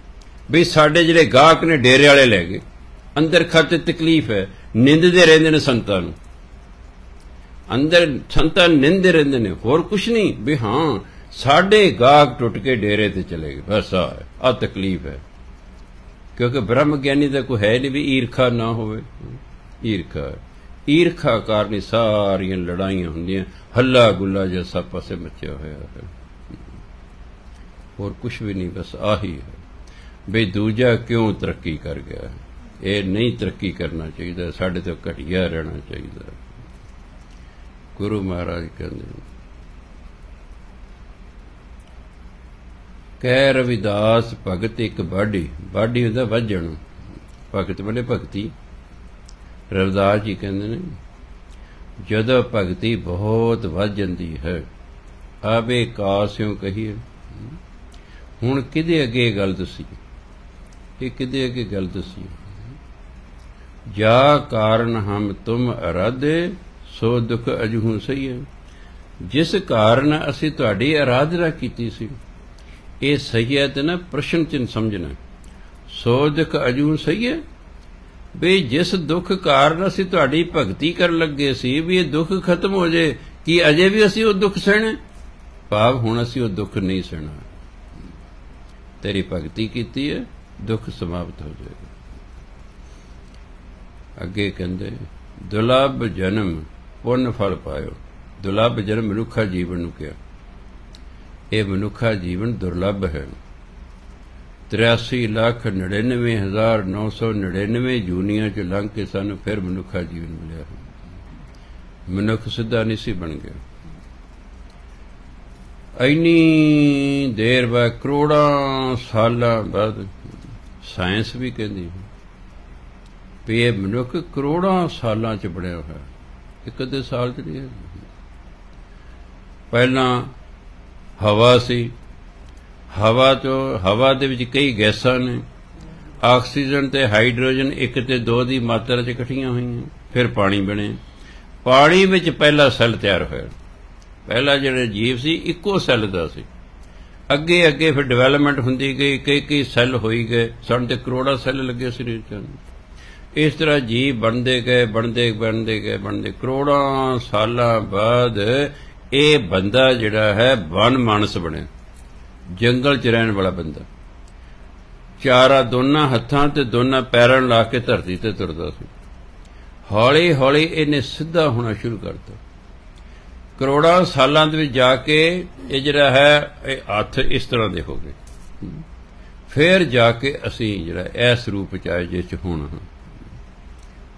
ਵੀ ਸਾਡੇ ਜਿਹੜੇ ਗਾਹਕ ਨੇ ਡੇਰੇ ਵਾਲੇ ਲੈ ਗਏ। ਅੰਦਰ ਖਾਤੇ ਤਕਲੀਫ ਹੈ, ਨਿੰਦਦੇ ਰਹਿੰਦੇ ਨੇ ਸੰਤਾਂ ਨੂੰ। ਅੰਦਰ ਸੰਤਾਂ ਨਿੰਦਦੇ ਰਹਿੰਦੇ ਨੇ, ਹੋਰ ਕੁਛ ਨਹੀਂ। ਵੀ ਹਾਂ, ਸਾਡੇ ਗਾਹਕ ਟੁੱਟ ਕੇ ਡੇਰੇ ਤੇ ਚਲੇ ਗਏ। ਬਸ ਆ ਆ ਤਕਲੀਫ ਹੈ। ਕਿਉਂਕਿ ਬ੍ਰਹਮ ਗਿਆਨੀ ਦਾ ਕੋਈ ਹੈ ਨਹੀਂ ਵੀ ਈਰਖਾ ਨਾ ਹੋਵੇ। ਈਰਖਾ। ਈਰਖਾ ਕਾਰਨ ਹੀ ਸਾਰੀਆਂ ਲੜਾਈਆਂ ਹੁੰਦੀਆਂ। ਹੱਲਾ ਗੁੱਲਾ ਜਿਹਾ ਸਭ ਪਾਸੇ ਮਚਿਆ ਹੋਇਆ ਹੈ। ਹੋਰ ਕੁਝ ਵੀ ਨਹੀਂ, ਬਸ ਆਹੀ ਹੈ। ਬਈ ਦੂਜਾ ਕਿਉਂ ਤਰੱਕੀ ਕਰ ਗਿਆ? ਇਹ ਨਹੀਂ ਤਰੱਕੀ ਕਰਨਾ ਚਾਹੀਦਾ। ਸਾਡੇ ਤੋਂ ਘਟਿਆ ਰਹਿਣਾ ਚਾਹੀਦਾ। ਗੁਰੂ ਮਹਾਰਾਜ ਕਹਿੰਦੇ ਕਹਿ ਰਵਿਦਾਸ, ਭਗਤ ਇੱਕ ਬਾਡੀ ਬਾਡੀ ਹੁੰਦਾ ਵੱਜਣ। ਭਗਤ ਬਣੇ ਭਗਤੀ। ਰਵਿਦਾਸ ਜੀ ਕਹਿੰਦੇ ਨੇ, ਜਦੋਂ ਭਗਤੀ ਬਹੁਤ ਵੱਧ ਜਾਂਦੀ ਹੈ, ਆਵੇ ਕਾਸਿਓ ਕਹੀਏ। ਹੁਣ ਕਿਹਦੇ ਅੱਗੇ ਗੱਲ ਦੱਸੀ? ਇਹ ਕਿਹਦੇ ਅੱਗੇ ਗੱਲ ਦੱਸੀ? ਜਾ ਕਾਰਨ ਹਮ ਤੁਮ ਅਰਾਧੇ, ਸੋ ਦੁਖ ਅਜਹੂ ਸਹੀ ਹੈ ਜਿਸ ਕਾਰਨ ਅਸੀਂ ਤੁਹਾਡੀ ਆਰਾਧਨਾ ਕੀਤੀ ਸੀ ਇਹ ਸਹੀ ਹੈ ਤੇ ਨਾ ਪ੍ਰਸ਼ਨ ਚਿੰਨ ਸਮਝਣਾ। ਸੋ ਦੁਖ ਅਜੂ ਸਹੀ ਹੈ? ਵੀ ਜਿਸ ਦੁੱਖ ਕਾਰਨ ਅਸੀਂ ਤੁਹਾਡੀ ਭਗਤੀ ਕਰਨ ਲੱਗੇ ਸੀ, ਵੀ ਇਹ ਦੁੱਖ ਖਤਮ ਹੋ ਜੇ, ਕਿ ਅਜੇ ਵੀ ਅਸੀਂ ਉਹ ਦੁੱਖ ਸਹਿਣੇ? ਭਾਵ ਹੁਣ ਅਸੀਂ ਉਹ ਦੁੱਖ ਨਹੀਂ ਸਹਿਣਾ। ਤੇਰੀ ਭਗਤੀ ਕੀਤੀ ਹੈ, ਦੁੱਖ ਸਮਾਪਤ ਹੋ ਜਾਏਗਾ। ਅੱਗੇ ਕਹਿੰਦੇ ਦੁਲਬ ਜਨਮ ਪੁੰਨ ਫਲ ਪਾਇਓ। ਦੁਲਬ ਜਨਮ ਰੁੱਖਾ ਜੀਵਨ ਨੂੰ ਕਿਹਾ। ਇਹ ਮਨੁੱਖਾ ਜੀਵਨ ਦੁਰਲੱਭ ਹੈ। 83 ਲੱਖ 99999 ਜੂਨੀਆਂ ਚ ਲੰਘ ਕੇ ਸਾਨੂੰ, ਫਿਰ ਮਨੁੱਖਾ ਜੀਵਨ ਮਿਲਿਆ। ਮਨੁੱਖ ਸਿੱਧਾ ਨਹੀਂ ਸੀ ਬਣ ਗਿਆ। ਇੰਨੀ ਦੇਰ ਬਾਅਦ, ਕਰੋੜਾਂ ਸਾਲਾਂ ਬਾਅਦ, ਸਾਇੰਸ ਵੀ ਕਹਿੰਦੀ ਵੀ ਇਹ ਮਨੁੱਖ ਕਰੋੜਾਂ ਸਾਲਾਂ ਚ ਬਣਿਆ ਹੋਇਆ ਇੱਕ ਅੱਧੇ ਸਾਲ ਚ ਨਹੀਂ ਹੈ। ਪਹਿਲਾਂ ਹਵਾ ਸੀ। ਹਵਾ ਤੋਂ ਹਵਾ ਦੇ ਵਿੱਚ ਕਈ ਗੈਸਾਂ ਨੇ। ਆਕਸੀਜਨ ਤੇ ਹਾਈਡਰੋਜਨ ਇੱਕ ਤੇ ਦੋ ਦੀ ਮਾਤਰਾ 'ਚ ਇਕੱਠੀਆਂ ਹੋਈਆਂ। ਫਿਰ ਪਾਣੀ ਬਣੇ। ਪਾਣੀ ਵਿੱਚ ਪਹਿਲਾ ਸੈੱਲ ਤਿਆਰ ਹੋਇਆ। ਪਹਿਲਾ ਜਿਹੜਾ ਜੀਵ ਸੀ, ਇੱਕੋ ਸੈੱਲ ਦਾ ਸੀ। ਅੱਗੇ ਅੱਗੇ ਫਿਰ ਡਿਵੈਲਪਮੈਂਟ ਹੁੰਦੀ ਗਈ, ਕਈ ਕਈ ਸੈੱਲ ਹੋਈ ਗਏ। ਸਾਨੂੰ ਤੇ ਕਰੋੜਾਂ ਸੈੱਲ ਲੱਗੇ ਸਰੀਰ 'ਚ ਇਸ ਤਰ੍ਹਾਂ ਜੀਵ ਬਣਦੇ ਗਏ, ਬਣਦੇ ਬਣਦੇ ਗਏ, ਬਣਦੇ। ਕਰੋੜਾਂ ਸਾਲਾਂ ਬਾਅਦ ਇਹ ਬੰਦਾ ਜਿਹੜਾ ਹੈ ਵਨ ਮਾਨਸ ਬਣਿਆ। ਜੰਗਲ 'ਚ ਰਹਿਣ ਵਾਲਾ ਬੰਦਾ। ਚਾਰਾ ਦੋਨਾਂ ਹੱਥਾਂ ਤੇ ਦੋਨਾਂ ਪੈਰਾਂ ਲਾ ਕੇ ਧਰਤੀ ਤੇ ਤੁਰਦਾ ਸੀ। ਹੌਲੀ ਹੌਲੀ ਇਹਨੇ ਸਿੱਧਾ ਹੋਣਾ ਸ਼ੁਰੂ ਕਰਤਾ। ਕਰੋੜਾਂ ਸਾਲਾਂ ਦੇ ਵਿੱਚ ਜਾ ਕੇ ਇਹ ਜਿਹੜਾ ਹੈ, ਇਹ ਹੱਥ ਇਸ ਤਰ੍ਹਾਂ ਦੇ ਹੋ ਗਏ। ਫਿਰ ਜਾ ਕੇ ਅਸੀਂ ਜਿਹੜਾ ਇਸ ਰੂਪ ਚ ਆਏ ਜਿਸ ਚ ਹੁਣ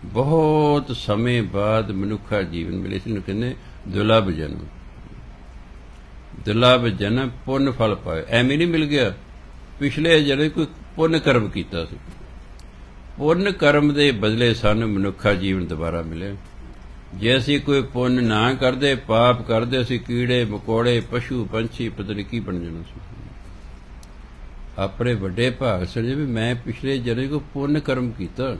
ਬਹੁਤ ਸਮੇਂ ਬਾਅਦ ਮਨੁੱਖਾ ਜੀਵਨ ਮਿਲੇ ਸੀ ਨੂੰ ਕਹਿੰਦੇ ਦੁਲਬ ਜਨਮ। ਦੁਲਬ ਜਨਮ ਪੁੰਨ ਫਲ ਪਾਏ। ਐਵੇਂ ਨਹੀਂ ਮਿਲ ਗਿਆ। ਪਿਛਲੇ ਜਿਹੜੇ ਕੋਈ ਪੁੰਨ ਕਰਮ ਕੀਤਾ ਸੀ। ਪੁੰਨ ਕਰਮ ਦੇ ਬਦਲੇ ਸਾਨੂੰ ਮਨੁੱਖਾ ਜੀਵਨ ਦੁਬਾਰਾ ਮਿਲਿਆ। ਜੇ ਅਸੀਂ ਕੋਈ ਪੁੰਨ ਨਾ ਕਰਦੇ, ਪਾਪ ਕਰਦੇ, ਅਸੀਂ ਕੀੜੇ, ਮਕੌੜੇ, ਪਸ਼ੂ, ਪੰਛੀ ਪਤਨੀ ਕੀ ਬਣ ਜਾਣਾ ਸੀ। ਆਪਣੇ ਵੱਡੇ ਭਾਗ ਸੜੇ ਵੀ ਮੈਂ ਪਿਛਲੇ ਜਨੇ ਕੋ ਪੁੰਨ ਕਰਮ ਕੀਤਾ।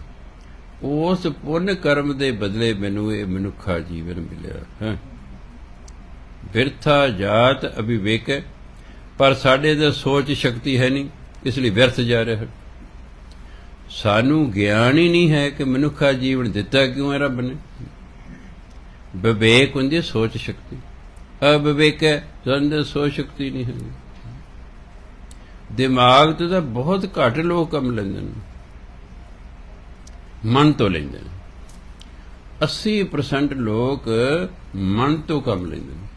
ਉਸ ਪੁੰਨ ਕਰਮ ਦੇ ਬਦਲੇ ਮੈਨੂੰ ਇਹ ਮਨੁੱਖਾ ਜੀਵਨ ਮਿਲਿਆ। ਹੈ? ਵਿਰਥਾ ਜਾਤ ਅਭਿਵੇਕ, ਪਰ ਸਾਡੇ ਦਾ ਸੋਚ ਸ਼ਕਤੀ ਹੈ ਨਹੀਂ, ਇਸ ਲਈ ਵਿਰਥ ਜਾ ਰਿਹਾ। ਸਾਨੂੰ ਗਿਆਨ ਹੀ ਨਹੀਂ ਹੈ ਕਿ ਮਨੁੱਖਾ ਜੀਵਨ ਦਿੱਤਾ ਕਿਉਂ ਹੈ ਰੱਬ ਨੇ। ਵਿਵੇਕ ਹੁੰਦੀ ਸੋਚ ਸ਼ਕਤੀ। ਅਵਿਵੇਕ ਹੈ ਸਾਨੂੰ ਸੋਚ ਸ਼ਕਤੀ ਨਹੀਂ ਹੈ ਦਿਮਾਗ ਤੋਂ ਤਾਂ ਬਹੁਤ ਘੱਟ ਲੋਕ ਕੰਮ ਲੈਂਦੇ ਨੇ। ਮਨ ਤੋਂ ਲੈਂਦੇ ਨੇ। 80% ਲੋਕ ਮਨ ਤੋਂ ਕੰਮ ਲੈਂਦੇ ਨੇ।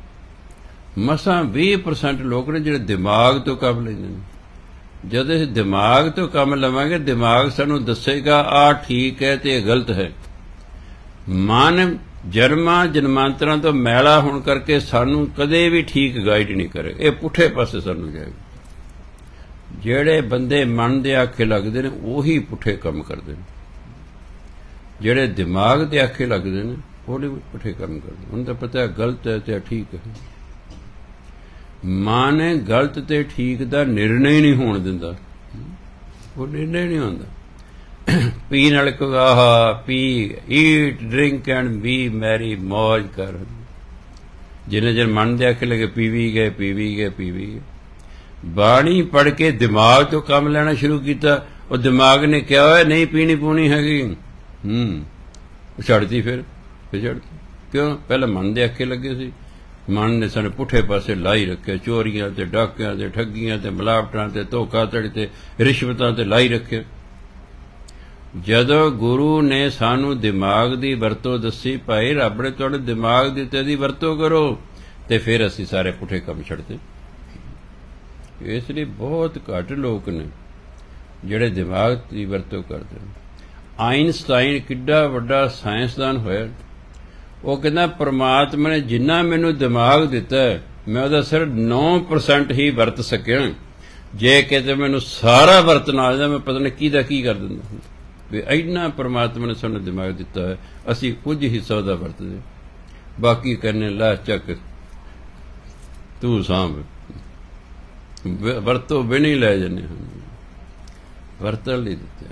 ਮਸਾਂ 20% ਲੋਕ ਨੇ ਜਿਹੜੇ ਦਿਮਾਗ ਤੋਂ ਕੰਮ ਲੈਂਦੇ ਨੇ। ਜਦ ਅਸੀਂ ਦਿਮਾਗ ਤੋਂ ਕੰਮ ਲਵਾਂਗੇ, ਦਿਮਾਗ ਸਾਨੂੰ ਦੱਸੇਗਾ ਆ ਠੀਕ ਹੈ ਤੇ ਇਹ ਗਲਤ ਹੈ। ਮਨ ਜਨਮਾਂ ਜਨਮਾਂਤਰਾਂ ਤੋਂ ਮੈਲਾ ਹੋਣ ਕਰਕੇ ਸਾਨੂੰ ਕਦੇ ਵੀ ਠੀਕ ਗਾਈਡ ਨਹੀਂ ਕਰੇ। ਇਹ ਪੁੱਠੇ ਪਾਸੇ ਸਾਨੂੰ ਜਾਏਗਾ। ਜਿਹੜੇ ਬੰਦੇ ਮਨ ਦੇ ਆਖੇ ਲੱਗਦੇ ਨੇ, ਉਹੀ ਪੁੱਠੇ ਕੰਮ ਕਰਦੇ ਨੇ। ਜਿਹੜੇ ਦਿਮਾਗ ਦੇ ਆਖੇ ਲੱਗਦੇ ਨੇ, ਉਹ ਨਹੀਂ ਪੁੱਠੇ ਕੰਮ ਕਰਦੇ। ਉਹਨਾਂ ਦਾ ਪਤਾ ਗਲਤ ਹੈ ਤੇ ਠੀਕ ਹੈ। ਮਾਂ ਨੇ ਗਲਤ ਤੇ ਠੀਕ ਦਾ ਨਿਰਣੈ ਨਹੀਂ ਹੋਣ ਦਿੰਦਾ। ਉਹ ਨਿਰਣੈ ਨਹੀਂ ਹੁੰਦਾ। ਪੀ ਨਾਲ ਕੋ ਆਹਾ, ਪੀ eat drink and be merry ਮौज ਕਰ। ਜਿੰਨੇ ਜਨ ਮਨ ਦੇ ਆਖੇ ਲਗੇ ਪੀਵੀ ਗਏ ਪੀਵੀ ਗਏ ਪੀਵੀ ਗਏ। ਬਾਣੀ ਪੜ ਕੇ ਦਿਮਾਗ ਤੋਂ ਕੰਮ ਲੈਣਾ ਸ਼ੁਰੂ ਕੀਤਾ। ਉਹ ਦਿਮਾਗ ਨੇ ਕਿਹਾ ਹੋਇਆ, ਨਹੀਂ, ਪੀਣੀ ਪੂਣੀ ਹੈਗੀ। ਹੂੰ। ਛੱਡਤੀ ਫਿਰ ਫਿਰ ਛੱਡਤੀ। ਕਿਉਂ? ਪਹਿਲਾਂ ਮਨ ਦੇ ਆਖੇ ਲੱਗੇ ਸੀ। ਮਨ ਨੇ ਸਾਨੂੰ ਪੁੱਠੇ ਪਾਸੇ ਲਾਈ ਰੱਖਿਆ, ਚੋਰੀਆਂ ਤੇ ਡਾਕਿਆਂ ਤੇ ਠੱਗੀਆਂ ਤੇ ਮਲਾਵਟਾਂ ਤੇ ਧੋਖਾਧੜੀ ਤੇ ਰਿਸ਼ਵਤਾਂ ਤੇ ਲਾਈ ਰੱਖਿਆ। ਜਦੋਂ ਗੁਰੂ ਨੇ ਸਾਨੂੰ ਦਿਮਾਗ ਦੀ ਵਰਤੋਂ ਦੱਸੀ, ਭਾਈ ਰੱਬ ਨੇ ਤੁਹਾਡੇ ਦਿਮਾਗ ਦੀ ਤੇ ਦੀ ਵਰਤੋਂ ਕਰੋ। ਤੇ ਫਿਰ ਅਸੀਂ ਸਾਰੇ ਪੁੱਠੇ ਕੰਮ ਛੱਡਦੇ ਇਸ ਲਈ ਬਹੁਤ ਘੱਟ ਲੋਕ ਨੇ ਜਿਹੜੇ ਦਿਮਾਗ ਦੀ ਵਰਤੋਂ ਕਰਦੇ ਨੇ। ਆਇਨਸਟਾਈਨ ਕਿੱਡਾ ਵੱਡਾ ਸਾਇੰਸਦਾਨ ਹੋਇਆ। ਉਹ ਕਹਿੰਦਾ, ਪ੍ਰਮਾਤਮਾ ਨੇ ਜਿੰਨਾ ਮੈਨੂੰ ਦਿਮਾਗ ਦਿੱਤਾ ਮੈਂ ਉਹਦਾ ਸਿਰ 9% ਹੀ ਵਰਤ ਸਕਿਆ ਜੇ ਕਿਤੇ ਮੈਨੂੰ ਸਾਰਾ ਵਰਤਣਾ ਆ ਜਾਂਦਾ ਮੈਂ ਪਤਾ ਨਹੀਂ ਕਿਹਦਾ ਕੀ ਕਰ ਦਿੰਦਾ ਵੀ ਇੰਨਾ ਪ੍ਰਮਾਤਮਾ ਨੇ ਸਾਨੂੰ ਦਿਮਾਗ ਦਿੱਤਾ ਹੈ, ਅਸੀਂ ਕੁਝ ਹਿੱਸਾ ਦਾ ਵਰਤਦੇ ਬਾਕੀ ਕਰਨੇ ਲਾ ਚੱਕ, ਤੂੰ ਸਾਂਭ। ਵਰਤੋ ਵੀ ਨਹੀਂ ਲੈ ਜੰਨੇ ਵਰਤਣ ਲਈ ਦਿੱਤੇ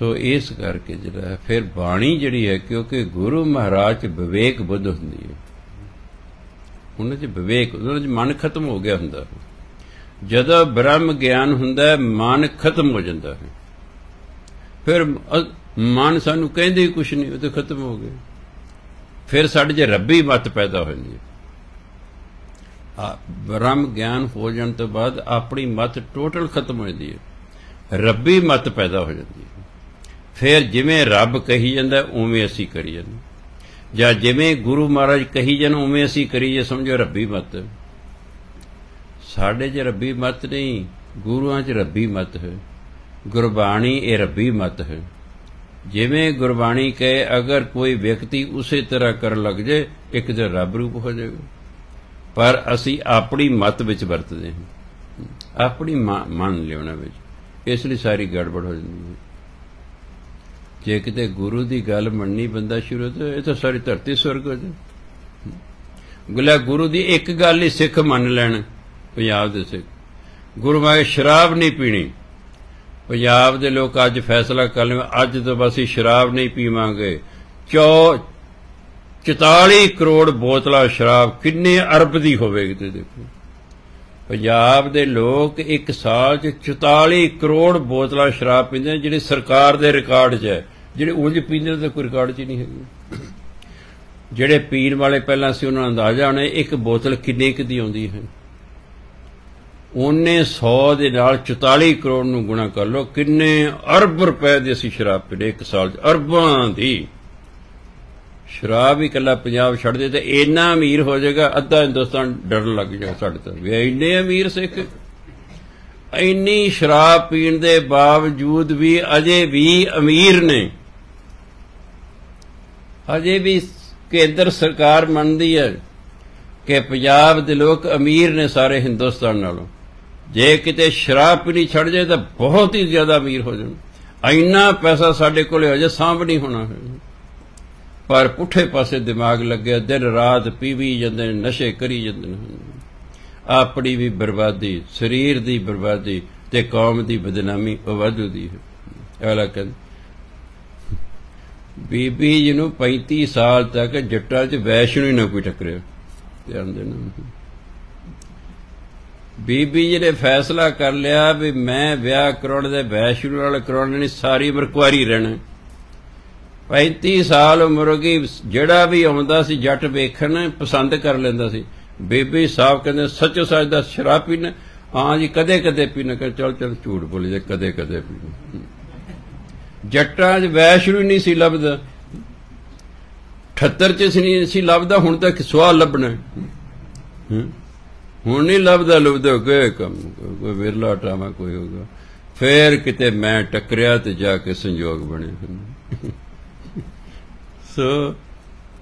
ਸੋ ਇਸ ਕਰਕੇ ਜਿਹੜਾ ਫਿਰ ਬਾਣੀ ਜਿਹੜੀ ਹੈ, ਕਿਉਂਕਿ ਗੁਰੂ ਮਹਾਰਾਜ ਚ ਵਿਵੇਕ ਬੁੱਧ ਹੁੰਦੀ ਹੈ। ਉਹਨਾਂ ਚ ਵਿਵੇਕ, ਉਹਨਾਂ ਚ ਮਨ ਖਤਮ ਹੋ ਗਿਆ ਹੁੰਦਾ ਜਦੋਂ ਬ੍ਰਹਮ ਗਿਆਨ ਹੁੰਦਾ ਮਨ ਖਤਮ ਹੋ ਜਾਂਦਾ ਹੈ। ਫਿਰ ਮਨ ਸਾਨੂੰ ਕਹਿੰਦੇ ਹੀ ਕੁਛ ਨਹੀਂ, ਉਹ ਤੇ ਖਤਮ ਹੋ ਗਿਆ। ਫਿਰ ਸਾਡੇ 'ਚ ਰੱਬੀ ਮਤ ਪੈਦਾ ਹੋ ਜਾਂਦੀ ਹੈ। ਆ, ਬ੍ਰਹਮ ਗਿਆਨ ਹੋ ਜਾਣ ਤੋਂ ਬਾਅਦ ਆਪਣੀ ਮਤ ਟੋਟਲ ਖਤਮ ਹੋ ਜਾਂਦੀ ਹੈ। ਰੱਬੀ ਮਤ ਪੈਦਾ ਹੋ ਜਾਂਦੀ ਹੈ। ਫਿਰ ਜਿਵੇਂ ਰੱਬ ਕਹੀ ਜਾਂਦਾ, ਉਵੇਂ ਅਸੀਂ ਕਰੀ ਜਾਂਦੇ। ਜਾਂ ਜਿਵੇਂ ਗੁਰੂ ਮਹਾਰਾਜ ਕਹੀ ਜਾਣ ਉਵੇਂ ਅਸੀਂ ਕਰੀਏ, ਸਮਝੋ ਰੱਬੀ ਮਤ। ਸਾਡੇ 'ਚ ਰੱਬੀ ਮਤ ਨਹੀਂ, ਗੁਰੂਆਂ 'ਚ ਰੱਬੀ ਮਤ ਹੈ। ਗੁਰਬਾਣੀ ਇਹ ਰੱਬੀ ਮਤ ਹੈ। ਜਿਵੇਂ ਗੁਰਬਾਣੀ ਕਹੇ, ਅਗਰ ਕੋਈ ਵਿਅਕਤੀ ਉਸੇ ਤਰ੍ਹਾਂ ਕਰਨ ਲੱਗ ਜੇ ਇੱਕ ਦਿਨ ਰੱਬ ਰੂਪ ਹੋ ਜਾਏਗਾ ਪਰ ਅਸੀਂ ਆਪਣੀ ਮਤ ਵਿੱਚ ਵਰਤਦੇ ਹਾਂ। ਆਪਣੀ ਮੰਨ ਲਿਆਉਣਾ ਵਿੱਚ। ਇਸ ਲਈ ਸਾਰੀ ਗੜਬੜ ਹੋ ਜਾਂਦੀ ਹੈ। ਜੇ ਕਿਤੇ ਗੁਰੂ ਦੀ ਗੱਲ ਮੰਨਣੀ ਬੰਦਾ ਸ਼ੁਰੂ ਤੋਂ ਇਹ ਤਾਂ ਸਾਰੀ ਧਰਤੀ ਸਵਰਗ ਹੋ ਜਾ ਗੁਲਾ ਗੁਰੂ ਦੀ ਇੱਕ ਗੱਲ ਹੀ ਸਿੱਖ ਮੰਨ ਲੈਣ, ਪੰਜਾਬ ਦੇ ਸਿੱਖ। ਗੁਰੂ ਮੈਂ ਸ਼ਰਾਬ ਨਹੀਂ ਪੀਣੀ। ਪੰਜਾਬ ਦੇ ਲੋਕ ਅੱਜ ਫੈਸਲਾ ਕਰ ਲਿਆ ਅੱਜ ਤੋਂ ਬਸ ਹੀ ਸ਼ਰਾਬ ਨਹੀਂ ਪੀਵਾਂਗੇ। ਚੋ 44 ਕਰੋੜ ਬੋਤਲਾਂ ਸ਼ਰਾਬ, ਕਿੰਨੇ ਅਰਬ ਦੀ ਹੋਵੇਗੀ ਤੇ ਦੇਖੋ। ਪੰਜਾਬ ਦੇ ਲੋਕ ਇੱਕ ਸਾਲ 'ਚ 44 ਕਰੋੜ ਬੋਤਲਾਂ ਸ਼ਰਾਬ ਪੀਂਦੇ ਨੇ, ਜਿਹੜੇ ਸਰਕਾਰ ਦੇ ਰਿਕਾਰਡ 'ਚ ਹੈ। ਜਿਹੜੇ ਉਲਝ ਪੀਂਦੇ ਨੇ ਕੋਈ ਰਿਕਾਰਡ 'ਚ ਨਹੀਂ ਹੈਗੇ। ਜਿਹੜੇ ਪੀਣ ਵਾਲੇ ਪਹਿਲਾਂ ਸੀ, ਉਹਨਾਂ ਦਾ ਅੰਦਾਜ਼ਾ ਹੋਣਾ, ਇੱਕ ਬੋਤਲ ਕਿੰਨੇ ਕੁ ਦੀ ਆਉਂਦੀ ਹੈ? ਉਹਨੇ 100 ਦੇ ਨਾਲ 44 ਕਰੋੜ ਨੂੰ ਗੁਣਾ ਕਰ ਲਓ, ਕਿੰਨੇ ਅਰਬ ਰੁਪਏ ਦੀ ਅਸੀਂ ਸ਼ਰਾਬ ਪੀੜੇ ਇੱਕ ਸਾਲ 'ਚ। ਅਰਬਾਂ ਦੀ। ਸ਼ਰਾਬ ਹੀ ਕੱਲਾ ਪੰਜਾਬ ਛੱਡ ਦੇ ਤੇ ਇੰਨਾ ਅਮੀਰ ਹੋ ਜਾਏਗਾ, ਅੱਧਾ ਹਿੰਦੁਸਤਾਨ ਡਰਨ ਲੱਗ ਜਾਏਗਾ ਸਾਡੇ ਤੋਂ ਵੀ। ਇੰਨੇ ਅਮੀਰ ਸਿੱਖ। ਇੰਨੀ ਸ਼ਰਾਬ ਪੀਣ ਦੇ ਬਾਵਜੂਦ ਵੀ ਅਜੇ ਵੀ ਅਮੀਰ ਨੇ। ਅਜੇ ਵੀ ਕੇਂਦਰ ਸਰਕਾਰ ਮੰਨਦੀ ਹੈ ਕਿ ਪੰਜਾਬ ਦੇ ਲੋਕ ਅਮੀਰ ਨੇ ਸਾਰੇ ਹਿੰਦੁਸਤਾਨ ਨਾਲੋਂ। ਜੇ ਕਿਤੇ ਸ਼ਰਾਬ ਪੀਣੀ ਛੱਡ ਜਾਏ ਤਾਂ ਬਹੁਤ ਹੀ ਜ਼ਿਆਦਾ ਅਮੀਰ ਹੋ ਜਾਣ। ਇੰਨਾ ਪੈਸਾ ਸਾਡੇ ਕੋਲੇ ਹੋ ਜਾਏ ਸਾਂਭ ਨਹੀਂ ਹੋਣਾ। ਪਰ ਪੁੱਠੇ ਪਾਸੇ ਦਿਮਾਗ ਲੱਗਿਆ, ਦਿਨ ਰਾਤ ਪੀਵੀ ਜਾਂਦੇ ਨੇ, ਨਸ਼ੇ ਕਰੀ ਜਾਂਦੇ ਨੇ। ਆਪਣੀ ਵੀ ਬਰਬਾਦੀ, ਸਰੀਰ ਦੀ ਬਰਬਾਦੀ ਤੇ ਕੌਮ ਦੀ ਬਦਨਾਮੀ ਉਹ ਵਾਧੂਦੀ ਹੈ। ਅਗਲਾ ਕਹਿੰਦਾ, ਬੀਬੀ ਜੀ ਨੂੰ 35 ਸਾਲ ਤੱਕ ਜੱਟਾਂ 'ਚ ਵੈਸ਼ਨੂ ਹੀ ਨਾ ਕੋਈ ਟੱਕਰਿਆ। ਧਿਆਨ ਦੇਣਾ। ਬੀਬੀ ਜੀ ਨੇ ਫੈਸਲਾ ਕਰ ਲਿਆ ਵੀ ਮੈਂ ਵਿਆਹ ਕਰਾਉਣ ਦੇ ਵੈਸ਼ਨੂ ਨਾਲ ਕਰਾਉਣ ਨਹੀਂ ਸਾਰੀ ਉਮਰ ਕੁਆਰੀ ਰਹਿਣਾ। 35 ਸਾਲ ਉਮਰ ਹੋ ਜਿਹੜਾ ਵੀ ਆਉਂਦਾ ਸੀ ਜੱਟ ਵੇਖਣ, ਪਸੰਦ ਕਰ ਲੈਂਦਾ ਸੀ। ਬੀਬੀ ਸਾਹਿਬ ਕਹਿੰਦੇ, ਸੱਚੋ ਸੱਚ ਦਾ ਸ਼ਰਾਬ ਪੀਣਾ? ਹਾਂ ਜੀ ਕਦੇ ਕਦੇ ਪੀਣਾ ਕਰ ਚਲ ਚਲ, ਝੂਠ ਬੋਲੀ ਜੇ ਕਦੇ ਕਦੇ ਪੀਣਾ। ਜੱਟਾਂ 'ਚ ਵੈਸ਼ਨੂ ਨਹੀਂ ਸੀ ਲੱਭਦਾ। 78 ਚ ਨਹੀਂ ਸੀ ਲੱਭਦਾ, ਹੁਣ ਤਾਂ ਸਵਾਲ ਲੱਭਣਾ। ਹੁਣ ਨਹੀਂ ਲੱਭਦਾ ਲੱਭਦਾ, ਕੋਈ ਕੰਮ ਕੋਈ ਵਿਰਲਾ ਟਾਵਾ ਕੋਈ ਹੋਗਾ ਫੇਰ ਕਿਤੇ ਮੈਂ ਟੱਕਰਿਆ ਤੇ ਜਾ ਕੇ ਸੰਯੋਗ ਬਣਿਆ।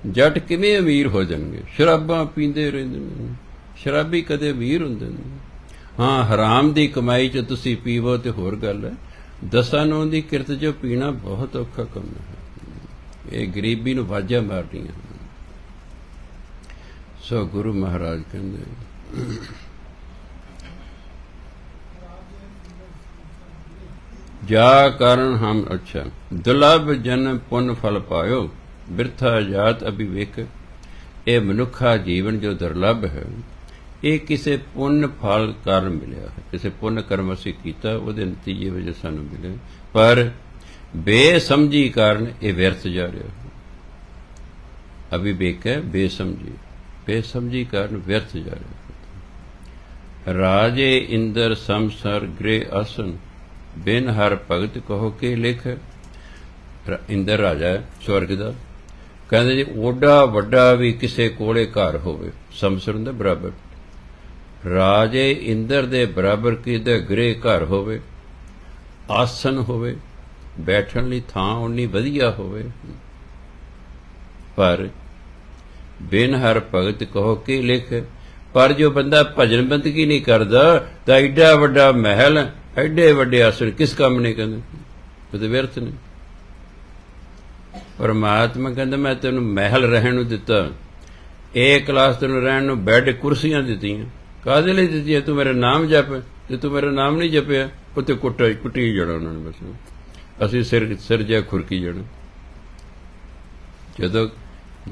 ਜੱਟ ਕਿਵੇਂ ਅਮੀਰ ਹੋ ਜਾਣਗੇ? ਸ਼ਰਾਬਾਂ ਪੀਂਦੇ ਰਹਿੰਦੇ ਨੇ। ਸ਼ਰਾਬੀ ਕਦੇ ਅਮੀਰ ਹੁੰਦੇ ਨੇ। ਹਾਂ, ਹਰਾਮ ਦੀ ਕਮਾਈ 'ਚ ਤੁਸੀਂ ਪੀਵੋ ਤੇ ਹੋਰ ਗੱਲ ਹੈ, ਦਸਾਂ ਨੂੰ ਦੀ ਕਿਰਤ 'ਚ ਪੀਣਾ ਬਹੁਤ ਔਖਾ ਕੰਮ ਹੈ। ਇਹ ਗਰੀਬੀ ਨੂੰ ਵਾਜਾ ਮਾਰਦੀਆਂ ਸੋ ਗੁਰੂ ਮਹਾਰਾਜ ਕਹਿੰਦੇ ਜਾ ਕਰਨ ਹਮ ਅੱਛਾ। ਦੁਲਬ ਜਨ ਪੁੰਨ ਫਲ ਪਾਇਓ। ਬਿਰਥਾ ਜਾਤ ਅਭਿਵੇਕ, ਇਹ ਮਨੁੱਖਾ ਜੀਵਨ ਜੋ ਦੁਰਲਭ ਹੈ, ਇਹ ਕਿਸੇ ਪੁੰਨ ਫਲ ਕਾਰਨ ਮਿਲਿਆ ਹੈ। ਕਿਸੇ ਪੁੰਨ ਕਰਮ ਅਸੀਂ ਕੀਤਾ, ਉਹਦੇ ਨਤੀਜੇ ਵਜੋਂ ਸਾਨੂੰ ਮਿਲੇ। ਪਰ ਬੇਸਮਝੀ ਕਾਰਨ ਇਹ ਵਿਅਰਥ ਜਾ ਰਿਹਾ ਅਭਿਵੇਕ ਹੈ ਬੇਸਮਝੀ। ਬੇਸਮਝੀ ਕਾਰਨ ਵਿਅਰਥ ਜਾ ਰਿਹਾ ਰਾਜੇ ਇੰਦਰ ਸੰਸਰ ਗ੍ਰੇ ਅਸਨ ਬਿਨ ਹਰ ਭਗਤ ਕਹੋ ਕੇ ਲਿਖ। ਇੰਦਰ ਰਾਜਾ ਸਵਰਗ ਦਾ। ਕਹਿੰਦੇ ਜੀ, ਓਡਾ ਵੱਡਾ ਵੀ ਕਿਸੇ ਕੋਲੇ ਘਰ ਹੋਵੇ। ਸੰਸਰ ਦੇ ਬਰਾਬਰ। ਰਾਜੇ ਇੰਦਰ ਦੇ ਬਰਾਬਰ ਕਿਤੇ ਗ੍ਰੇ ਘਰ ਹੋਵੇ, ਆਸਨ ਹੋਵੇ, ਬੈਠਣ ਲਈ ਥਾਂ ਉਨੀ ਵਧੀਆ ਹੋਵੇ। ਪਰ ਬਿਨ ਹਰ ਭਗਤ ਕਹੋ ਕਿ ਲਿਖ, ਪਰ ਜੋ ਬੰਦਾ ਭਜਨ ਬੰਦਗੀ ਨਹੀਂ ਕਰਦਾ, ਤਾਂ ਐਡਾ ਵੱਡਾ ਮਹਿਲ, ਐਡੇ ਵੱਡੇ ਆਸਣ ਕਿਸ ਕੰਮ ਨੇ ਕਹਿੰਦੇ? ਉਹਦੇ ਵਿਅਰਥ ਨੇ। ਪਰਮਾਤਮਾ ਕਹਿੰਦਾ, ਮੈਂ ਤੈਨੂੰ ਮਹਿਲ ਰਹਿਣ ਨੂੰ ਦਿੱਤਾ। ਇਹ ਕਲਾਸ ਤੈਨੂੰ ਰਹਿਣ ਨੂੰ ਬੈੱਡ, ਕੁਰਸੀਆਂ ਦਿੱਤੀਆਂ। ਕਾਹਦੇ ਲਈ ਦਿੱਤੀਆਂ? ਤੂੰ ਮੇਰਾ ਨਾਮ ਜਪ। ਤੇ ਤੂੰ ਮੇਰਾ ਨਾਮ ਨਹੀਂ ਜਪਿਆ ਉੱਤੇ ਕੁੱਟ, ਕੁੱਟੀ ਜਾਣਾ ਉਹਨਾਂ ਨੇ ਬਸ। ਅਸੀਂ ਸਿਰ ਸਿਰ ਜਿਹਾ ਖੁਰਕੀ ਜਾਣਾ। ਜਦੋਂ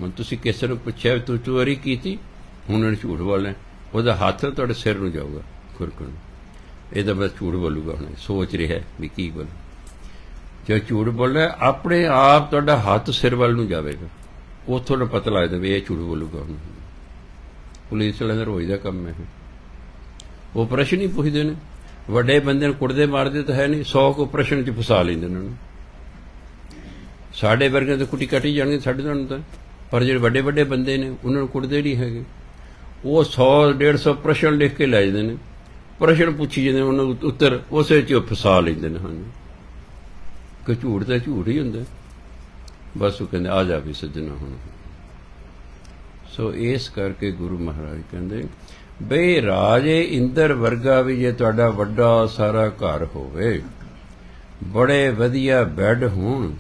ਮੈਂ ਤੁਸੀਂ ਕਿਸੇ ਨੂੰ ਪੁੱਛਿਆ ਤੂੰ ਚੋਰੀ ਕੀਤੀ, ਹੁਣ ਉਹਨੇ ਝੂਠ ਬੋਲਣਾ ਉਹਦਾ ਹੱਥ ਤੁਹਾਡੇ ਸਿਰ ਨੂੰ ਜਾਊਗਾ ਖੁਰਕਣ ਇਹ ਤਾਂ ਬਸ ਝੂਠ ਬੋਲੂਗਾ ਹੁਣ। ਸੋਚ ਰਿਹਾ ਵੀ ਕੀ ਬੋਲੂ। ਜੇ ਝੂਠ ਬੋਲਣਾ ਆਪਣੇ ਆਪ ਤੁਹਾਡਾ ਹੱਥ ਸਿਰ ਵੱਲ ਨੂੰ ਜਾਵੇਗਾ। ਉਥੋਂ ਨੂੰ ਪਤਾ ਲੱਗਦਾ ਵੀ ਇਹ ਝੂਠ ਬੋਲੂਗਾ ਹੁਣ। ਪੁਲਿਸ ਵਾਲਿਆਂ ਦਾ ਰੋਜ਼ ਦਾ ਕੰਮ ਹੈ ਉਹ ਪ੍ਰਸ਼ਨ ਹੀ ਪੁੱਛਦੇ ਨੇ। ਵੱਡੇ ਬੰਦੇ ਨੂੰ ਕੁੜਦੇ ਮਾਰਦੇ ਤਾਂ ਹੈ ਨਹੀਂ 100 ਕੋ ਪ੍ਰਸ਼ਨ ਚ ਫਸਾ ਲੈਂਦੇ ਉਹਨਾਂ। ਨੂੰ ਸਾਡੇ ਵਰਗੇ ਤਾਂ ਕੁੱਟੀ ਕੱਟੀ ਜਾਣਗੇ ਸਾਡੇ ਤੋਂ ਤਾਂ। ਪਰ ਜਿਹੜੇ ਵੱਡੇ ਵੱਡੇ ਬੰਦੇ ਨੇ, ਉਹਨਾਂ ਨੂੰ ਕੁੜਦੇ ਨਹੀਂ ਹੈਗੇ। ਉਹ 100 150 ਪ੍ਰਸ਼ਨ ਲਿਖ ਕੇ ਲੈ ਜਾਂਦੇ ਨੇ। ਪ੍ਰਸ਼ਨ ਪੁੱਛੀ ਜਾਂਦੇ ਨੇ, ਉਹਨਾਂ ਨੂੰ ਉੱਤਰ, ਉਸੇ ਚ ਫਸਾ ਲੈਂਦੇ ਨੇ ਹਾਂਜੀ ਕਿ ਝੂਠ ਤਾਂ ਝੂਠ ਹੀ ਹੁੰਦਾ। ਬਸ ਉਹ ਕਹਿੰਦੇ, ਆ ਜਾ ਵੀ ਸੱਜਣਾ ਹੁਣ। ਸੋ ਇਸ ਕਰਕੇ ਗੁਰੂ ਮਹਾਰਾਜ ਕਹਿੰਦੇ, ਬਈ ਰਾਜੇ ਇੰਦਰ ਵਰਗਾ ਵੀ ਜੇ ਤੁਹਾਡਾ ਵੱਡਾ ਸਾਰਾ ਘਰ ਹੋਵੇ, ਬੜੇ ਵਧੀਆ ਬੈੱਡ ਹੋਣ,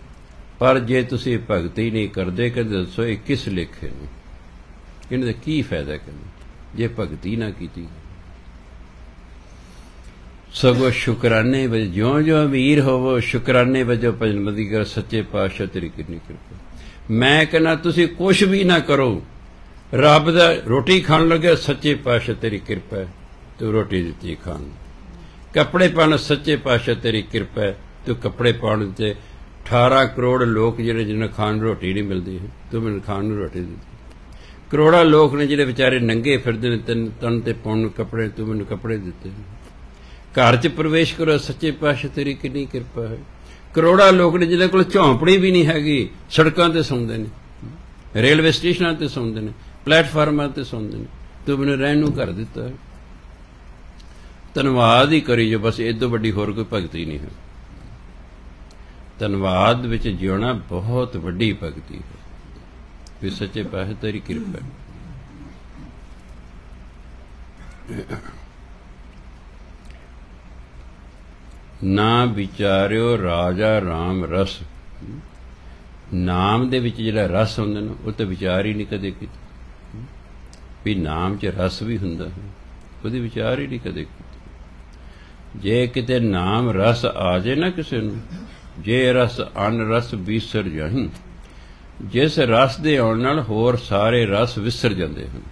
ਪਰ ਜੇ ਤੁਸੀਂ ਭਗਤੀ ਨਹੀਂ ਕਰਦੇ, ਕਹਿੰਦੇ ਦੱਸੋ ਇਹ ਕਿਸ ਲੇਖੇ ਨੂੰ? ਇਹਨਾਂ ਦਾ ਕੀ ਫਾਇਦਾ ਕਹਿੰਦੇ? ਜੇ ਭਗਤੀ ਨਾ ਕੀਤੀ। ਸਗੋ ਸ਼ੁਕਰਾਨੇ ਵਜ ਜਿਉਂ ਜਿਉਂ ਵੀਰ ਹੋਵੋ, ਸ਼ੁਕਰਾਨੇ ਵਜੋ ਭਜਨਮਦੀ ਕਰ ਸੱਚੇ ਪਾਤਸ਼ਾਹ ਤੇਰੀ ਕਿੰਨੀ ਕਿਰਪਾ। ਮੈਂ ਕਹਿੰਦਾ, ਤੁਸੀਂ ਕੁਝ ਵੀ ਨਾ ਕਰੋ। ਰੱਬ ਦਾ ਰੋਟੀ ਖਾਣ ਲੱਗੇ ਸੱਚੇ ਪਾਤਸ਼ਾਹ ਤੇਰੀ ਕਿਰਪਾ ਹੈ। ਤੂੰ ਰੋਟੀ ਦਿੱਤੀ ਖਾਣ ਕੱਪੜੇ ਪਾਣ ਸੱਚੇ ਪਾਤਸ਼ਾਹ ਤੇਰੀ ਕਿਰਪਾ ਤੂੰ ਕੱਪੜੇ ਪਾਣ ਤੇ 18 ਕਰੋੜ ਲੋਕ ਜਿਹੜੇ ਜਿਹਨਾਂ ਖਾਣ ਰੋਟੀ ਨਹੀਂ ਮਿਲਦੀ ਤੂੰ ਮੈਨੂੰ ਖਾਣ ਨੂੰ ਰੋਟੀ ਦਿੱਤੀ ਕਰੋੜਾਂ ਲੋਕ ਨੇ ਜਿਹੜੇ ਵਿਚਾਰੇ ਨੰਗੇ ਫਿਰਦੇ ਨੇ, ਤਨ ਤਨ ਤੇ ਪਾਉਣ ਨੂੰ ਕੱਪੜੇ, ਤੂੰ ਮੈਨੂੰ ਕੱਪੜੇ ਦਿੱਤੇ ਘਰ 'ਚ ਪ੍ਰਵੇਸ਼ ਕਰੋ, ਸੱਚੇ ਪਾਤਸ਼ਾਹ ਤੇਰੀ ਕਿੰਨੀ ਕਿਰਪਾ ਹੈ। ਕਰੋੜਾਂ ਲੋਕ ਨੇ ਜਿਹਦੇ ਕੋਲ ਝੌਂਪੜੀ ਵੀ ਨਹੀਂ ਹੈਗੀ, ਸੜਕਾਂ ਤੇ ਸੌਂਦੇ ਨੇ, ਰੇਲਵੇ ਸਟੇਸ਼ਨਾਂ ਤੇ ਸੌਂਦੇ ਨੇ, ਪਲੇਟਫਾਰਮਾਂ ਤੇ ਸੌਂਦੇ ਨੇ। ਤੂੰ ਮੈਨੂੰ ਰਹਿਣ ਨੂੰ ਕਰ ਦਿੱਤਾ ਧੰਨਵਾਦ ਹੀ ਕਰੀ ਜੋ ਬਸ ਇਦੋਂ ਵੱਡੀ ਹੋਰ ਕੋਈ ਭਗਤੀ ਨਹੀਂ ਹੈ। ਧੰਨਵਾਦ ਵਿੱਚ ਜਿਉਣਾ ਬਹੁਤ ਵੱਡੀ ਭਗਤੀ ਹੈ। ਵੀ ਸੱਚੇ ਪਾਤਸ਼ਾਹ ਤੇਰੀ ਕਿਰਪਾ ਨਾ ਵਿਚਾਰਿਓ ਰਾਜਾ RAM ਰਸ। ਨਾਮ ਦੇ ਵਿੱਚ ਜਿਹੜਾ ਰਸ ਹੁੰਦਾ ਨਾ, ਉਹ ਤਾਂ ਵਿਚਾਰ ਹੀ ਨਹੀਂ ਕਦੇ ਕੀਤਾ। ਵੀ ਨਾਮ 'ਚ ਰਸ ਵੀ ਹੁੰਦਾ ਹੈ, ਉਹਦੀ ਵਿਚਾਰ ਹੀ ਨਹੀਂ ਕਦੇ ਕੀਤਾ। ਜੇ ਕਿਤੇ ਨਾਮ ਰਸ ਆ ਜੇ ਨਾ ਕਿਸੇ ਨੂੰ, ਜੇ ਰਸ ਅਨ ਰਸ ਵਿਸਰ ਜਾਹੀਂ, ਜਿਸ ਰਸ ਦੇ ਆਉਣ ਨਾਲ ਹੋਰ ਸਾਰੇ ਰਸ ਵਿਸਰ ਜਾਂਦੇ ਹਨ।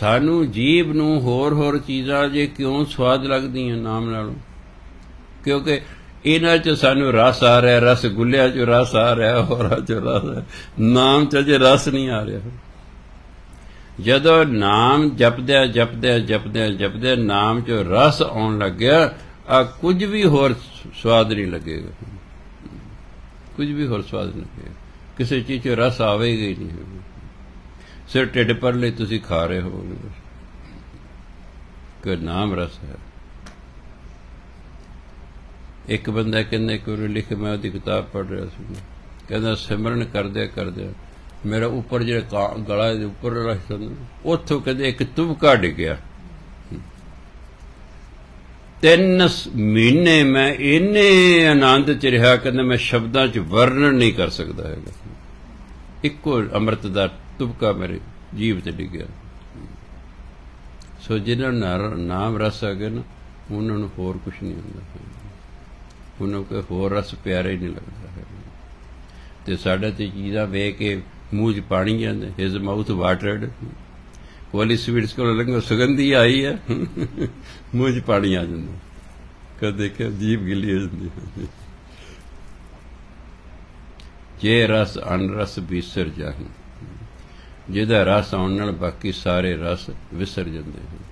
ਸਾਨੂੰ ਜੀਵ ਨੂੰ ਹੋਰ ਹੋਰ ਚੀਜ਼ਾਂ ਜੇ ਕਿਉਂ ਸਵਾਦ ਲੱਗਦੀਆਂ ਨਾਮ ਨਾਲੋਂ? ਕਿਉਂਕਿ ਇਹਨਾਂ 'ਚ ਸਾਨੂੰ ਰਸ ਆ ਰਿਹਾ, ਰਸ ਗੁੱਲਿਆਂ 'ਚ ਰਸ ਆ ਰਿਹਾ, ਹੋਰਾਂ 'ਚ ਰਸ ਨਾਮ 'ਚ ਜੇ ਰਸ ਨਹੀਂ ਆ ਰਿਹਾ। ਜਦੋਂ ਨਾਮ ਜਪਦਿਆਂ ਜਪਦਿਆਂ ਜਪਦਿਆਂ ਜਪਦਿਆਂ ਨਾਮ 'ਚ ਰਸ ਆਉਣ ਲੱਗਿਆ, ਆ ਕੁਝ ਵੀ ਹੋਰ ਸਵਾਦ ਨਹੀਂ ਲੱਗੇਗਾ। ਕੁਝ ਵੀ ਹੋਰ ਸਵਾਦ ਨਹੀਂ ਲੱਗੇਗਾ। ਕਿਸੇ ਚੀਜ਼ 'ਚ ਰਸ ਆਵੇਗਾ ਹੀ ਨਹੀਂ। ਸਿਰ ਢਿੱਡ ਪਰ ਲਈ ਤੁਸੀਂ ਖਾ ਰਹੇ ਹੋ। ਕਿ ਨਾਮ ਰਸ ਹੈ। ਇੱਕ ਬੰਦਾ ਕਹਿੰਦਾ, ਇੱਕ ਵਾਰ ਲਿਖ ਮੈਂ ਉਹਦੀ ਕਿਤਾਬ ਪੜ੍ਹ ਰਿਹਾ ਸੀ। ਕਹਿੰਦਾ, ਸਿਮਰਨ ਕਰਦੇ ਕਰਦੇ ਮੇਰਾ ਉੱਪਰ ਜਿਹੜਾ ਗਲਾ ਦੇ ਉੱਪਰ ਰਸ ਉੱਥੋਂ ਕਹਿੰਦੇ, ਇੱਕ ਤੁਬਕਾ ਡਿੱਗਿਆ ਤਿੰਨ ਮਹੀਨੇ ਮੈਂ ਇੰਨੇ ਆਨੰਦ ਚ ਰਿਹਾ, ਕਹਿੰਦਾ ਮੈਂ ਸ਼ਬਦਾਂ ਚ ਵਰਣਨ ਨਹੀਂ ਕਰ ਸਕਦਾ ਹੈਗਾ। ਇੱਕੋ ਅੰਮ੍ਰਿਤ ਦਾ ਤੁਬਕਾ ਮੇਰੇ ਜੀਵ ਤੇ ਡਿੱਗਿਆ। ਸੋ ਜਿਹਨਾਂ ਨੂੰ ਨਾਮ ਰਸ ਆ ਗਿਆ ਨਾ, ਉਹਨਾਂ ਨੂੰ ਹੋਰ ਕੁਝ ਨਹੀਂ ਹੁੰਦਾ। ਉਹਨਾਂ ਨੂੰ ਕੋਈ ਹੋਰ ਰਸ ਪਿਆਰਾ ਹੀ ਨਹੀਂ ਲੱਗਦਾ ਹੈ ਤੇ ਸਾਡੇ ਤੇ ਚੀਜ਼ਾਂ ਵੇਖ ਕੇ ਮੂੰਹ 'ਚ ਪਾਣੀ ਜਾਂਦਾ। ਹਿਸ ਮਾਊਥ ਵਾਟਰਡ ਕੋਲੀ ਸਵੀਟਸ ਕੋਲ ਲੰਘੋ, ਸੁਗੰਧੀ ਆਈ ਹੈ। ਮੂੰਹ 'ਚ ਪਾਣੀ ਆ ਜਾਂਦਾ। ਕਦੇ ਕਿ ਜੀਭ ਗਿੱਲੀ ਹੋ ਜਾਂਦੀ ਜੇ ਰਸ ਅਨ ਰਸ ਵਿਸਰ ਜਾਹੀ, ਜਿਹਦਾ ਰਸ ਆਉਣ ਨਾਲ ਬਾਕੀ ਸਾਰੇ ਰਸ ਵਿਸਰ ਜਾਂਦੇ ਹਨ।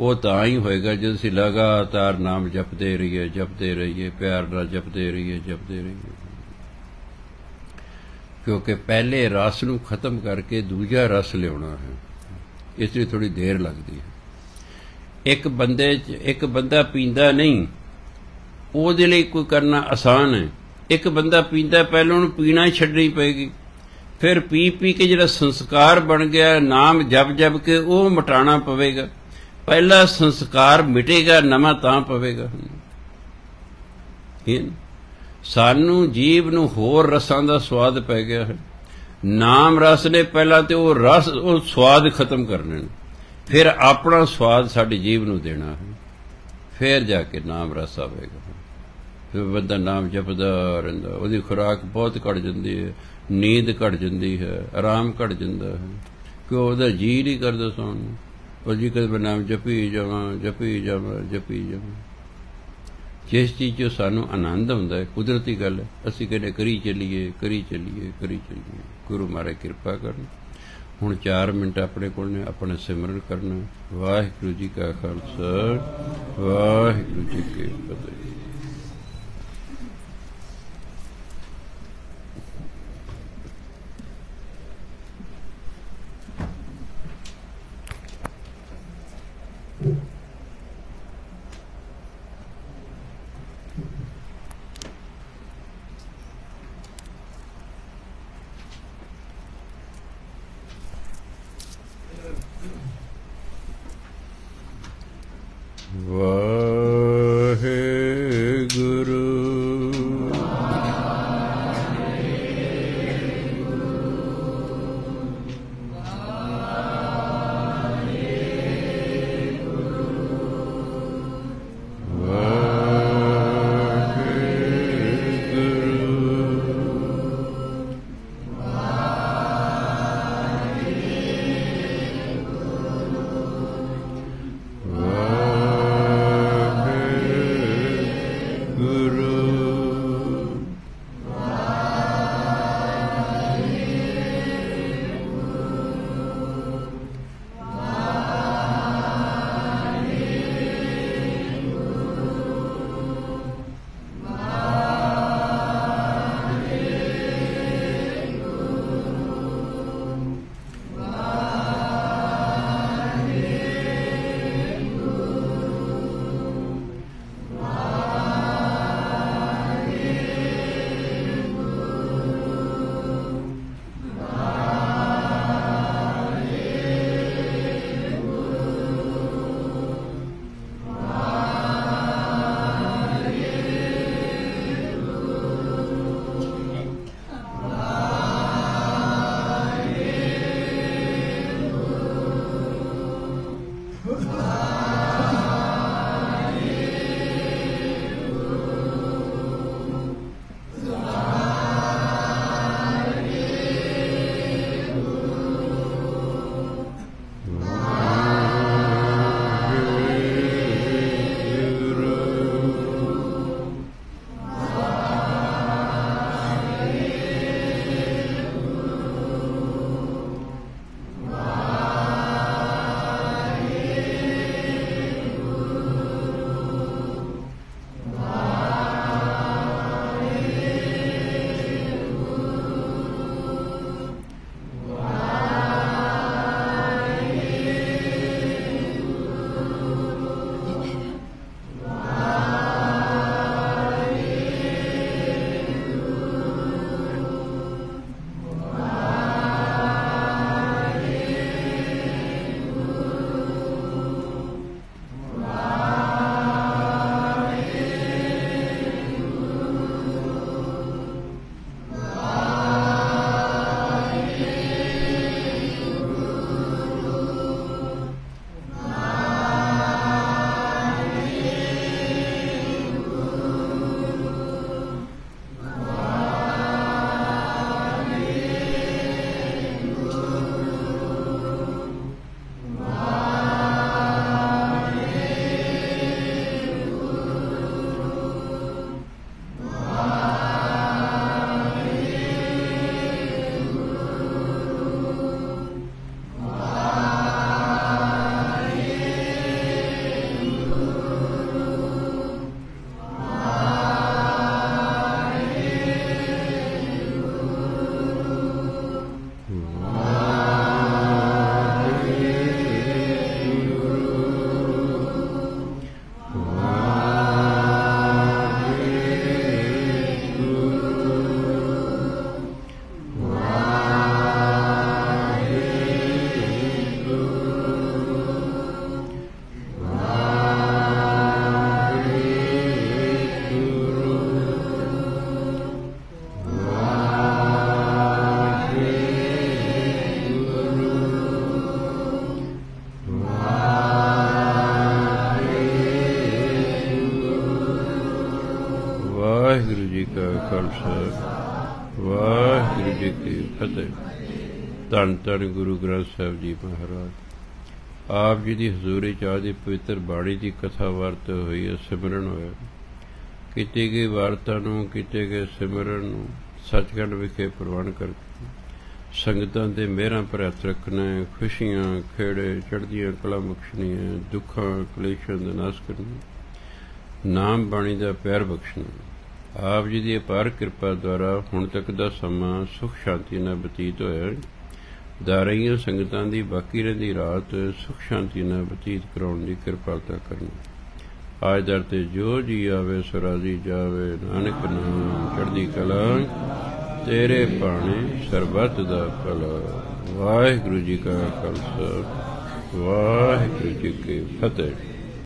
ਉਹ ਤਾਂ ਹੀ ਹੋਏਗਾ ਜੇ ਅਸੀਂ ਲਗਾਤਾਰ ਨਾਮ ਜਪਦੇ ਰਹੀਏ ਜਪਦੇ ਰਹੀਏ, ਪਿਆਰ ਨਾਲ ਜਪਦੇ ਰਹੀਏ ਜਪਦੇ ਰਹੀਏ। ਕਿਉਂਕਿ ਪਹਿਲੇ ਰਸ ਨੂੰ ਖਤਮ ਕਰਕੇ ਦੂਜਾ ਰਸ ਲਿਆਉਣਾ ਹੈ, ਇਸ ਲਈ ਥੋੜੀ ਦੇਰ ਲੱਗਦੀ ਹੈ। ਇੱਕ ਬੰਦੇ ਇੱਕ ਬੰਦਾ ਪੀਂਦਾ ਨਹੀਂ, ਉਹਦੇ ਲਈ ਕੋਈ ਕਰਨਾ ਆਸਾਨ ਹੈ। ਇੱਕ ਬੰਦਾ ਪੀਂਦਾ, ਪਹਿਲਾਂ ਉਹਨੂੰ ਪੀਣਾ ਹੀ ਛੱਡਣੀ ਪਏਗੀ। ਫਿਰ ਪੀ ਪੀ ਕੇ ਜਿਹੜਾ ਸੰਸਕਾਰ ਬਣ ਗਿਆ, ਨਾਮ ਜਪ ਜਪ ਕੇ ਉਹ ਮਟਾਣਾ ਪਵੇਗਾ। ਪਹਿਲਾ ਸੰਸਕਾਰ ਮਿਟੇਗਾ, ਨਵਾਂ ਤਾਂ ਪਵੇਗਾ। ਇਹ ਸਾਨੂੰ ਜੀਵ ਨੂੰ ਹੋਰ ਰਸਾਂ ਦਾ ਸਵਾਦ ਪੈ ਗਿਆ ਹੈ। ਨਾਮ ਰਸ ਨੇ ਪਹਿਲਾਂ ਤੇ ਉਹ ਰਸ, ਉਹ ਸਵਾਦ ਖਤਮ ਕਰਨੇ ਨੇ ਫਿਰ ਆਪਣਾ ਸਵਾਦ ਸਾਡੇ ਜੀਵ ਨੂੰ ਦੇਣਾ ਹੈ। ਫਿਰ ਜਾ ਕੇ ਨਾਮ ਰਸ ਆਵੇਗਾ। ਫਿਰ ਬੰਦਾ ਨਾਮ ਜਪਦਾ ਰਹਿੰਦਾ। ਉਹਦੀ ਖੁਰਾਕ ਬਹੁਤ ਘਟ ਜਾਂਦੀ ਹੈ, ਨੀਂਦ ਘਟ ਜਾਂਦੀ ਹੈ, ਆਰਾਮ ਘਟ ਜਾਂਦਾ ਹੈ। ਕਿ ਉਹਦਾ ਜੀ ਨਹੀਂ ਕਰਦਾ ਸੌਣ ਨੂੰ। ਉਹ ਜੀ ਕਦੇ ਮੈਂ ਨਾਮ ਜਪੀ ਜਾਵਾਂ ਜਪੀ ਜਾਵਾਂ ਜਪੀ ਜਾਵਾਂ। ਜਿਸ ਚੀਜ਼ 'ਚ ਸਾਨੂੰ ਆਨੰਦ ਆਉਂਦਾ ਹੈ, ਕੁਦਰਤੀ ਗੱਲ ਅਸੀਂ ਕਹਿੰਦੇ ਕਰੀ ਚੱਲੀਏ ਕਰੀ ਚੱਲੀਏ ਕਰੀ ਚੱਲੀਏ। ਗੁਰੂ ਮਹਾਰਾਜ ਕਿਰਪਾ ਕਰਨ। ਹੁਣ 4 ਮਿੰਟ ਆਪਣੇ ਕੋਲ ਨੇ, ਆਪਣਾ ਸਿਮਰਨ ਕਰਨਾ। ਵਾਹਿਗੁਰੂ ਜੀ ਕਾ ਖਾਲਸਾ, ਵਾਹਿਗੁਰੂ ਜੀ ਕੀ ਫਤਿਹ। ਧੰਨ ਗੁਰੂ ਗ੍ਰੰਥ ਸਾਹਿਬ ਜੀ ਮਹਾਰਾਜ, ਆਪ ਜੀ ਦੀ ਹਜ਼ੂਰੀ ਚ ਆਦੀ ਪਵਿੱਤਰ ਬਾਣੀ ਦੀ ਕਥਾ ਵਾਰਤਾ ਹੋਈ ਹੈ, ਸਿਮਰਨ ਹੋਇਆ। ਕੀਤੀ ਗਈ ਵਾਰਤਾ ਨੂੰ, ਕੀਤੇ ਗਏ ਸਿਮਰਨ ਨੂੰ ਸੱਚਖੰਡ ਵਿਖੇ ਪ੍ਰਵਾਨ ਕਰਕੇ ਸੰਗਤਾਂ ਦੇ ਮਿਹਰਾਂ ਪਰ ਰੱਖਣਾ ਖੁਸ਼ੀਆਂ, ਖੇੜੇ, ਚੜ੍ਹਦੀਆਂ ਕਲਾ ਬਖਸ਼ਣੀਆਂ ਦੁੱਖਾਂ, ਕਲੇਸ਼ਾਂ ਦਾ ਨਾਸ਼ ਕਰਨਾ ਨਾਮ ਬਾਣੀ ਦਾ ਪਿਆਰ ਬਖਸ਼ਣਾ ਆਪ ਜੀ ਦੀ ਅਪਾਰ ਕਿਰਪਾ ਦੁਆਰਾ ਹੁਣ ਤੱਕ ਦਾ ਸਮਾਂ ਸੁਖ ਸ਼ਾਂਤੀ ਨਾਲ ਬਤੀਤ ਹੋਇਆ ਦਾਰਈਆਂ ਸੰਗਤਾਂ ਦੀ ਬਾਕੀ ਰਹਿੰਦੀ ਰਾਤ ਸੁਖ ਸ਼ਾਂਤੀ ਨਾਲ ਬਤੀਤ ਕਰਾਉਣ ਦੀ ਕਿਰਪਾਲਤਾ ਕਰਨੀ। ਆਜ ਦਰ ਤੇ ਜੋ ਜੀ ਆਵੇ, ਸਰਾਜੀ ਜਾਵੇ, ਨਾਨਕ ਨਾਮ ਚੜ੍ਹਦੀ ਕਲਾ, ਤੇਰੇ ਬਾਣੇ ਸਰਬੱਤ ਦਾ ਭਲਾ। ਵਾਹਿਗੁਰੂ ਜੀ ਕਾ ਖਾਲਸਾ, ਵਾਹਿਗੁਰੂ ਜੀ ਕੀ ਫਤਿਹ।